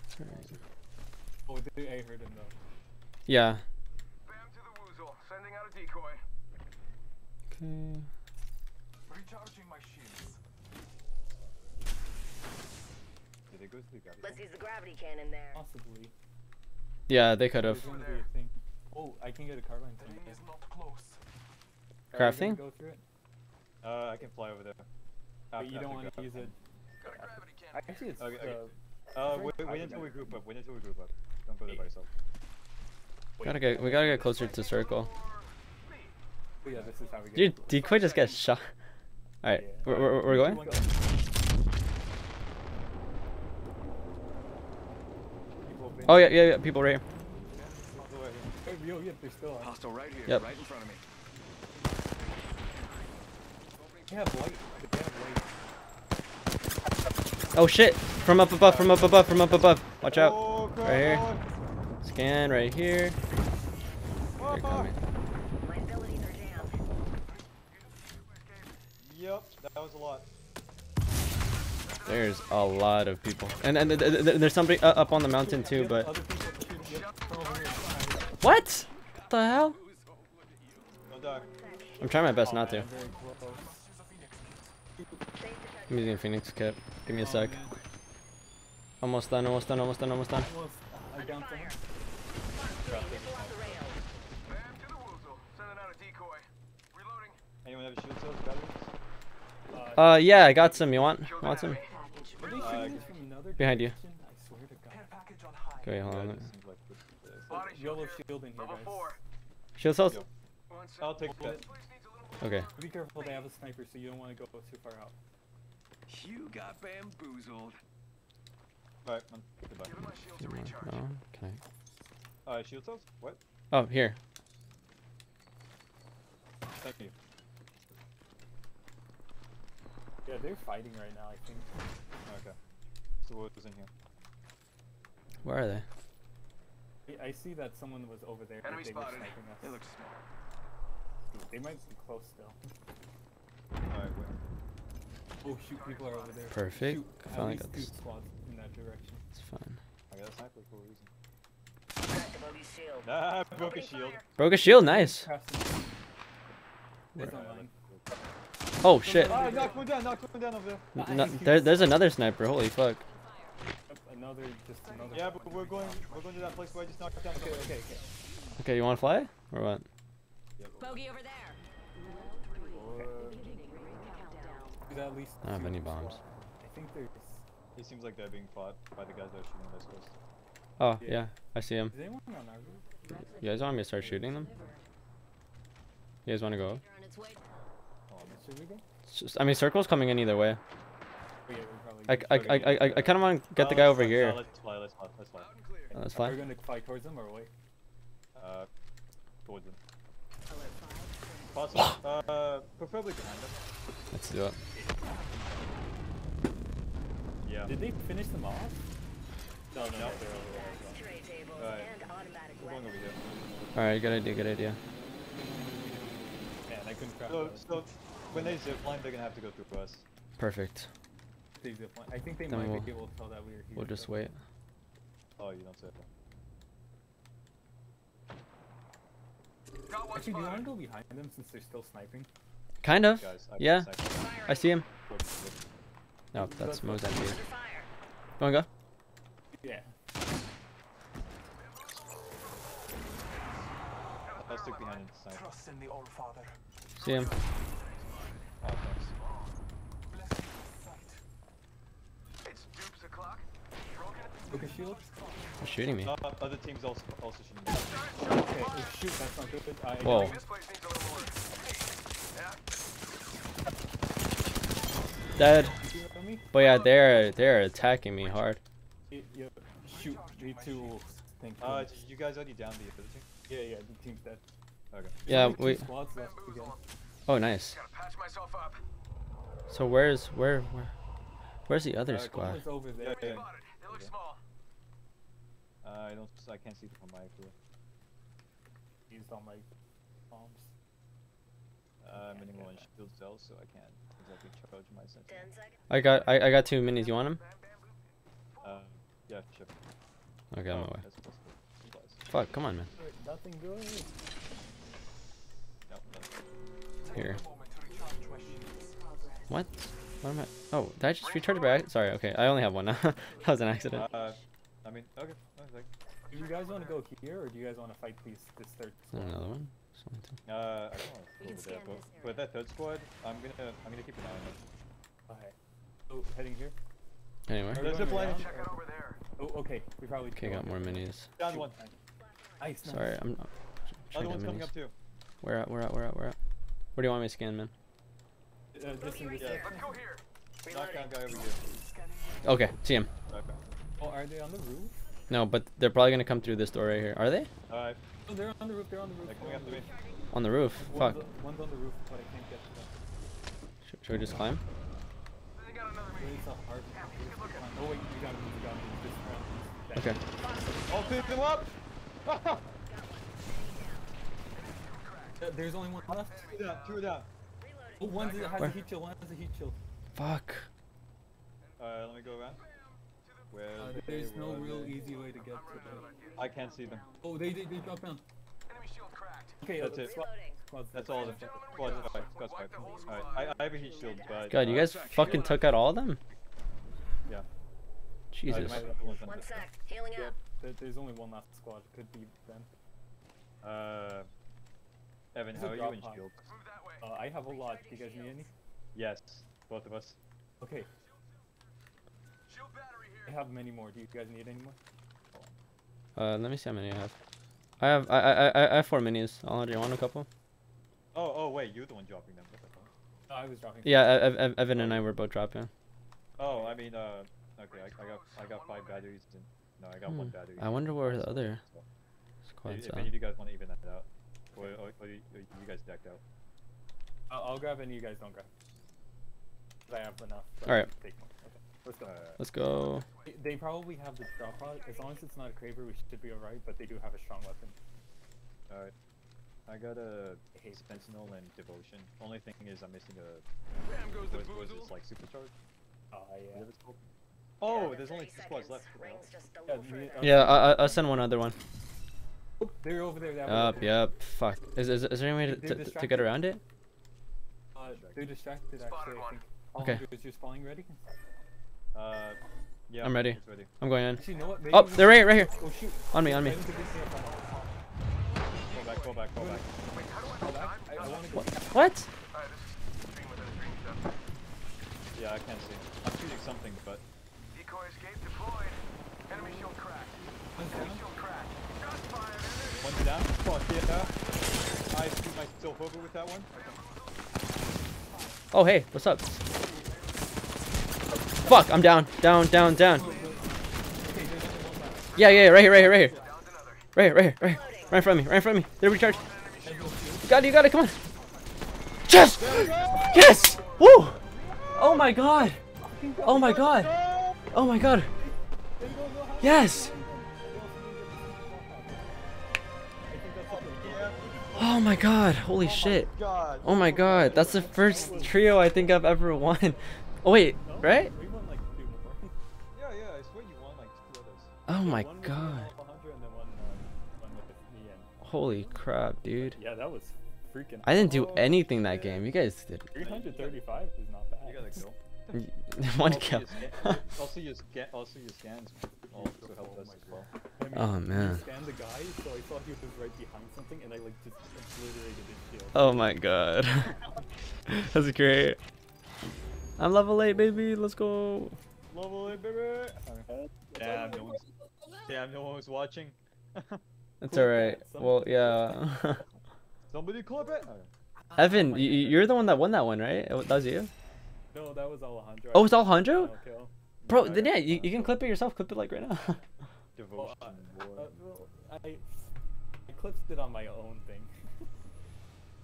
It's alright. Oh, dude, I heard him though. Yeah. Bam to the woozle. Sending out a decoy. Okay. Recharging my shields. Did they go to the gravity? Let's use the gravity cannon there. Possibly. Yeah, they could have. There's gonna be a thing. Oh, I can get a carbine. The ring there. is not close. Are you gonna Crafting? Go through it. Uh, I can fly over there. But you don't want to use it. Got a gravity cannon. Actually, it's Okay, uh, okay. Uh, Very wait, wait private until we group up. Wait until we group up. Don't go there by yourself. Gotta get we gotta get closer to circle. oh, yeah, this is how we get. Dude, to it. decoy just gets shot. All right, Yeah. we're, we're, we're going. One go. People have been- Oh yeah, yeah, yeah. People right here. Hey, yo, yeah, they're still on. Hostile right here. Yep. Right in front of me. They have light. They have light. Oh shit! From up above, from up above, from up above. Watch out. Oh, Right here. Scan right here. They're coming. My abilities are jammed. Yo, that was a lot. There's a lot of people, and and th- th- th- there's somebody uh, up on the mountain too. But what? What the hell? I'm trying my best not to. man, very close. I'm using Phoenix kit. Give me a sec. Almost done. Almost done. Almost done. Almost done. I downed someone. To the woozle. Sending out a decoy. Reloading. Anyone have shield cells, batteries? Uh, yeah, I got some. You want? Want some? Package Are they Uh, shooting us from another behind you. direction? I swear to God. Care package on high. Okay, hold on. This- shield Yellow shield in here, guys. four. Shield cells. Yo. One. I'll take that. it. Place needs a little Okay. Be careful, they have a sniper, so you don't want to go too far out. You got bamboozled. Alright, man. Goodbye. Giving my shields a Come on, recharge. No. Can Uh, shield cells? What? Oh, here. Thank you. Yeah, they're fighting right now, I think. Okay. So what was in here? Where are they? I- I see that someone was over there. Enemy they were spotted. sniping us. They look small. They might be close still. Alright, wait. Oh shoot, people are over there. Perfect. Shoot, at Finally least got two this. squads in that direction. It's fine. I got a sniper for a reason. Crack the. Ah, I broke a shield. Broke a shield. Nice. Craftsman. It's online. Oh shit. Ah, knock one down, knock one down over there. No, there, there's another sniper. Holy fuck. Yep, Another, just another. Yeah, but we're going, we're going to that place where I just knocked down. Okay, okay, okay. Okay, you want to fly or what? Bogey over there. There's at least I don't have any bombs. I think there's. It seems like they're being fought by the guys that are shooting this coast. Oh Yeah. yeah, I see him. Is anyone on our roof? You guys want me to start shooting them? You guys want to go? On its way. Oh, Should we go? It's just, I mean, circle's coming in either way. Oh, Yeah, we probably. I, I, I, I, I kind of want to get the guy over fly, here. Let's fly, let's fly, let's fly. Loud and clear. Uh, Let's We're fly. gonna fly towards them or wait? Uh, towards them. Alert. Possible. uh, preferably behind us. Let's do it. Yeah. Did they finish them off? No, no, no, No. they're over there. as well. Tray tables Alright. and automatic We're going over weapons. here. All right, good idea. Good idea. Man, I couldn't craft So, those. so when they zipline, they're gonna have to go through us. Perfect. They zip line. I think they Then might we'll- be able to tell that we were here. We'll just so- wait. Oh, you don't say that. Got one Actually, do you want to go behind them since they're still sniping? Kind of. Guys, I Yeah. I see him. Towards. No, that's Mozambique. Under fire. You wanna go? Yeah. I'll stick behind and snipe. Trust in the All Father. See him. Oh, thanks. Blessed is the sight. It's dupes o'clock. Broken. Book a shield? They're shooting me. Uh, other teams also also shooting. me. Okay, oh, shoot, that's not good. I, I Whoa. This place needs a little more. Yeah. Dead. You see what I mean? But yeah, they're they're attacking me hard. Yeah, shoot, me too. Thank you. Uh, you guys already down the other team? yeah, yeah, the team's dead. Okay. Yeah, only we. squads left again. Oh, nice. Gotta patch myself up. So where's where where where's the other Uh, squad? Over there. Yeah, yeah. They look Okay. small. Uh, I don't. I can't see from my crew. Used all my bombs. Uh, minimal and shield cells, so I can't exactly charge my sensor. I got I, I got two minis. You want them? Uh, yeah, sure. Okay, on my Oh, way. that's supposed to be. Fuck, come on, man. Nothing good. No, no. Here. A moment to recharge my shields. What? What am I? Oh, did I just recharge by? ac- Sorry. Okay, I only have one now. <laughs> that was an accident. Uh, I mean, okay. I was like, Do you guys want to go here, or do you guys want to fight these this third squad? Another one. Something. uh, I don't want to go over there, but, this but that third squad, I'm gonna, I'm gonna keep an eye on it. Okay. So heading here. Anyway. Are we There's a plane. Check it over there. Oh, okay. We probably. Okay, go got more minis. Down Shoot. one. Nice. nice. Sorry, I'm not. Other trying to one's get coming minis. up too. Where at? Where at? Where at? Where at? Where do you want me to scan, man? Uh, this in this Yeah. Let's go here. Knockdown guy over here. Okay, see him. Okay. Oh, are they on the roof? No, but they're probably gonna come through this door right here. Are they? Alright, Oh, they're on the roof. They're on the roof. they're they're coming after me. On the roof. Fuck. One's, one's on the roof, but I can't get to them. Should, should we just climb? They got another Really, it's a hard. Oh wait, you got me. You got me. This round. is Okay. dead. I'll pick them up! <laughs> Uh, there's only one left. two down, two down. Oh, one has Where? a heat shield, one has a heat shield. Fuck. Uh, let me go around. Where? Uh, there's no real easy way to get to them. I can't see them. Oh, they, they, they dropped down. Enemy shield cracked. Okay, That's it. squad- squad's That's all of them. Squad's alright. Squad's fine. Alright. I, I have a heat shield, but. God, you uh, guys fucking took out all of them? Yeah. Jesus. Uh, my- one's on One the- sec. Healing Yeah, up. there, there's only one last squad. Could be them. Uh, Evan, There's how are you in pod. shield? Move that way. Uh, I have a lot. Do you guys need any? Yes, both of us. Okay, Shield battery I here. Have many more. Do you guys need any more? Uh, let me see how many I have. I have I I I, I have four minis. Alejandro, you want a couple? Oh, oh, wait, you're the one dropping them. What? No, I was dropping. Yeah, Ev- Ev- Evan and I were both dropping. Oh, I mean, uh, okay, I, I got, I got five batteries. And, no, I got one Hmm, battery. I wonder where the other So, squad's if, if any of you guys want to even that out, or, or, or you, or you guys decked out. I'll, I'll grab any you guys don't grab. 'Cause I have enough. but Alright. Take one. Okay, let's go. Uh, Let's go. They- They probably have the drop pod. As long as it's not a Kraber, we should be alright. But they do have a strong weapon. Alright. I got a Sentinel and Devotion. Only thing is I'm missing a, Bam goes the what, what is boozle. this, like Supercharge? Uh, yeah. Whatever it's. Oh, there's only two squads left. What the hell? Rings just Yeah, little me- further. Yeah, I I I'll send one other one. Oh, they're over there. That way, Up, yep. Fuck. Is is, is there any way to, to, to get around it? Uh, they're distracted Spotted actually. I one. think. Okay. Is your spawning ready? Uh, yeah. I'm ready. Ready. I'm going in. Actually, you know what? Oh, they're right right here. Oh shoot! On me, on me. I need to beat me up on- Go back, go back, go back. Wait, how do I Go back. time? I, I want to. What? What? Alright, this is stream within a stream stuff. Yeah, I can't see. I'm shooting something, but Decoy escape deployed. Enemy shield cracked. Enemy shield cracked. Shots fired. Enemy. one's down. Fuck yeah. I shoot myself over with that one. Oh hey, what's up? Fuck, I'm down, down, down, down. Yeah, yeah, yeah, right here, right here, right here. Right here, right here, right here. Right in front of me, right in front of me. They're recharged. Got it, you got it, come on. Yes! Yes! Woo! Oh my god! Oh my god! Oh my god! Yes! Oh my god, holy shit. Oh my god, that's the first trio I think I've ever won. <laughs> Oh wait, right? Oh my one god. Alejandro and then one, uh, one with me and. Holy crap, dude. Yeah, that was freaking. I didn't do anything that game. You guys did 335 is not bad. You gotta go. <laughs> one I'll kill. your scan- <laughs> your scan. I'll your scans. Also help us as well. I mean, Oh, you man. Scanned the guy, so I thought he was right behind something, and I like just obliterated his shield. Oh my god. <laughs> That's great. I'm level 8, baby. Let's go. Level eight, baby. Damn, no one's. Damn, no one was watching. That's alright. <laughs> Well, yeah. <laughs> Somebody clip it. Evan, y- y- you're the one that won that one, right? That was you? No, that was Alejandro. Oh, it's Alejandro? Final. Bro, I then yeah, you, you can clip it yourself. Clip it like right now. <laughs> Devotion. Uh, uh, well, I, I clipped it on my own thing.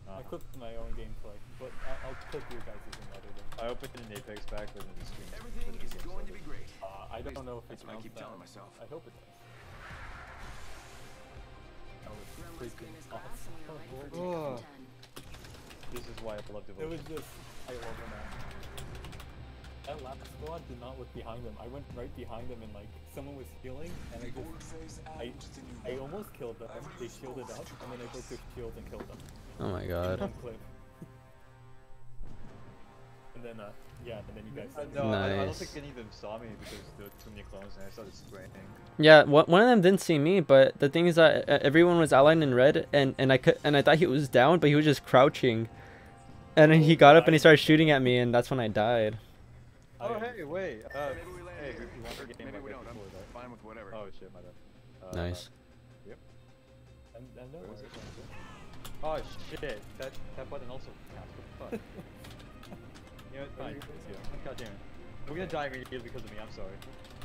I clipped my own gameplay, but I'll, I'll clip your guys' another day. I opened an Apex back within the stream. Everything the is going to be great. Uh, I don't know if it's. That's what I keep telling myself. I hope it does. That was freaking screen is glass and we are ready for Oh. This is why I love It Devotion. was just, I love him now. That last squad did not look behind them. I went right behind them and like someone was healing and I just, I, I almost killed them. They shielded up and then I broke their shields and killed them. oh my god. and then, uh, yeah, and then you guys Uh, said, no, I, I don't think any of them saw me because there were too many clones and I started spraying. Yeah, one one of them didn't see me, but the thing is that uh, everyone was outlined in red, and and I could and I thought he was down, but he was just crouching, and then he got up and he started shooting at me, and that's when I died. Oh, hey, wait. Uh, Maybe we land hey, here. we, we won the game Maybe we don't. I'm fine with whatever. Oh shit, my bad. Uh, Nice. Yep. and, and no Where is worries, it? Oh shit, that that button also We're gonna die immediately because of me. I'm sorry.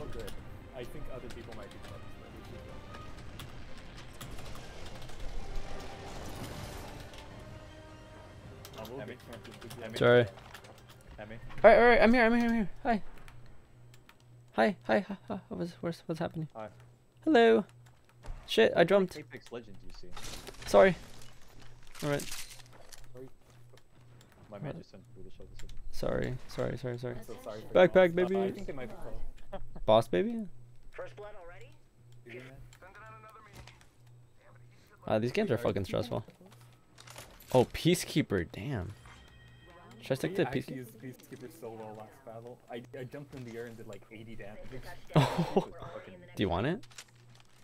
Oh, good. I think other people might be close, but we should go. I Emi? get champions again. Emi? Sorry. Emi. All right, all right, I'm here, I'm here, I'm here. Hi. Hi, hi, hi, hi. What's what's what's happening? Hi. Hello. Shit, I jumped. Apex Legends, you see. Sorry. All right. My man just sent through the shovel. so- Sorry, sorry, sorry, sorry. So sorry. Backpack, your loss. Uh, I baby. think they might be close. Boss baby? First blood already? You? Uh, these games are fucking stressful. Oh, Peacekeeper, damn. Should I stick to I actually Peacekeeper? used Peacekeeper solo last battle. I, I jumped in the air and did like 80 damage. Oh. <laughs> Do you want it?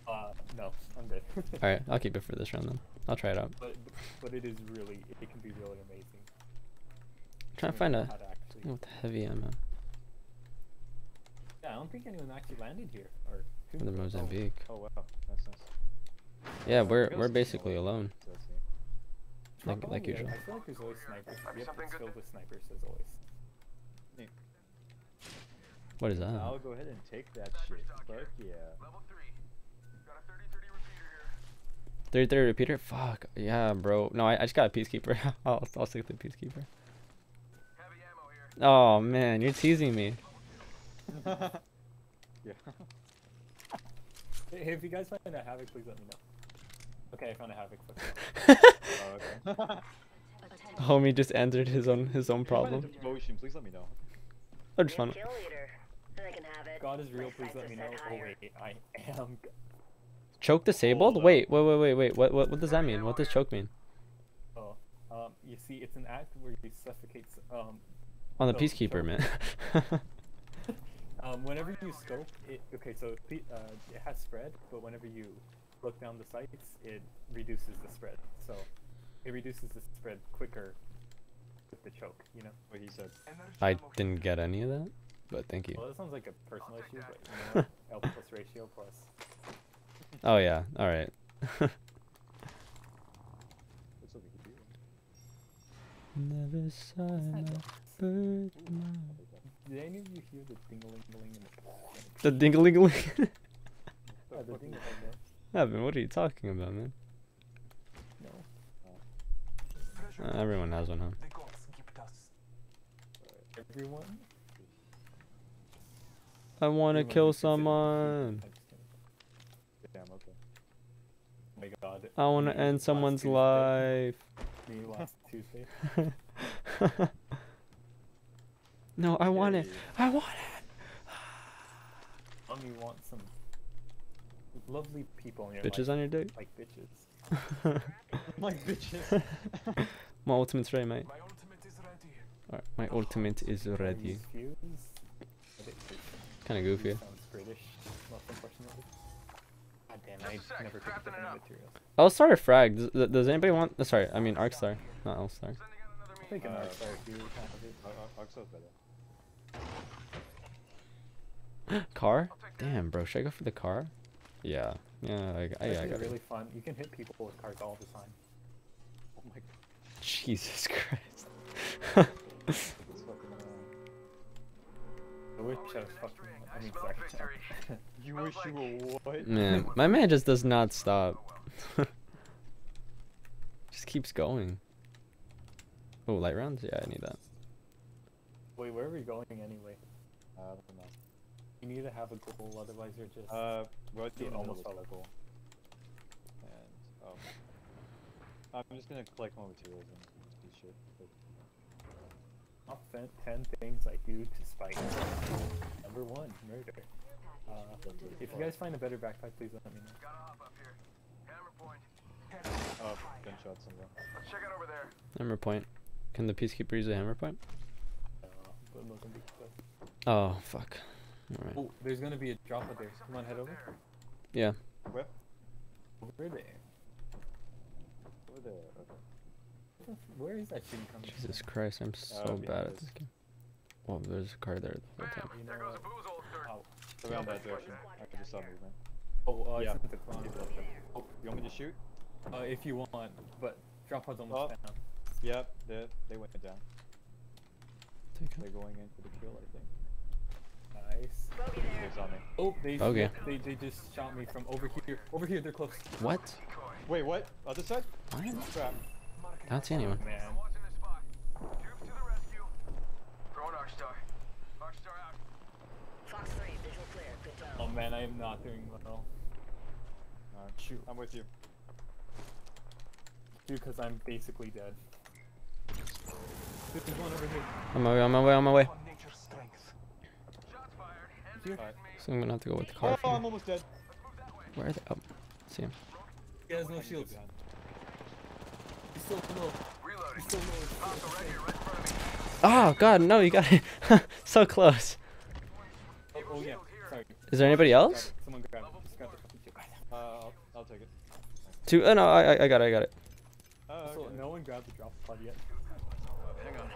Uh, no, I'm good. Alright, I'll keep it for this round then. I'll try it out. but but it is really it can be really amazing. Trying to find a to with heavy ammo. Yeah, I don't think anyone actually landed here or who? The Mozambique. Oh, oh wow, that's nice. Yeah, we're we're basically alone. so that's neat. Like like usual. I feel like there's always snipers. Yep, it's filled with snipers as always. What is that? I'll go ahead and take that shit. Fuck yeah. Level 3. 30-30 repeater here. Thirty thirty repeater? Fuck. Yeah, bro. No, I, I just got a peacekeeper. <laughs> I'll I'll stick to peacekeeper. Heavy ammo here. Oh man, you're teasing me. <laughs> Yeah. Hey, if you guys find a havoc, please let me know. Okay, I found a havoc. It. <laughs> oh, okay. <laughs> Homie just answered his own his own If you find a problem. devotion, please let me know. I just found Kill leader. They can have it. God is real. Please let me know. Oh wait, I am. choke disabled. Hold Wait, wait, wait, wait, wait. What what what does that mean? What does choke mean? Oh, um, you see, it's an act where you suffocate. Um, On the Oh, peacekeeper, choke. man. <laughs> <laughs> um, whenever you scope, it okay. So uh, it has spread, but whenever you look down the sights, it reduces the spread. So it reduces the spread quicker with the choke. You know. What he said. I didn't get any of that, but thank you. Well, that sounds like a personal issue, but you know. <laughs> L plus ratio plus. Oh yeah. All right. That's what we could do. Never saw my birthmark. Did any of you hear the ding-a-ling-a-ling in the? The dingling. Yeah, the ding man. Evan, what are you talking about, man? No. Uh, everyone has one, huh? The gods gift us. Everyone. I want to everyone kill someone. I'm just kidding. Damn, okay. Oh my god. I want to end last someone's Tuesday- life. Me last <laughs> Tuesday. <laughs> no, I want it. I want it. Tell you want some lovely people in your Bitches life. on your dick. Like bitches. <laughs> like bitches. <laughs> My ultimate's ready, mate. My ultimate is ready. Alright, my ultimate is ready. Use fuse. But it- it Kind of goofy. Sounds British, most unfortunately. God damn, I Just a sec, never picked up crafting it any up. materials. I'll start a frag. Does, does anybody want? uh, Sorry, I mean Arcstar, not Elstar. Sending I think an Uh, arc star if you have it. Ar- Ar- better. <gasps> Car? Damn, bro. Should I go for the car? Yeah. Yeah. I, I, It's I actually got it. really fun. You can hit people with cars all the time. Oh my god. Jesus <laughs> Christ. It's I wish I was fucking. I mean, smoke sorry. <laughs> You wish you were what? man, my man just does not stop. <laughs> just keeps going. Oh, light rounds? Yeah, I need that. Wait, where are we going anyway? I don't know. You need to have a goal, otherwise you're just. Uh, we're at the end almost of fell the goal. And, um, I'm just gonna collect more materials and just do shit. But top 10, 10 things I do to spite. Number one, murder. Uh, if you guys find a better backpack, please let me know. Gotta hop up here. Hammer point. Oh, gunshots somewhere. Let's check out over there. Hammer point. Can the peacekeeper use a hammer point? But Mozambique does. Oh, fuck. Alright. Oh, there's gonna be a drop out there. Come on, head over. Yeah. Where? Over there. Over there. Okay. The Where is that shooting coming Jesus from? Christ, I'm so behind bad at this game. Well, there's a car there the whole time. You There know goes a what? booze old Around that direction. I just saw movement. Oh, uh, Yeah. the clown. Oh, you want me to shoot? Uh, if you want, but drop pod's almost Oh. down. Yep, they they went down. Take it. They're going in for the kill, I think. Nice. They're on me. Oh, they Okay. they they just shot me from over here. Over here, they're close. What? Wait, what? Other side? What? Crap. I don't see anyone. Man, I'm watching this spot. Troops to the rescue. Throwing Arcstar. Arcstar out. Fox 3, visual clear. Good to oh man, I am not doing well. Alright, Shoot, I'm with you. dude, because I'm basically dead. There's one over here. On my way, on my way, on my way. On nature's strength. Here. So I'm gonna have to go with the car. Oh, for I'm almost dead. Where are they? Oh, see him. He has no shields. He's still low. He's still low. Oh God, no! You got it. <laughs> so close. Oh, oh yeah. Sorry. Is there anybody else? Someone grab it. Grab it. Uh, I'll, I'll take it. Two? Oh no, I, I- I got it. I got it. Oh, Also, okay. no one grabbed the drop pod yet. Hang on.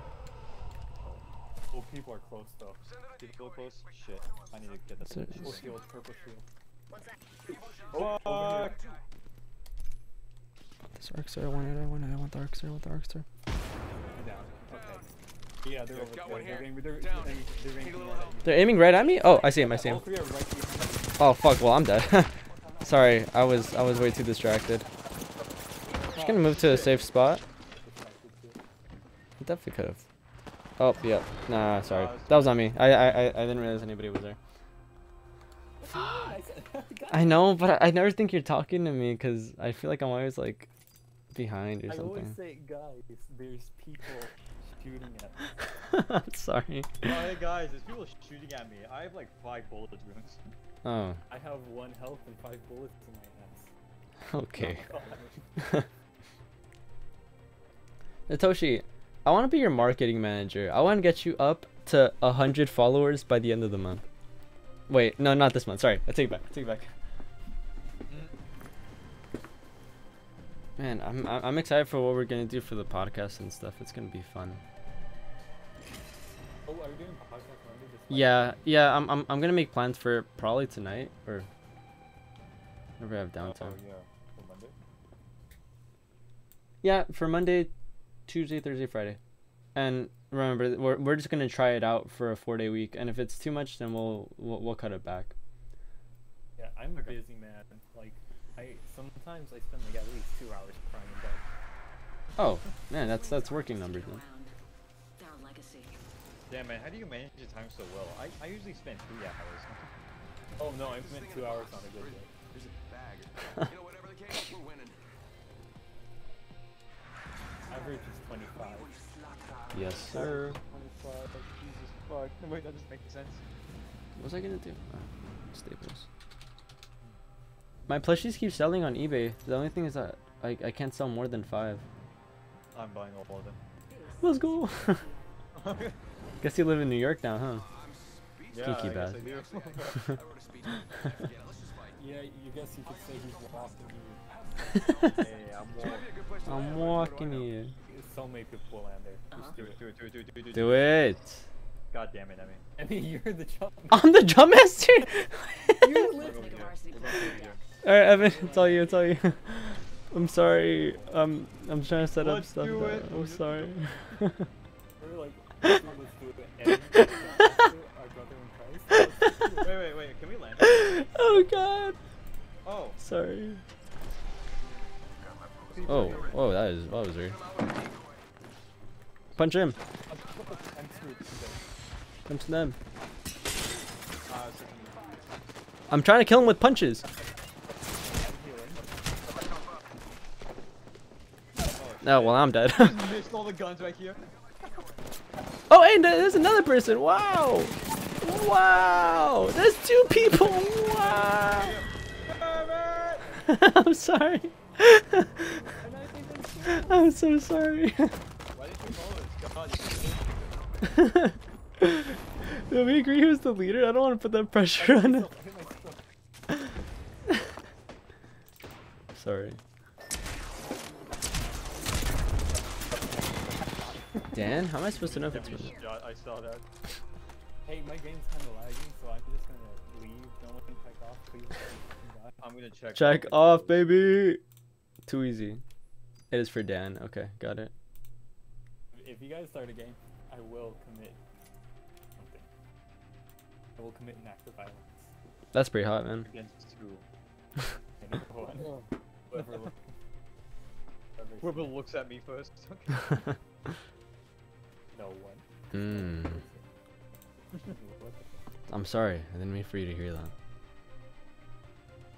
Oh, people are close though. People close. Shit. I need to get this. So- Oh, shield, purple shield. Oh, over fuck. This arc star, I want it. I want it. I want the arc star. I want the arc star. I'm down. Okay. Yeah, they're over Got there. one They're here. aiming, they're, Down. they're, they're Need a aiming little right at help. you. They're aiming right at me. Oh, I see him. I see All him. three are right behind you. Oh fuck. Well, I'm dead. <laughs> Sorry, I was I was way too distracted. Just gonna move to a safe spot. I definitely could have. Oh, yeah. Nah, sorry. That was on me. I I I, I didn't realize anybody was there. I know, but I, I never think you're talking to me because I feel like I'm always like behind or something. I always something. say, guys, there's people shooting at me. I'm <laughs> sorry. Oh, hey guys, there's people shooting at me. I have like five bullet wounds. Oh, I have one health and five bullets in my ass. okay. God. <laughs> Natoshi, I want to be your marketing manager. I want to get you up to a hundred followers by the end of the month. Wait, no, not this month. Sorry, I take it back. I take it back. Man, I'm I'm excited for what we're gonna do for the podcast and stuff. It's gonna be fun. Oh, are you doing podcast Monday? Yeah, yeah. I'm I'm I'm gonna make plans for probably tonight or whenever I have oh, oh, downtime. Oh, yeah. For Monday. Yeah, for Monday, Tuesday, Thursday, Friday. And remember, we're, we're just gonna try it out for a four day week, and if it's too much, then we'll we'll, we'll cut it back. Yeah, I'm Okay. busy, man. Like, I sometimes I spend like at least two hours crying in bed. Oh man, that's that's working numbers then. Their legacy. Damn man, how do you manage your time so well? I, I usually spend three hours. <laughs> Oh no, I spent two hours on a good day. There's a bag. <laughs> you know, whatever the case, we're winning. Average is 25. Yes, sir. 25, Jesus fuck. <laughs> Wait, that doesn't make sense. What was I gonna do? Oh, staples. My plushies keep selling on eBay. The only thing is that I I can't sell more than five. I'm buying all of them. Let's go. <laughs> <laughs> Guess you live in New York now, huh? yeah, Sneaky I guess bad. I do. I wrote a speech. Yeah, let's just fight. Yeah, you guess you could say he's walking you. hey, I'm This might warm. be a good place to I'm land, but what do I walking here. So many people land there. Just Do do it, it. do it, do it, do it, do it, do it. Do it. God damn it, Emi. <laughs> I mean, you're the jump. <laughs> I'm the drum master. <laughs> You're We're lit. going Like a here. varsity We're player. going here. All right, Evan, it's all you. It's all you. I'm sorry. Um, I'm trying to set up Let's stuff. do it. I'm sorry. We're like, let's do it. And our brother in Christ. Let's do it. Wait, wait, wait. Can we land? oh God. Oh, Sorry. Oh, oh, that is that was weird. Punch him. I'm. Punch them. I'm trying to kill him with punches. No, well I'm dead. <laughs> missed all the guns right here. oh, and there's another person. Wow. Wow. There's two people. Wow. <laughs> I'm sorry. <laughs> I'm so sorry. Why didn't you follow us? Do we agree who's the leader? I don't want to put that pressure on him. I hit myself. Sorry. Dan, how am I supposed to know if it's me? shot. I saw that. Hey, my game's kind of lagging, so I'm just gonna leave. No one can check off, please. I'm gonna check. Check off, baby. Too easy. It is for Dan. Okay, got it. If you guys start a game, I will commit something. I will commit an act of violence. That's pretty hot, man. Against two. <laughs> Whoever look- whoever Whoever looks at me first. <laughs> No one. Hmm. What the- I'm sorry. I didn't mean for you to hear that.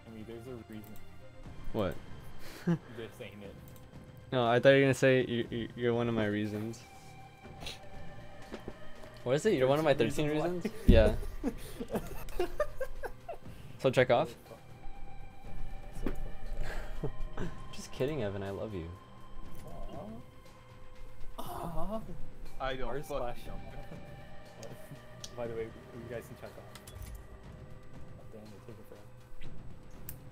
I mean, there's a reason. What? I'm just saying it. <laughs> No, I thought you were gonna say you, you, you're one of my reasons. What is it? You're one of my 13 Reasons reasons? <laughs> Yeah. So check off? <laughs> Just kidding, Evan. I love you. Aw. Aw. I don't R fuck slash. <laughs> By the way, you guys can check off. Oh, damn, they take it forever.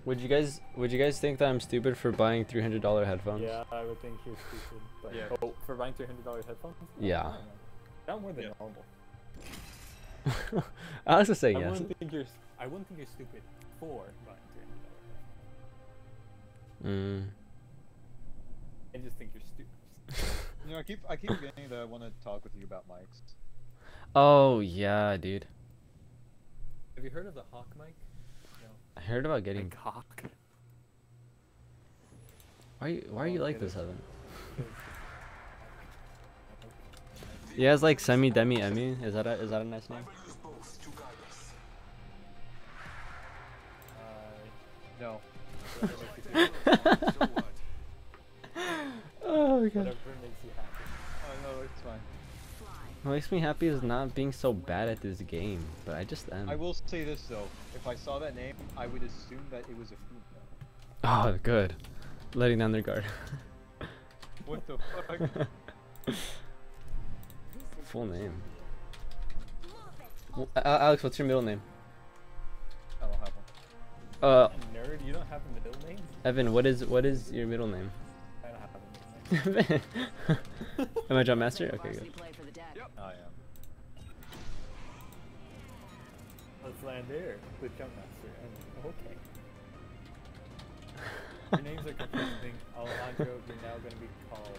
Would you guys Would you guys think that I'm stupid for buying $300 headphones? Yeah, I would think you're stupid. But Yeah. oh, for buying three hundred dollars headphones? No, Yeah. Oh, no, no. Not more than Yeah. normal. <laughs> I was just saying I yes. wouldn't think you're. s- I wouldn't think you're stupid for buying three hundred dollars. Mm. I just think you're stupid. You <laughs> know, I keep I keep getting that I want to talk with you about mics. Oh yeah, dude. Have you heard of the Hawk mic? I heard about getting. Like Hawk. Why you Why are you Oh, like this, is. Evan? <laughs> He has like semi demi Emi. Is that a Is that a nice name? will use both to guide us. Uh, No. whatever makes you happy. so what? Oh my Whatever makes you happy. Oh no, it's fine. What makes me happy is not being so bad at this game, but I just am. I will say this though, if I saw that name, I would assume that it was a female. Oh, good. Letting down their guard. What the <laughs> fuck? <laughs> Full name. Well, Alex, what's your middle name? I don't have one. Uh, Nerd, you don't have a middle name? Evan, what is what is your middle name? I don't have a middle name. <laughs> Am I John Master? Okay, good. play for the dead. Yep. I am. Let's land there. The jump master. Okay. Your names are confusing. <laughs> Alejandro, you're now going to be called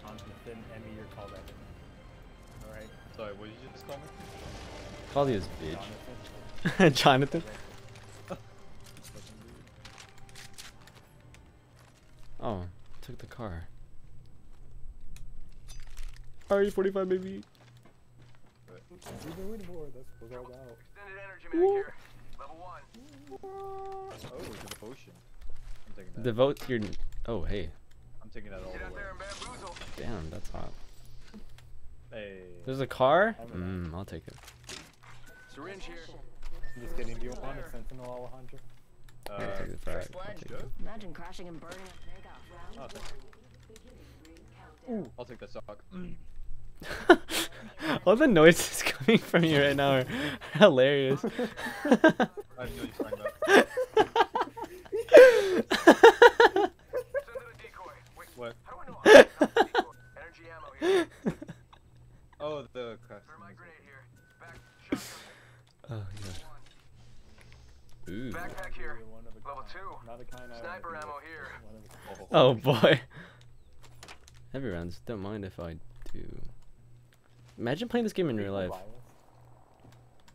Jonathan. Emi, you're called Evan. Alright? Sorry, what did you just call me? Call you his Jonathan. bitch. <laughs> Jonathan. Oh, took the car. RE45 baby. We've been waiting for this. Was all about. Extended energy mag here. Level one. Oh, devotion. I'm taking that. Devote your. Oh, hey. I'm taking that all Get the out way. there and bamboozle. Damn, that's hot. Hey. There's a car? I'm in Mmm, I'll take it. Syringe here. I'm just kidding. Do you want a Sentinel, Alejandro? Uh, I'll take the frag. First I'll blood. take good. Imagine crashing and burning a pig off. Oh. I'll take that sock. <laughs> All the noises <laughs> coming from you right now are <laughs> hilarious. I have no use trying that. Send in a decoy. Wait, What? Oh, the craft. Thermite grenade here. Back. Shotgun. oh, yeah. Ooh. Backpack here. You're one of a Level two. Not the kind Sniper be ammo here. One of a kind. Oh boy. <laughs> Heavy rounds. Don't mind if I do. Imagine playing this game in real life. I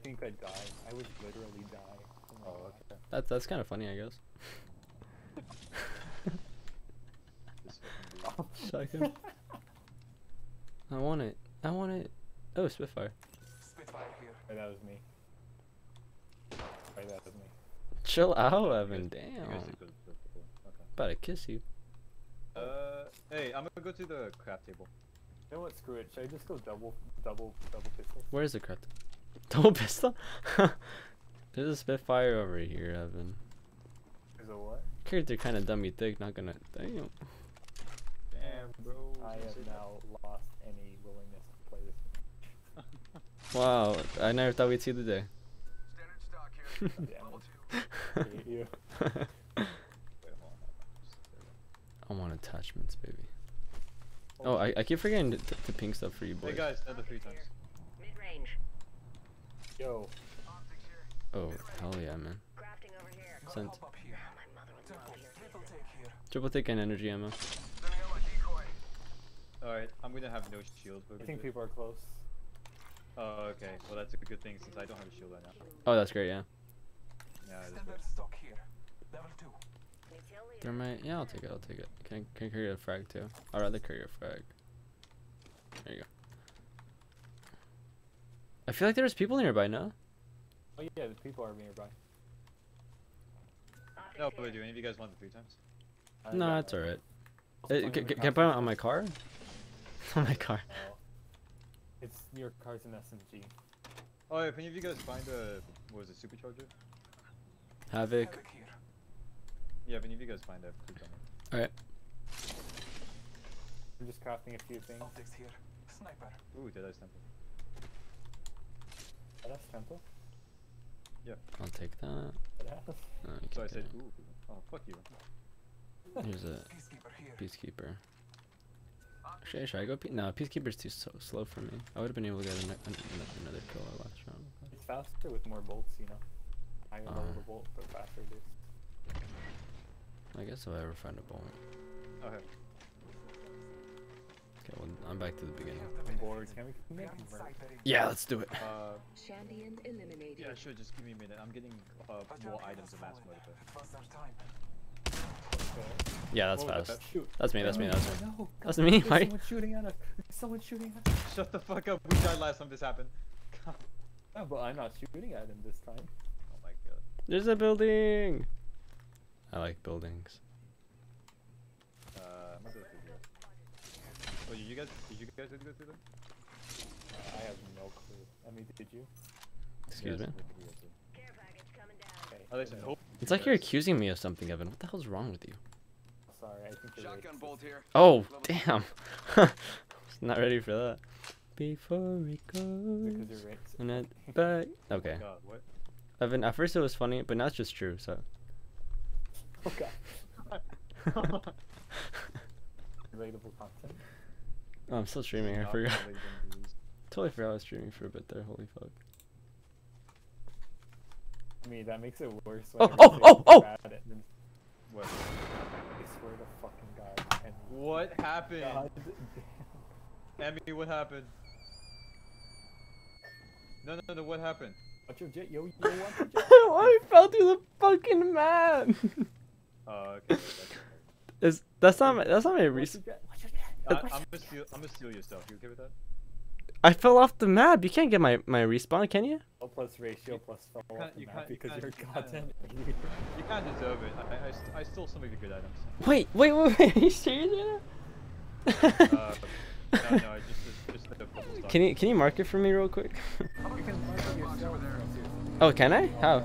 think I died. I would literally die. Oh, okay. That's that's kind of funny, I guess. <laughs> <laughs> This fucking dude. Shotgun. I want it. I want it. Oh, Spitfire. Spitfire here. Right, that was me. Right, that was me. Chill out, Evan. You guys Damn. Okay. About to kiss you. Uh, hey, I'm gonna go to the craft table. You know what? Screw it. Should I just go double, double, double pistol? Where is the craft? <laughs> Double pistol? <laughs> There's a Spitfire over here, Evan. Is a what? Character kind of dummy thick. Not gonna. Damn. Damn, bro. I have now lost any willingness to play this. Wow. I never thought we'd see the day. Standard stock here. Damn Level it. two. I hate you. Wait, hold on. I want attachments, baby. Oh, I, I keep forgetting to, to, to ping stuff for you boys. Hey guys, another three times. Mid range. Yo, Oh, hell yeah, man. Crafting over here. Sent. help. Oh, my mother would love here. triple take here. Triple take and energy ammo. Sending out my decoy. Alright, I'm gonna have no shields. but I think people are close. Oh, okay. Well, that's a good thing since I don't have a shield right now. Oh, that's great, yeah. Yeah, it is Standard good. here. Level two. Thermite, yeah, I'll take it, I'll take it. Can I, can I carry a frag too? I'd rather carry a frag. There you go. I feel like there's people nearby, no? Oh yeah, the people are nearby. No, but do any of you guys want the three times? I No, that's alright. I'll Uh, find Can, can I put it on my car? <laughs> on my car. It's your car's an SMG. Oh, if any of you guys find a what was it supercharger? Havoc. Havoc here. Yeah, if any of you guys find that, please tell me. Alright. I'm just crafting a few things. Optics here. Sniper. Ooh, Deadeye Tempo. Badass temple? Yeah. I'll take that. Badass. No, So I said, get ooh. Oh, fuck you. it. Here's a Peacekeeper here. peacekeeper. Should I, should I go? Pe- no, peacekeeper's too so slow for me. I would have been able to get an- an- another kill last round. but- It's faster with more bolts, you know. Higher level Uh. the bolt, but faster it is. I guess if I ever find a bolt. Okay. Okay, well, I'm back to the beginning. I'm bored. Can we We make are it inside work? the ring. Yeah, let's do it. Uh, Champion eliminated. yeah, sure. Just give me a minute. I'm getting uh, more items has of mass fallen. Motive. It was their time. Yeah, that's Whoa, fast. that- Shoot. That's me, that's me, that's me. No, That's me, There's why- someone shooting at us. There's someone shooting at us. Shut the fuck up. We died last time this happened. oh No, but I'm not shooting at him this time. Oh my god. There's a building. I like buildings. Uh, I'm gonna go through here. Oh, you guys, did you guys go through them? Uh, I have no clue. I mean, did you? Excuse Yes, me. It's like you're accusing me of something, Evan. What the hell's wrong with you? Sorry, I think you're Shotgun bolt here. Oh, damn. <laughs> Not ready for that. Before it Because goes. And it <laughs> back. Okay. Oh, god, what? Evan, at first it was funny, but now it's just true, so. Okay. god. <laughs> Relatable content. Oh, I'm still streaming. I forgot. related to these. totally forgot I was streaming for a bit there. Holy fuck. I mean, that makes it worse. Oh, oh, oh, oh! it, then What? I swear to fucking god. And What happened? God damn. Emi, what happened? No, no, no, what happened? Watch your jet, yo, yo, watch your <laughs> jet. I fell through the fucking map. Oh, okay. That's okay. Is that's not my, that's not my Watch res- your jet, watch your jet. I, Uh, I'm gonna steal. I'm gonna steal your stuff. You okay with that? I fell off the map. You can't get my my respawn, can you? Oh, plus ratio plus fall can't- off the you map can't- you because you're you a can't. goddamn <laughs> idiot. You can't deserve it. I, I, st- I stole some of your good items. Wait, wait, wait, wait. Are you serious right now? Uh, <laughs> no, no, just, just, just the. Can you can you mark it for me real quick? You can <laughs> mark it yourself. No, seriously. oh, can I? How?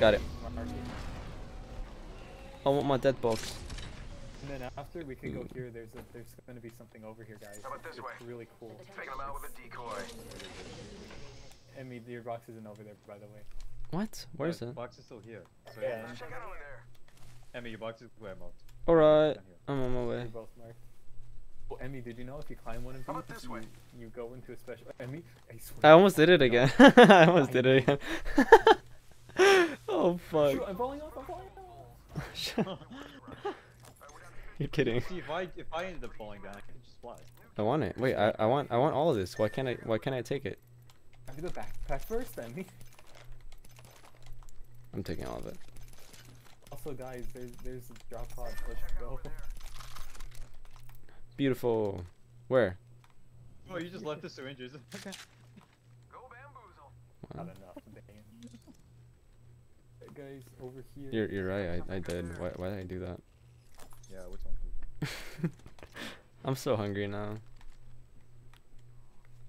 Got say it. mark it. I want my dead box. And then after we can go hmm. here. There's a, there's going to be something over here, guys. How about this it's way? really cool. Taking them out with a decoy. I mean, your box isn't over there, by the way. What? Where is it? Box is still here. So, Yeah. Check out over there. Emi, your box is where marked. Alright, Down here. I'm on my You're way. both marked. Oh, Emi, did you know if you climb one of How about these, this you, way? you go into a special. Emi, I swear. I almost did it again. <laughs> <laughs> I almost did it again. <laughs> oh fuck. Shoot, I'm falling off. I'm falling off. Shut <laughs> up. You're kidding. See, if I if I ended up falling down, I can just fly. I want it. Wait, I, I want I want all of this. Why can't I why can't I take it? I have Do the backpack first, then. <laughs> I'm taking all of it. Also, guys, there's there's a drop pod. Let's go. Beautiful. Where? Oh, you just left the syringes. <laughs> okay. Go bamboozle. Not enough, dang. Guys, over here. You're you're right. I, I did. Why why did I do that? Yeah, which one? <laughs> I'm so hungry now.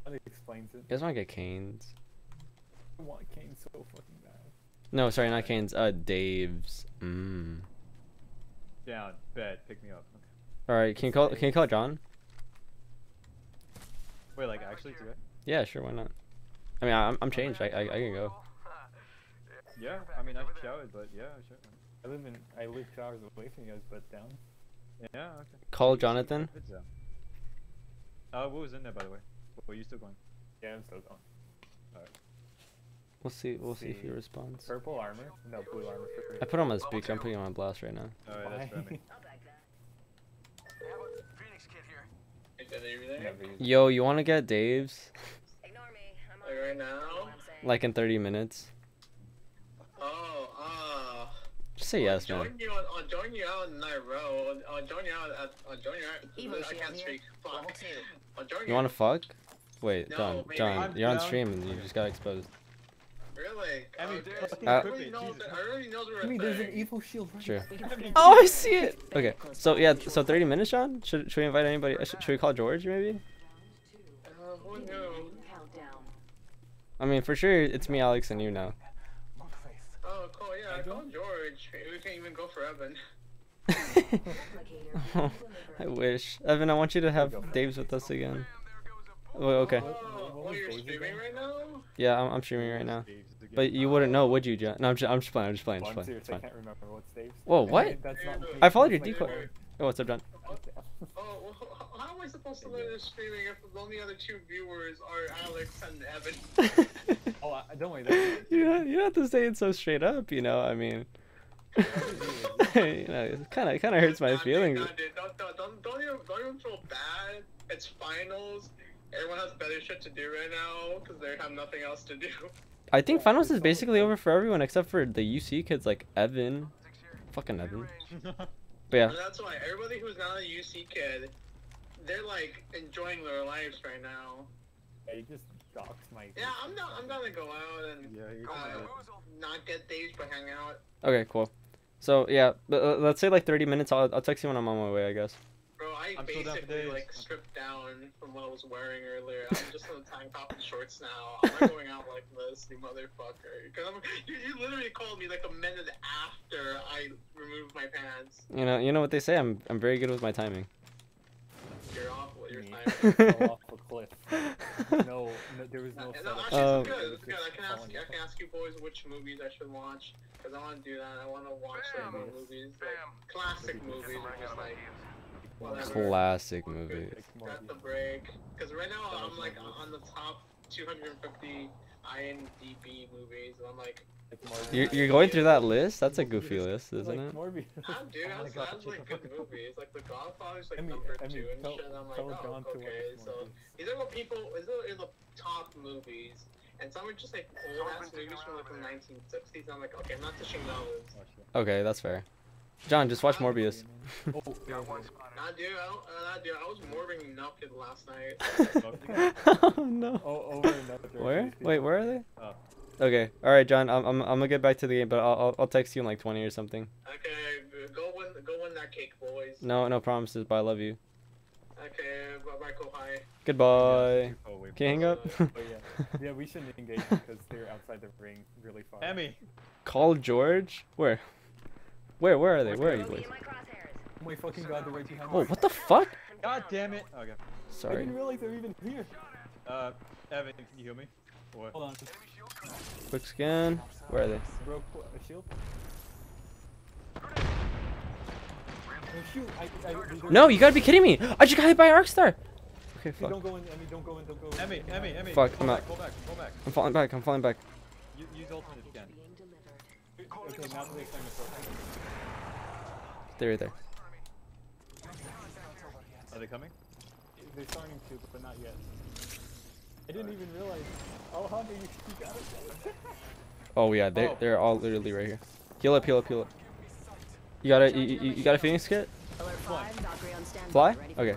That explains it. You guys want to get canes? I want Kane so fucking bad. No, sorry, not canes. Uh, Dave's. Mmm. Down, bed, pick me up. Okay. All right, can you call can you call John? Wait, like actually today? Yeah, sure. Why not? I mean, I, I'm I'm changed. I, I I can go. Yeah, I mean I showered, but yeah, sure. I live in I live two hours away from you guys, but down. Yeah, okay. Call You can see Jonathan. the vids down. Uh, what was in there by the way? Were you still going? Yeah, I'm still going. Alright. We'll see. We'll see if he responds. Purple armor? No, blue armor. I put on the speaker. I'm putting him on blast right now. Alright, that's Why? for me. <laughs> I'll back that. How about Phoenix kit here? Never used Yo, you want to get Dave's? Ignore me. I'm on Like right now? what I'm saying. Like in 30 minutes? Oh. Just say yes, I'll man. join you uh, I'll uh, uh, join you out in night row. I'll, I'll join you out at, I'll join you out. Evo I can't speak. Fuck. I'll join You want to fuck? Wait, No, John. maybe. John, I'm you're on down. stream and you just got exposed. Really? Emi, dude, fucking I Uh, already know that, I already know the I mean, there's an thing. Evo shield right Sure. We can fit Oh, I see it. Okay, so yeah, so 30 minutes, John. Should should we invite anybody? uh, Should, should we call George maybe? Beginning knew? I mean, for sure, it's me, Alex, and you now. Oh, cool. Yeah, I called George. We can't even go for Evan. Oh, <laughs> I wish. Evan, I want you to have Dave's with us again. Well, okay. Oh, oh, you're streaming right now? Yeah, I'm, I'm streaming right now. But you wouldn't know, would you, John? No, I'm just, I'm just playing. I'm just playing. Oh, Just I'm playing. It's serious, I fine. can't remember what's Dave's. Whoa, what? That's not I followed your decoy. Oh, what's up, John? Oh, how am I supposed to know this streaming if the only other two viewers are Alex and Evan? <laughs> Oh, I, don't worry. That's, <laughs> you you don't have to say it so straight up, you know. I mean, <laughs> you know, it kind of, it kind of hurts my Nah, dude, feelings. nah, dude, Don't, don't, don't, don't, even, don't even feel bad. It's finals. Everyone has better shit to do right now because they have nothing else to do. I think finals is basically over for everyone except for the UC kids like Evan. Fucking Evan. <laughs> But yeah, And that's why everybody who's not a UC kid, they're like enjoying their lives right now. yeah, you just doxed my. Yeah, I'm not. I'm gonna go out and Yeah, you uh, not get dates, but hang out. okay, cool. So yeah, but, uh, let's say like 30 minutes. I'll, I'll text you when I'm on my way, I guess. Bro, I I'm still down for basically like stripped down from what I was wearing earlier. I'm just in a tank top and shorts now. I'm not going out like this, you motherfucker. Cause I'm, you, you literally called me like a minute after I removed my pants. You know, you know what they say. I'm, I'm very good with my timing. You're awful. You're Me. <laughs> tired. fell off a cliff. No, no, there was no No, setup. actually, Uh, it's good. It's good. I can ask. falling I can ask you boys which movies I should watch. Cause I want to do that. I want to watch like Bam. movies, like classic movies, or just like whatever. Classic movie. Got the break. Cause right now I'm like on the top 250 IMDb movies, and I'm like, Like You're, you're going through that list. That's a goofy list, isn't it? Morbius. <laughs> ah, dude, Oh that's, that's like the good fuck movies. Like The Godfather's like I mean- number I mean, two and tell- shit. I'm like, tell oh, John to watch okay. So Morbius. these are what people. These are the top movies. And some are just like old ass movies from like the 1960s. And I'm like, okay, I'm not touching those. Okay, that's fair. John, just watch Morbius. <laughs> Oh, yeah, yeah. Nah, dude, I, don't, uh, nah, dude, I was morbing naked last night. <laughs> oh no. Oh, over another. Where? Wait, where are they? Oh. Okay. All right, John. I'm, I'm, I'm gonna get back to the game, but I'll, I'll, I'll text you in like 20 or something. Okay, go win, go win that cake, boys. No, no promises, but I love you. Okay, bye bye, Kohai. Goodbye. Oh, wait. Can you hang up? Oh yeah, <laughs> yeah. We shouldn't engage because they're outside the ring, really far. Emi. Call George. Where? Where? Where are they? Where are you boys? Oh my fucking god, they're right behind Oh, what the fuck? God damn it. Okay. Sorry. I didn't realize they're even here. Uh, Evan, can you hear me? What? Hold on, Quick scan. Where are they? broke a shield. Oh shoot! I, I, they're- No, you gotta be kidding me! I just got hit by an arc star. Okay, fuck. Don't go in, Emi. Don't go in. Don't go in. Emi, Emi, Emi. Fuck, I'm back, out. Pull back, pull back. I'm falling back. I'm falling back. U- use ultimate again. Okay, now they're trying. They're right there. Are they coming? They're starting to, but not yet. I didn't even realize. Oh, Hunter, you, <laughs> you got it. Oh yeah, they're Oh. they're all literally right here. Heal up, heal up, heal up. You got a you, you, you got a Phoenix kit? Fly? Okay.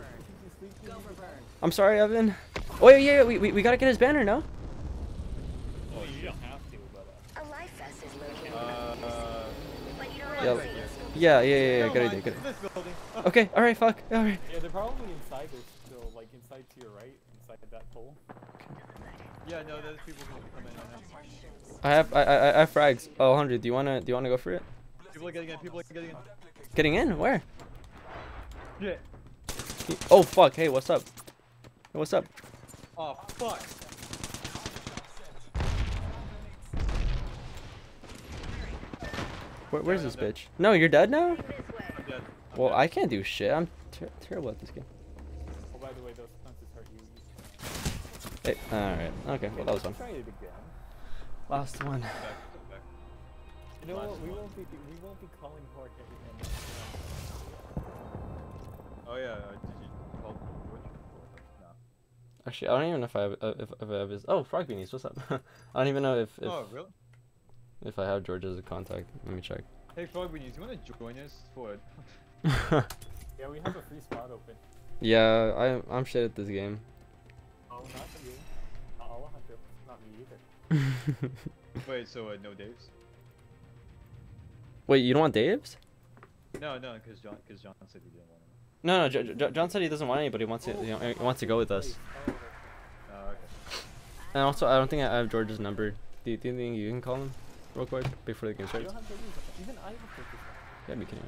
I'm sorry, Evan. Oh yeah, yeah, yeah, we, we, we gotta get his banner, no? Oh, you don't have to, but. Uh, A life vest is located. Uh, but you Yeah. don't right here. Yeah, yeah, yeah, yeah. Good idea, good. This building. Okay, all right, fuck, all right. yeah, they're probably inside this still, like inside to your right, inside that hole. Yeah, no, there's people gonna come in. I have I I, I have frags. Oh, hundred. Do you wanna do you wanna go for it? People are getting in, people are getting in. Getting in? Where? Yeah. Oh fuck. Hey, what's up? Hey, what's up? Oh, fuck. Where, where's this bitch? No, you're dead now. I'm dead. I'm Well, dead. I can't do shit. I'm ter terrible at this game. Oh, by the way, those punches hurt you. Hey, all right. Okay, well that was fun. Try it again. Last one. Back, back. You know what? We won't be we won't be calling Clark every minute. Oh yeah, uh, did you call George? No. Actually, I don't even know if I have uh, if, if I have his. Oh, Frog Beanies, what's up? <laughs> I don't even know if if, oh, really? if I have George as a contact. Let me check. Hey, Frog Beanies, you wanna join us for? It? <laughs> Yeah, we have a free spot open. yeah, I I'm shit at this game. Oh, <laughs> Wait, so uh, no Dave's? Wait, you don't want Dave's? No, no, because John, because John said he didn't want him. No, no. J- J- John said he doesn't want anybody. He wants to. You know, he wants to go with us. Oh, Uh, okay. And also, I don't think I have George's number. Do you, do you think you can call him real quick before the game You starts? don't have. Even I will take. Yeah, be kidding.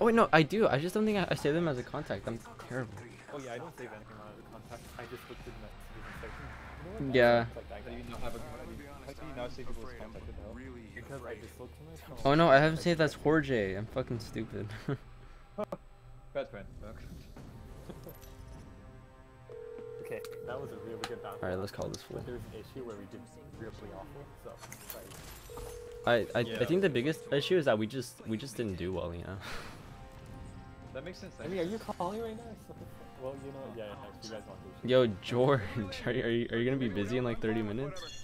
Oh wait, no, I do. I just don't think I, I save them as a contact. I'm terrible. Oh yeah, I don't save anything on the contact. I just looked at the messages and say, you know what? Yeah. How do see people's contact at all? Because I just looked at my. Oh no, I haven't saved that's Jorge. I'm fucking stupid. <laughs> Bad friend. Okay, that was a really good battle. Alright, let's call this fool. But there's an issue where we did really awful, so like, I I, I think the biggest issue is that we just we just didn't do well, you know. <laughs> That makes sense. I mean, are you calling right now? <laughs> Well, you know, yeah, yeah, you guys want to. Yo, George, are you, are you, are you gonna be busy in like 30 minutes?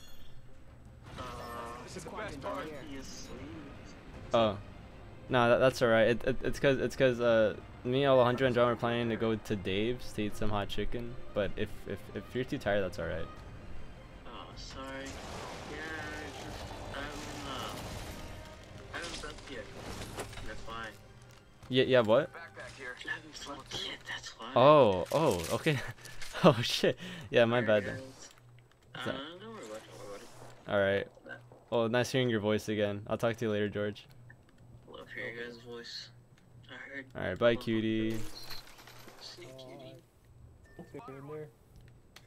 He is asleep. Oh, no, that, that's alright. It, it, it's cause it's cause uh me, Alejandro, and John were planning to go to Dave's to eat some hot chicken. But if if if you're too tired, that's alright. Oh, sorry. Yeah, just, I'm, uh, I haven't slept yet. That's why. Yeah, yeah, what? Backpack here. I haven't slept yet. Oh, oh, okay. <laughs> oh shit. Yeah, my bad then. Uh, that- Well, nice hearing your voice again. I'll talk to you later, George. Love hearing your guys' voice. I heard. All right, bye, cutie. yours. See you, cutie. Okay.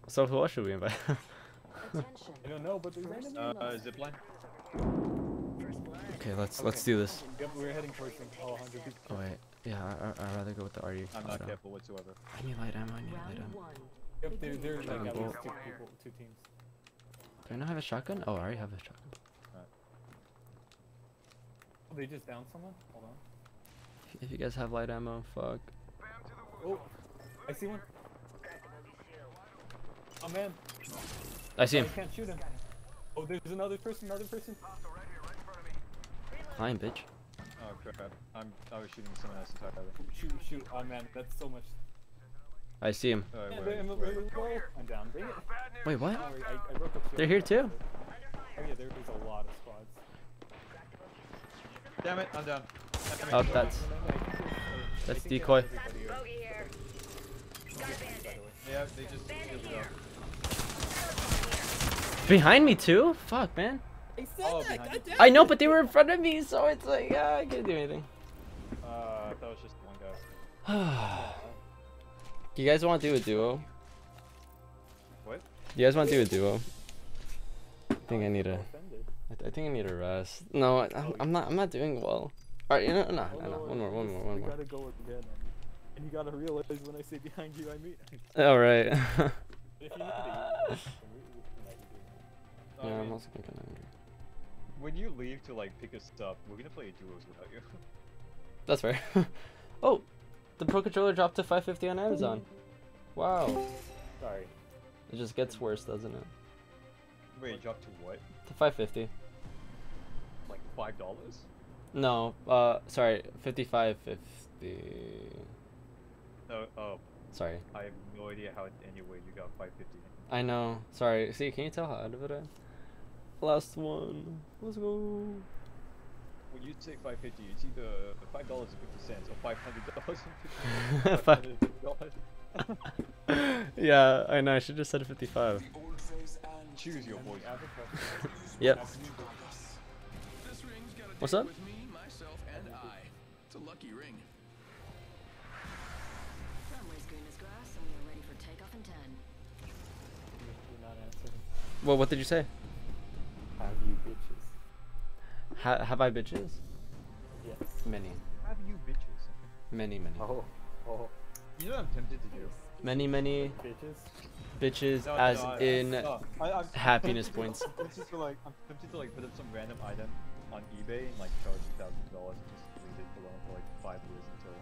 So who else should we invite? Attention. <laughs> I don't know, but there's Uh, uh, zipline. Okay, let's let's do this. Yep, we're heading towards them. Oh, 100 people. Oh wait, yeah, I, I, I'd rather go with the RU. I'm Oh, not no. careful whatsoever. I need light ammo. I need light Round ammo. Yep, there, there's like at least two people, two teams. Do I not have a shotgun? Oh, I already have a shotgun. They just downed someone? Hold on. If you guys have light ammo, fuck. Oh, I see one. Oh man, I see I him. can't shoot him. Oh, there's another person, another person. Fine, bitch. Oh crap. I'm I was shooting someone else entirely. Shoot, shoot. Oh man, that's so much. I see him. Oh, Yeah, wait, I'm, wait. I'm down. Wait, what? Sorry, I, I broke up shield. They're here too. Oh yeah, there's a lot of squads. Damn it, I'm down. Oh, that's that's I think they have decoy. everybody here. Bogey here. Got a bandit. Yeah, they just killed it off. Behind me too? Fuck, man. I Oh, that. behind you. goddamn I know, but they were in front of me, so it's like, yeah, I can't do anything. Uh, that was just one guy. do <sighs> you guys want to do a duo? What? Do You guys want to do a duo? I think I need a. Offended. I, think I need a rest. No, I, I'm, I'm not. I'm not doing well. All right, you know, no, Oh, no, no. no, One more, one you more, one more. you gotta go again. And you gotta realize when I say behind you, I mean. All <laughs> oh, right. <laughs> if you need to eat, we, we can let you do it. I yeah, I'm mean, also kind of hungry. when you leave to like pick us up, we're gonna play a duos without you. <laughs> That's fair. oh, the Pro Controller dropped to 550 on Amazon. Wow. Sorry. It just gets worse, doesn't it? Wait, it dropped to what? To 550. Five dollars? No, uh, sorry, 55.50. Oh, oh, Sorry. I have no idea how anyway you got five fifty. I know. Sorry. See, can you tell how out of it I am? Last one. Let's go. When you say five fifty, it's either five dollars and fifty cents or five hundred dollars Five- and fifty <laughs> dollars. yeah, I know. I should just said 55. Choose your voice. Yep. What's up? with me, myself, and I. It's a lucky ring. Runway's green as grass, and we are ready for takeoff in 10. You're not answering. Well, what did you say? Have you bitches? Ha- have I bitches? Yes. Many. Have you bitches? Many, many. Oh. Oh. You know what I'm tempted to do? Many, many Bitches. bitches, No, as no, I- in no, I, I'm happiness points. <laughs> I'm tempted to like, I'm tempted to like put up some random item on eBay and like charge a thousand dollars and just leave it alone for like five years until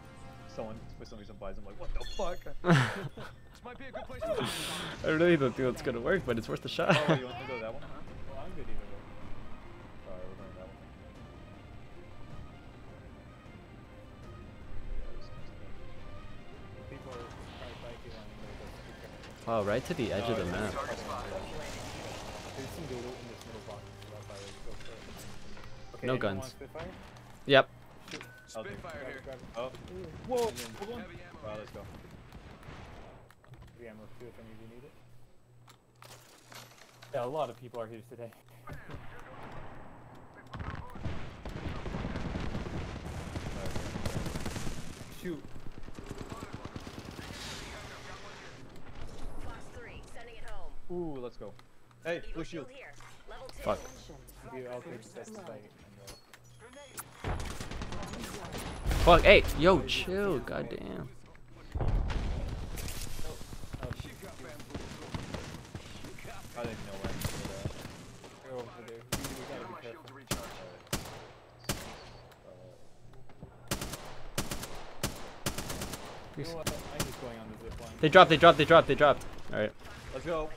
someone for some reason buys them. Like, what the fuck? <laughs> This might be a good place to I really don't think that's gonna work, but it's worth a shot. oh, you want to go that one? Well, I'm good either way. Alright, we're going that one. People are probably biking on there, but be careful. wow, right to the edge of the map. There's some loot in this middle box, so that's why I go for it. Okay, No guns. want Spitfire? Yep. I'll do- Spitfire here. Grab it. Oh, whoa, hold on. Heavy ammo. Alright, let's go. Heavy ammo too if any of you need it. Yeah, a lot of people are here today. Shoot. Fox 3, sending it home. Ooh, let's go. Hey, Eagle blue shield. here. Level 2. Fuck. Dude, I'll take this fight. Fuck. Hey, yo, chill. Goddamn. They dropped. They dropped. They dropped. They dropped. All right. Let's go.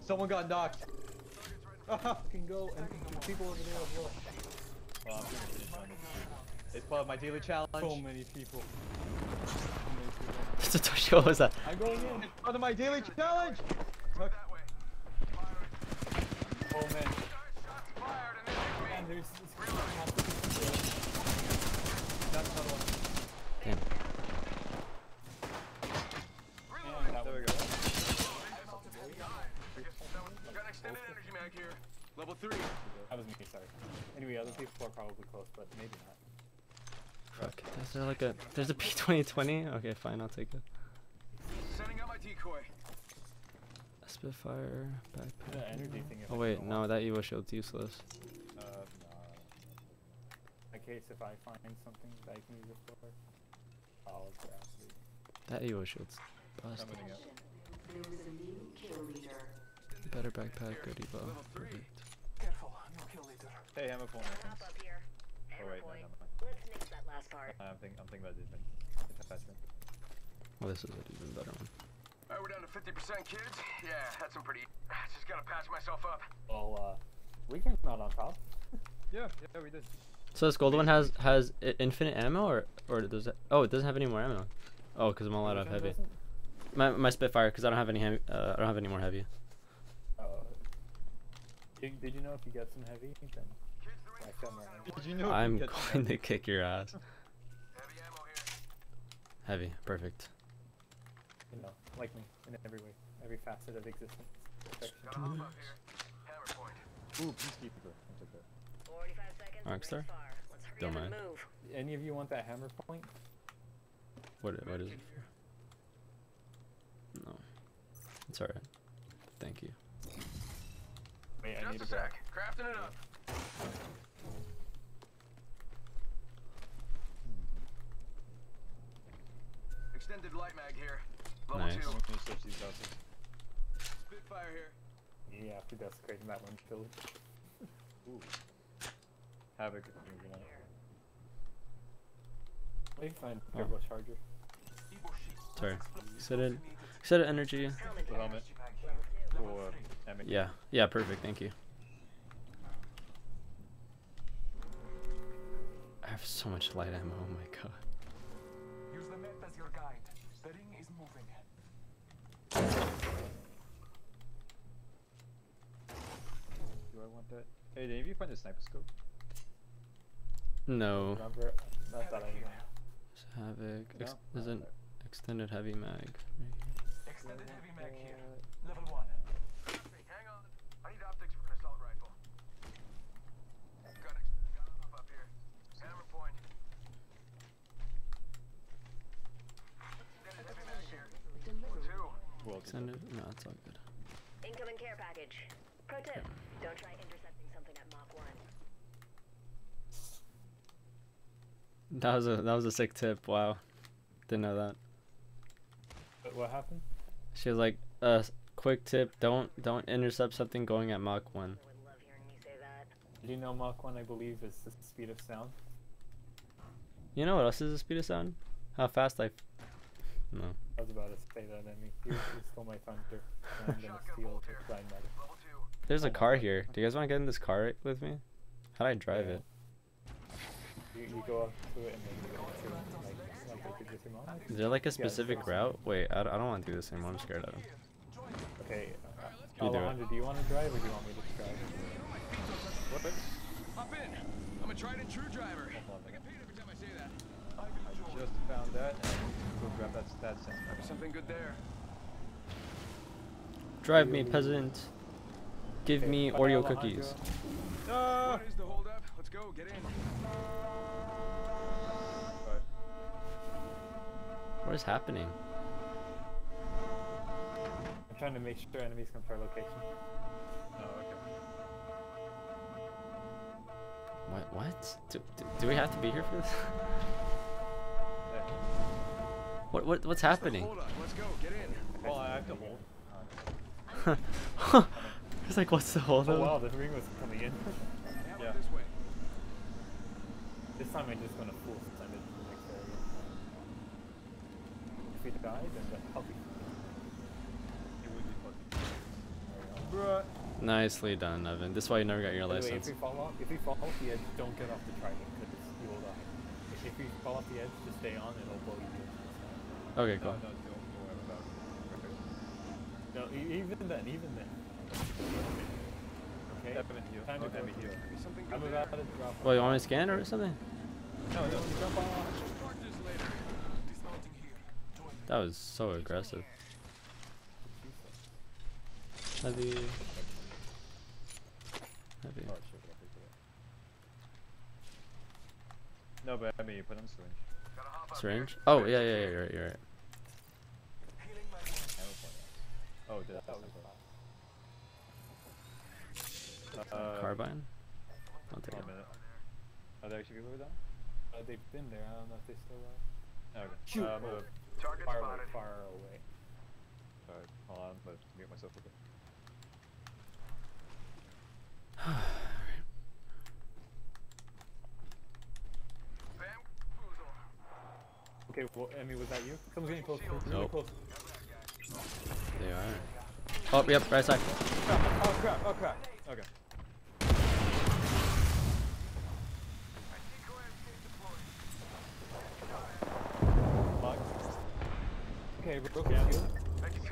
Someone got knocked. <laughs> Can go and people over there as well. Well, I'm gonna finish on this. It's part of my daily challenge. So many people. So many people. Satoshi, what was that? I'm going in. It's part of my daily challenge. Tuck. Oh man. Man, there's. That's another one. Damn. And There we go. Got an extended energy mag here. Level three. That was me, sorry. Anyway, other people are probably close, but maybe not. Fuck. Is there like a? There's a P2020. Okay, fine. I'll take it. Sending out my decoy. A Spitfire The backpack. energy thing. Oh wait, no, that Evo shield's useless. Uh, In case if I find something that I can use it for, I'll grab it. That Evo shield's nah. busted. I'm gonna go. There was a new kill leader. Better backpack, good Evo. Perfect. Careful, no kill leader. Hey, hammer point. Hop up here. Oh wait, no, never mind. Let's nix that last part. I'm thinking, I'm thinking about a different attachment. Well, this is an even better one. All right, we're down to 50% kids. Yeah, that's some pretty. <sighs> Just gotta patch myself up. Well, uh, we came out on top. <laughs> Yeah, yeah, we did. So this gold one has has infinite ammo, or or does it? Oh, it doesn't have any more ammo. Oh, because I'm all out of heavy. My my Spitfire, because I don't have any heavy. Uh, I don't have any more heavy. Did, did you know if you get some heavy, then like them around? Did you know? I'm you going to kick your ass. Heavy ammo here. Heavy, perfect. You know, like me in every way, every facet of existence. Perfection. Gotta hop up here. Hammer point. Ooh, peacekeeper. I'll take that. 45 seconds. Rockstar? ring far. Let's hurry Don't mind. move. Any of you want that hammer point? What what is it for? No, it's alright. Thank you. Wait, I need Just to a grab. sec. Crafting it up. Extended light mag here. Level Nice. two. I'm gonna switch these out. Spitfire here. Yeah, after desecrating that one village. Ooh. Havoc. if you want. Let me find Oh. turbo charger. Sorry. Set it. Set it energy. The here. helmet. Energy bag here. Level For. Emmett. Yeah, yeah, perfect. Thank you. I have so much light ammo. Oh my god. Use the map as your guide. The ring is moving. Do I want that? Hey, did any of you find a sniper scope? No. Remember? Not that I know. Havoc. Ex- No? there's an Okay. extended heavy mag. Right Extended heavy mag here. Level one. Hang on. I need optics for an assault rifle. Got it. Got it up, up here. Hammer point. Extended heavy mag here. Level two. Well, here. Extended. No, it's all good. Incoming care package. Pro tip. Don't try intercepting something at Mach 1. That was a that was a sick tip. Wow. Didn't know that. But what happened? She was like, uh, quick tip: don't don't intercept something going at Mach one. I would love hearing me say that. Did you know Mach 1, I believe, is the speed of sound? You know what else is the speed of sound? How fast I. no. I was about to say that, I mean, you, you stole my thunder, and I'm gonna steal the blind matter. There's a car here. Do you guys want to get in this car with me? How do I drive Yeah. it? You, you go up to it and then you go into, like, like I did with your mom? Is there like a specific it's route? Wait, I, don't- I don't want to do this anymore. I'm scared of him. Okay, uh, You do it. Alejandro, do you want to drive or do you want me to drive? What? Hop in. I'm a tried and true driver. Hold on a I get paid every time I say that. I just found that and go grab that stat sensor. Might something good there. Drive me, peasant. Give Okay, me Oreo cookies. Ah! What is the holdup? Let's go. Get in. What is happening? I'm trying to make sure enemies come to our location. Oh, okay. What? What? Do, do, do we have to be here for this? <laughs> Hey. What? What? What's The happening? holdup. Let's go. Get in. Well, I have to hold. <laughs> it's like, what's the hold Oh up? wow, the ring was coming in. Yeah. this way? this time I'm just gonna full send it to the next area. If we die, then the- I'll be. It would be fucking. Bruh. Nicely done, Evan. This is why you never got your By the way, license. if we fall off, if we fall off the edge, don't get off the trident because you will die. If, if we fall off the edge, just stay on it'll blow you. Into the sky. Okay, No, cool. no, don't, don't worry about it. No, even then, even then. Okay. Evan heal. Time to Oh, go. Evan heal. I'm about to drop. Well, you want me to scan or something? No, no. Jump off. Start this later. Dismounting here. That was so aggressive. Heavy. Heavy. Oh, shit, I picked. No, but I mean, you put on syringe. Syringe? Oh, yeah, yeah, yeah, you're right, you're right. Healing my wounds. Ammo point. Oh, did that That was was Uh, Carbine? I'll take One it. minute. Are there actually people down? Uh, they've been there. I don't know if they still are. Okay. Shoot. Uh, Target Far away, spotted. far away. sorry. Hold on, but mute myself real <sighs> quick. Okay, well, Emi, was that you? Someone's getting close. Really Nope. close. They are. Oh, yep, right side. Oh crap! Oh crap! Okay. Okay, broken shield.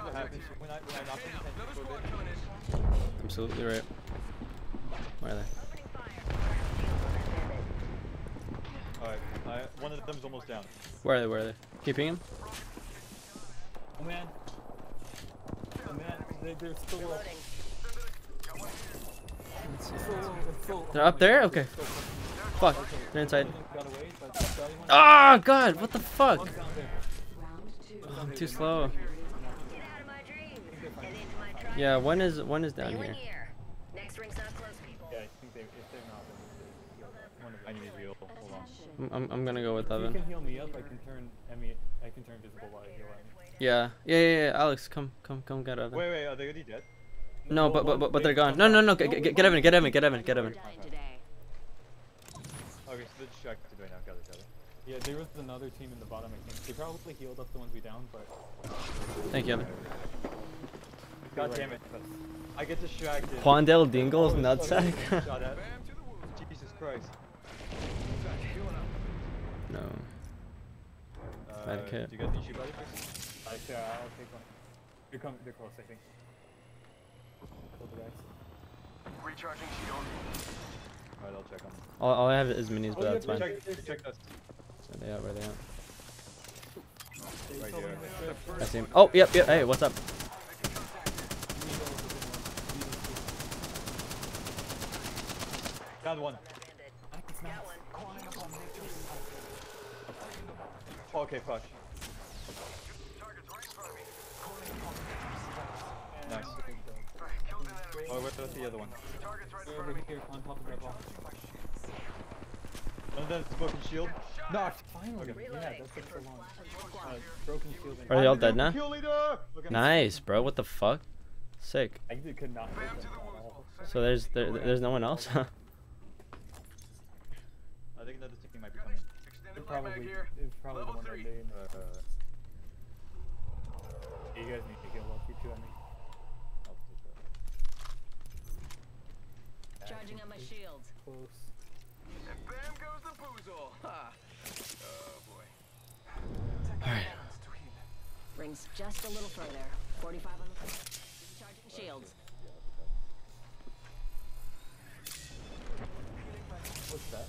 What happens when I when I knock them Another for a squad bit? coming in. Absolutely right. Where are they? Alright, I, one of them's almost down. Where are they? Where are they? Keeping him? Oh man. They're still They're up there? Okay. Fuck. They're inside. One- Oh god, what the fuck? Oh, I'm too slow. Yeah, one is one is down here. I I. I'm, I'm, I'm gonna go with Evan. I can turn Emmy. I can turn visible while I. Yeah, yeah, yeah, yeah. Alex, come, come, come get Evan. Wait, wait, are they already dead? No, but but but, but they're gone. No, no, no. Get, get, get Evan, get Evan, get Evan, get Evan. Today. Okay, so they're distracted right now. Got it, got it. Yeah, there was another team in the bottom. I think they probably healed up the ones we downed, but Thank you, Evan. God damn it. I get distracted. Quandale Dingle's Oh, nutsack. okay. Shot at. Bam to the wound. Jesus Christ. Back, healing no. Uh, Bad kit. Do uh, you got the issue body first? I say I'll take one. They're coming. They're close. I think. Kill the guys. Recharging shield. Alright, I'll check them. All, all I have is minis, but Oh, yeah, that's fine. Check, check us. Where they at? Where they at? Right here. me with the- I see him. Oh, yep, yep. Hey, what's up? Down one. Okay, fuck. Nice. Oh, where's the other one? They're over here on top of that ball. One of them's broken shield. Knocked. Finally. Yeah, that took so long. Uh, broken shield. Are they all dead now? Okay. Nice, bro. What the fuck? Sick. I could not hit them at all. So there's there, there's no one else. huh? I think another team might be coming. They're probably, it's probably the one that they. Uh, Yeah, you guys need to heal up. You two, I mean. I'll take that. Charging on my shields. Close. And bam goes the boozle. Ha. Oh boy. Alright. To heal. Rings just a little further. 45 on the floor. Charging shields. What's that?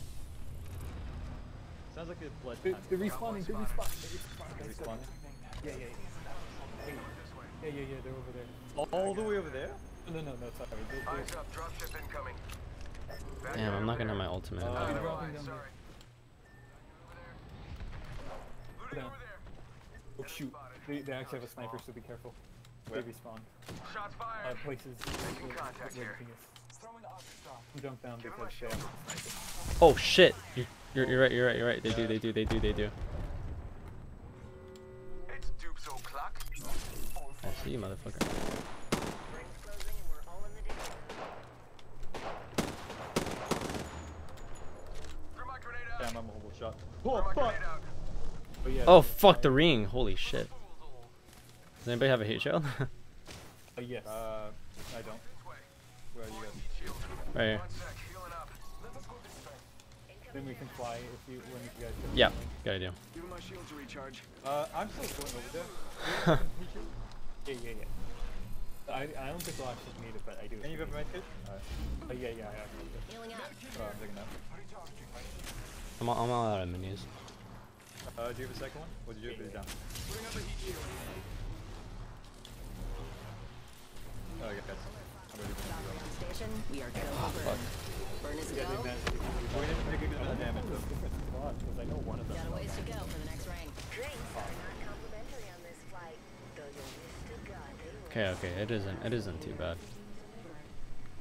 Sounds like a blood They're, time. they're respawning. They're respawning. They're respawning. Respawning? Yeah, yeah, yeah. Yeah, yeah, yeah, they're over there. All the way over there? No, no, no, no sorry. They're, they're, Eyes up, dropship incoming. Back Damn, I'm not gonna have my ultimate. Uh, in they're time. no, dropping Eyes, sorry. there. Down. Oh shoot, they, they actually have a sniper, so be careful. Where? They respawn. Shots Uh, fired. places Making contact where here. the. Throwing. Jump down Give because a they have shield. a sniper. Oh shit! You're, you're you're right. You're right. You're right. They do. They do. They do. They do. It's Dupes o'clock. I see you, motherfucker. Rings closing and we're all in the danger. Threw my grenade out. Damn, I'm a horrible shot. Oh, fuck! grenade out. But yeah, Oh fuck the ring! Holy shit! Does anybody have a heat shield? <laughs> Uh, yes. Uh, I don't. Where are you guys? right here. One sec, healing up. then we can fly if you when you guys. get Yeah, flying. good idea. Give him my shield to recharge. Uh, I'm still going over there. <laughs> Yeah, yeah, yeah. I, I don't think we'll actually need it, but I do. Any of if you we have a need medkit? It. Uh, yeah, yeah, I have. it. Healing up. Oh, I'm taking that. I'm all, I'm all out of minis. Uh, do you have a second one? Or did you put it down? Putting up a heat shield. Oh, I guess. I'm ready for Operating station, we are go fuck. Burn is Yeah, they go. managed to do. We didn't make a good amount of damage. Those different squads, because I know one of them. Got a ways to go for the next ring. Drinks are not complimentary on this flight, though you'll wish to God they were. Okay, okay. It isn't. It isn't too bad.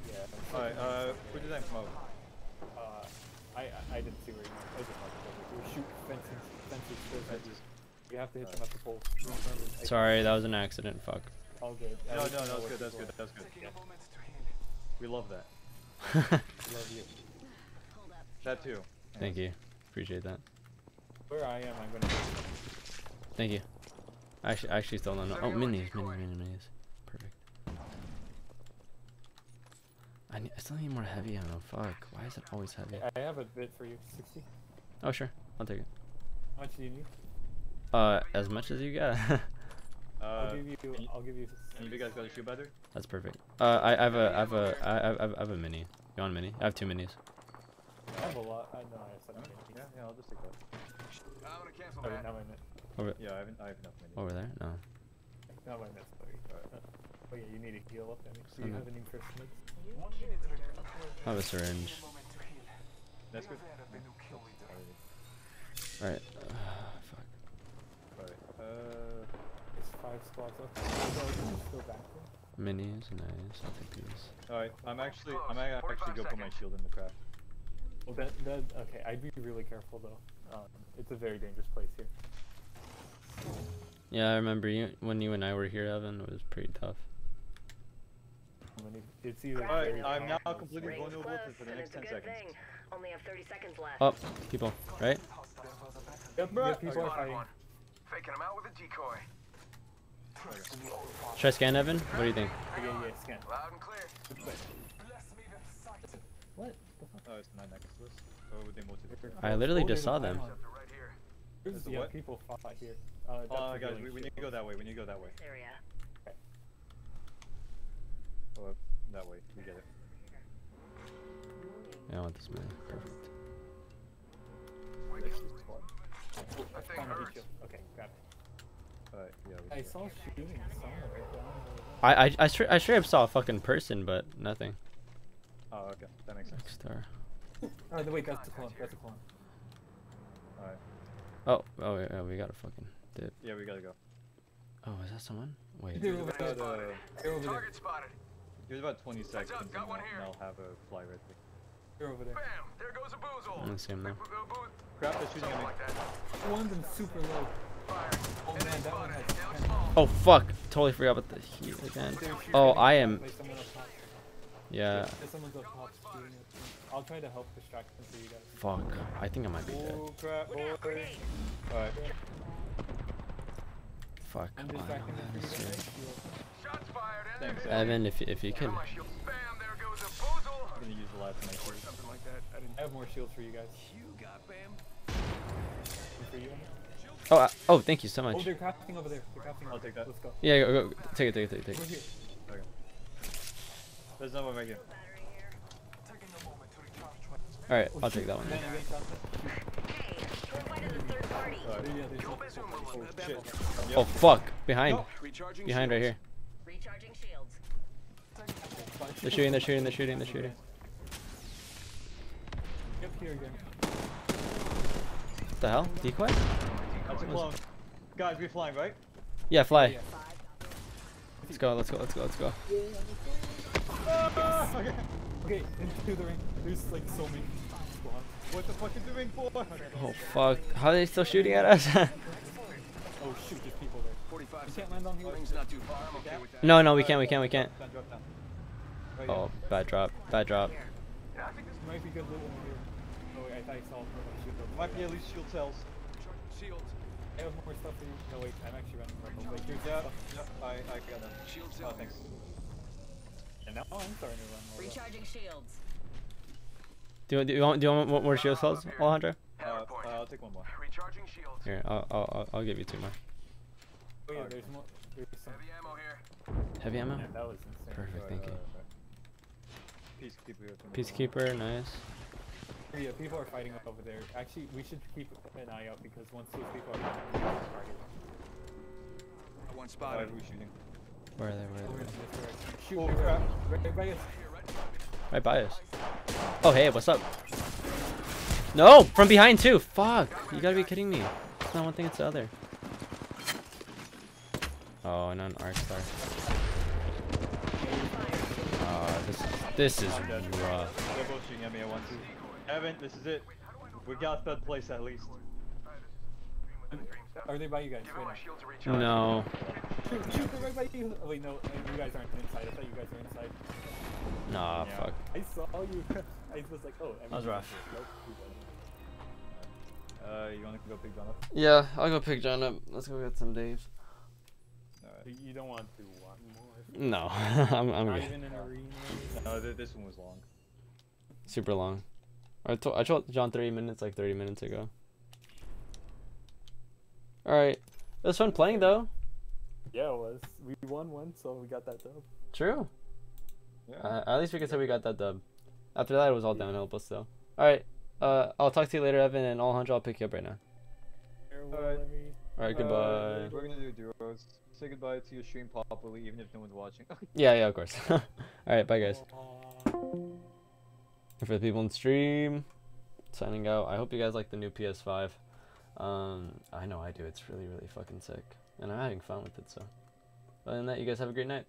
Yeah. Alright, uh, where did I come out? Uh, I I I didn't see where you went. I just marked it over here. Shoot fences, fences. Fences. You have to hit them at the pole. Sorry, that was an accident. Fuck. All good. I No, no, know that's good, that's people good, are. that's good. Taking a moment to heal. We love that. <laughs> Love you. That too. Thank you. Appreciate that. Where I am, I'm gonna. Thank you. Actually, actually still don't know. Oh, minis, minis, minis, minis. Perfect. I need, I still need more heavy ammo. Fuck. Why is it always heavy? I have a bit for you. Sixty. Oh sure, I'll take it. How much do you need? Uh, as much as you got. <laughs> I'll Uh, give you. any- I'll give you. any of you guys got a shoe battery? That's perfect. Uh, I, I have a, I have a, I, I, I have a mini. You want a mini? I have two minis. I have a lot. I know. I said Yeah, I'm yeah, yeah, I'll just take that. I'm gonna cancel Sorry, that. now I. Over, Yeah, I haven't, I have enough money. over there? No. Now I meant. Sorry. Uh, oh yeah, you need to heal up. Then. Do you Mhm. have any first meds? One minute remaining. I have a syringe. Taking a moment to heal. That's good. Beware of the new kill leader. Alright. fuck. Alright, uh, There's five squads up. So you just go back there. Minis, nice. I'll take these. alright, I'm actually, I might actually go put my shield in the craft. Well, that that okay. I'd be really careful though. Um, it's a very dangerous place here. Yeah, I remember you when you and I were here, Evan. It was pretty tough. It's either. Alright, I'm now calm or completely slow. Rings vulnerable for the next 10 seconds. thing. Only have 30 seconds left. Oh, people, right? There was a battle. Yep, yep, people are fighting. Faking him out with a decoy. Should I scan Evan? What do you think? Yeah, yeah, scan. Loud and clear. Bless me with sight. What? The fuck? Oh, it's not next to. Or they move I literally Oh, just saw them. pylon. Interceptor right here. There's, There's a yeah, what? people fought here. Uh, that's Oh, guys, we, we need to go that way, we need to go that way. Area. Or that way, we get it. Yeah, I want this man. Perfect. Wake Next up. to the squad. Oh, I thing found a heat hurts. shield. Okay, grab it. Alright, yeah, I saw shooting somewhere right down. I I I straight I straight up saw a fucking person, but nothing. Oh, okay, that makes sense. Star. Oh, no, wait, that's the clone. That's the clone. Alright, Oh, oh yeah, yeah, we gotta fucking dip. yeah, we gotta go. Oh, is that someone? Wait. They're There's over about, there. uh, They're over there. Target spotted. there's about 20 seconds up, and got one I'll, here. and I'll have a fly right there. They're over there. Bam! There goes a boozle. I don't see him now. Crap, they're shooting at me. like that. One of them's super low. Fire. Oh Enemy man, that one spotted. has Down 10. small. Fuck! Totally forgot about the heat again. Oh, I am. There's someone up top. Yeah. There's someone's up top shooting at me. I'll try to help distract them for you guys. Fuck. I think I might be dead. Oh crap, Alright, Fuck. I'm Come on, distracting them for you honestly. guys. Shots fired. And Thanks, Evan, if if you Give could. him my shield. Bam! There goes a boozle. I'm gonna use the last of my Or something like that. I didn't. I have more shields for you guys. Oh, uh, oh, thank you so Oh, much. they're crafting over there. They're crafting. I'll over take that. Let's go. Yeah, go, go, take it, take it, take it, take Over it. here. Okay. There's another one right here. Taking a moment to recharge All right, I'll take that one. Man, I'm getting shot at. Hey, go fight as a third party. Alright. Yeah, there's Yo, one. Bezumbo. Oh. Oh fuck! Behind, No. Recharging behind right here. Recharging shields. They're shooting, they're shooting, they're shooting, they're shooting. Yep, here again. What the hell? Decoy? That's a clone. Guys, we're flying, right? Yeah, fly. Yeah. Let's go, let's go, let's go, let's go. Ah, okay. Okay, into the ring. There's like so many squads. What the fuck is the ring for? Oh fuck. How are they still shooting at us? <laughs> Oh shoot, there's people there. 45 You can't land on here. Ring's not too far. I'm okay with that. no, no, we can't, we can't, we can't. Down, drop down. Right Oh, bad drop, bad drop. Yeah, I think this might be good loot over here. Oh wait, I thought I saw a. Might be at least shield cells. Shields. I have more stuff for you. No wait, I'm actually running from them. Like, there's Yeah, stuff. I, I got them. Shield Oh, thanks. And now I'm starting to run more. Recharging shields. Do you, do you want, do you want more- more shield cells, Alejandro? Uh, uh, I'll take one more. Recharging shields. Here, I'll, I'll, I'll- I'll give you two more. Oh yeah, there's more. There's some. Heavy ammo here. Heavy ammo? Yeah, that was insane. Perfect, thank you. Peacekeeper here. for me. Peacekeeper, nice. Yeah, people are fighting up over there. Actually, we should keep an eye out because once those people are fighting, we can target them. One Alright, spotted. who's shooting? Where are they, where are they? Shoot, Oh, right, crap. right by us. Right by us. Oh, hey, what's up? No, from behind too. Fuck, you gotta be kidding me. It's not one thing, it's the other. Oh, and an arc star. Oh, this is this is I'm dead. rough. They're both shooting at me at once. Evan, this is it. We got third place at least. Are they by you guys? Give him my Wait, shields to recharge. No. Shoot, shoot, they're right by you. Oh, wait, no, uh, you guys aren't inside. I thought you guys were inside. Nah, Yeah. fuck. I saw you. <laughs> I was like, oh, was rough. Wasn't. Uh, you wanna go pick John up? Yeah, I'll go pick John up. Let's go get some Daves. Alright. You- You don't want to want more. No, <laughs> I'm, I'm Not good. even an arena. No, this one was long. Super long. I told I told John 30 minutes like 30 minutes ago. All right, it was fun playing though. Yeah, it was. We won one, so we got that dub. True. Yeah. Uh, at least we can say we got that dub. After that, it was all downhill, but still. All right. Uh, I'll talk to you later, Evan, and Alejandro, I'll pick you up right now. Alright. All right, Uh, goodbye. we're gonna do duos. Say goodbye to your stream properly, even if no one's watching. <laughs> Yeah, yeah, of course. <laughs> all right, bye guys. And for the people in stream, signing out. I hope you guys like the new PS5. Um, I know I do. It's really, really fucking sick, and I'm having fun with it. So, other than that, you guys have a great night.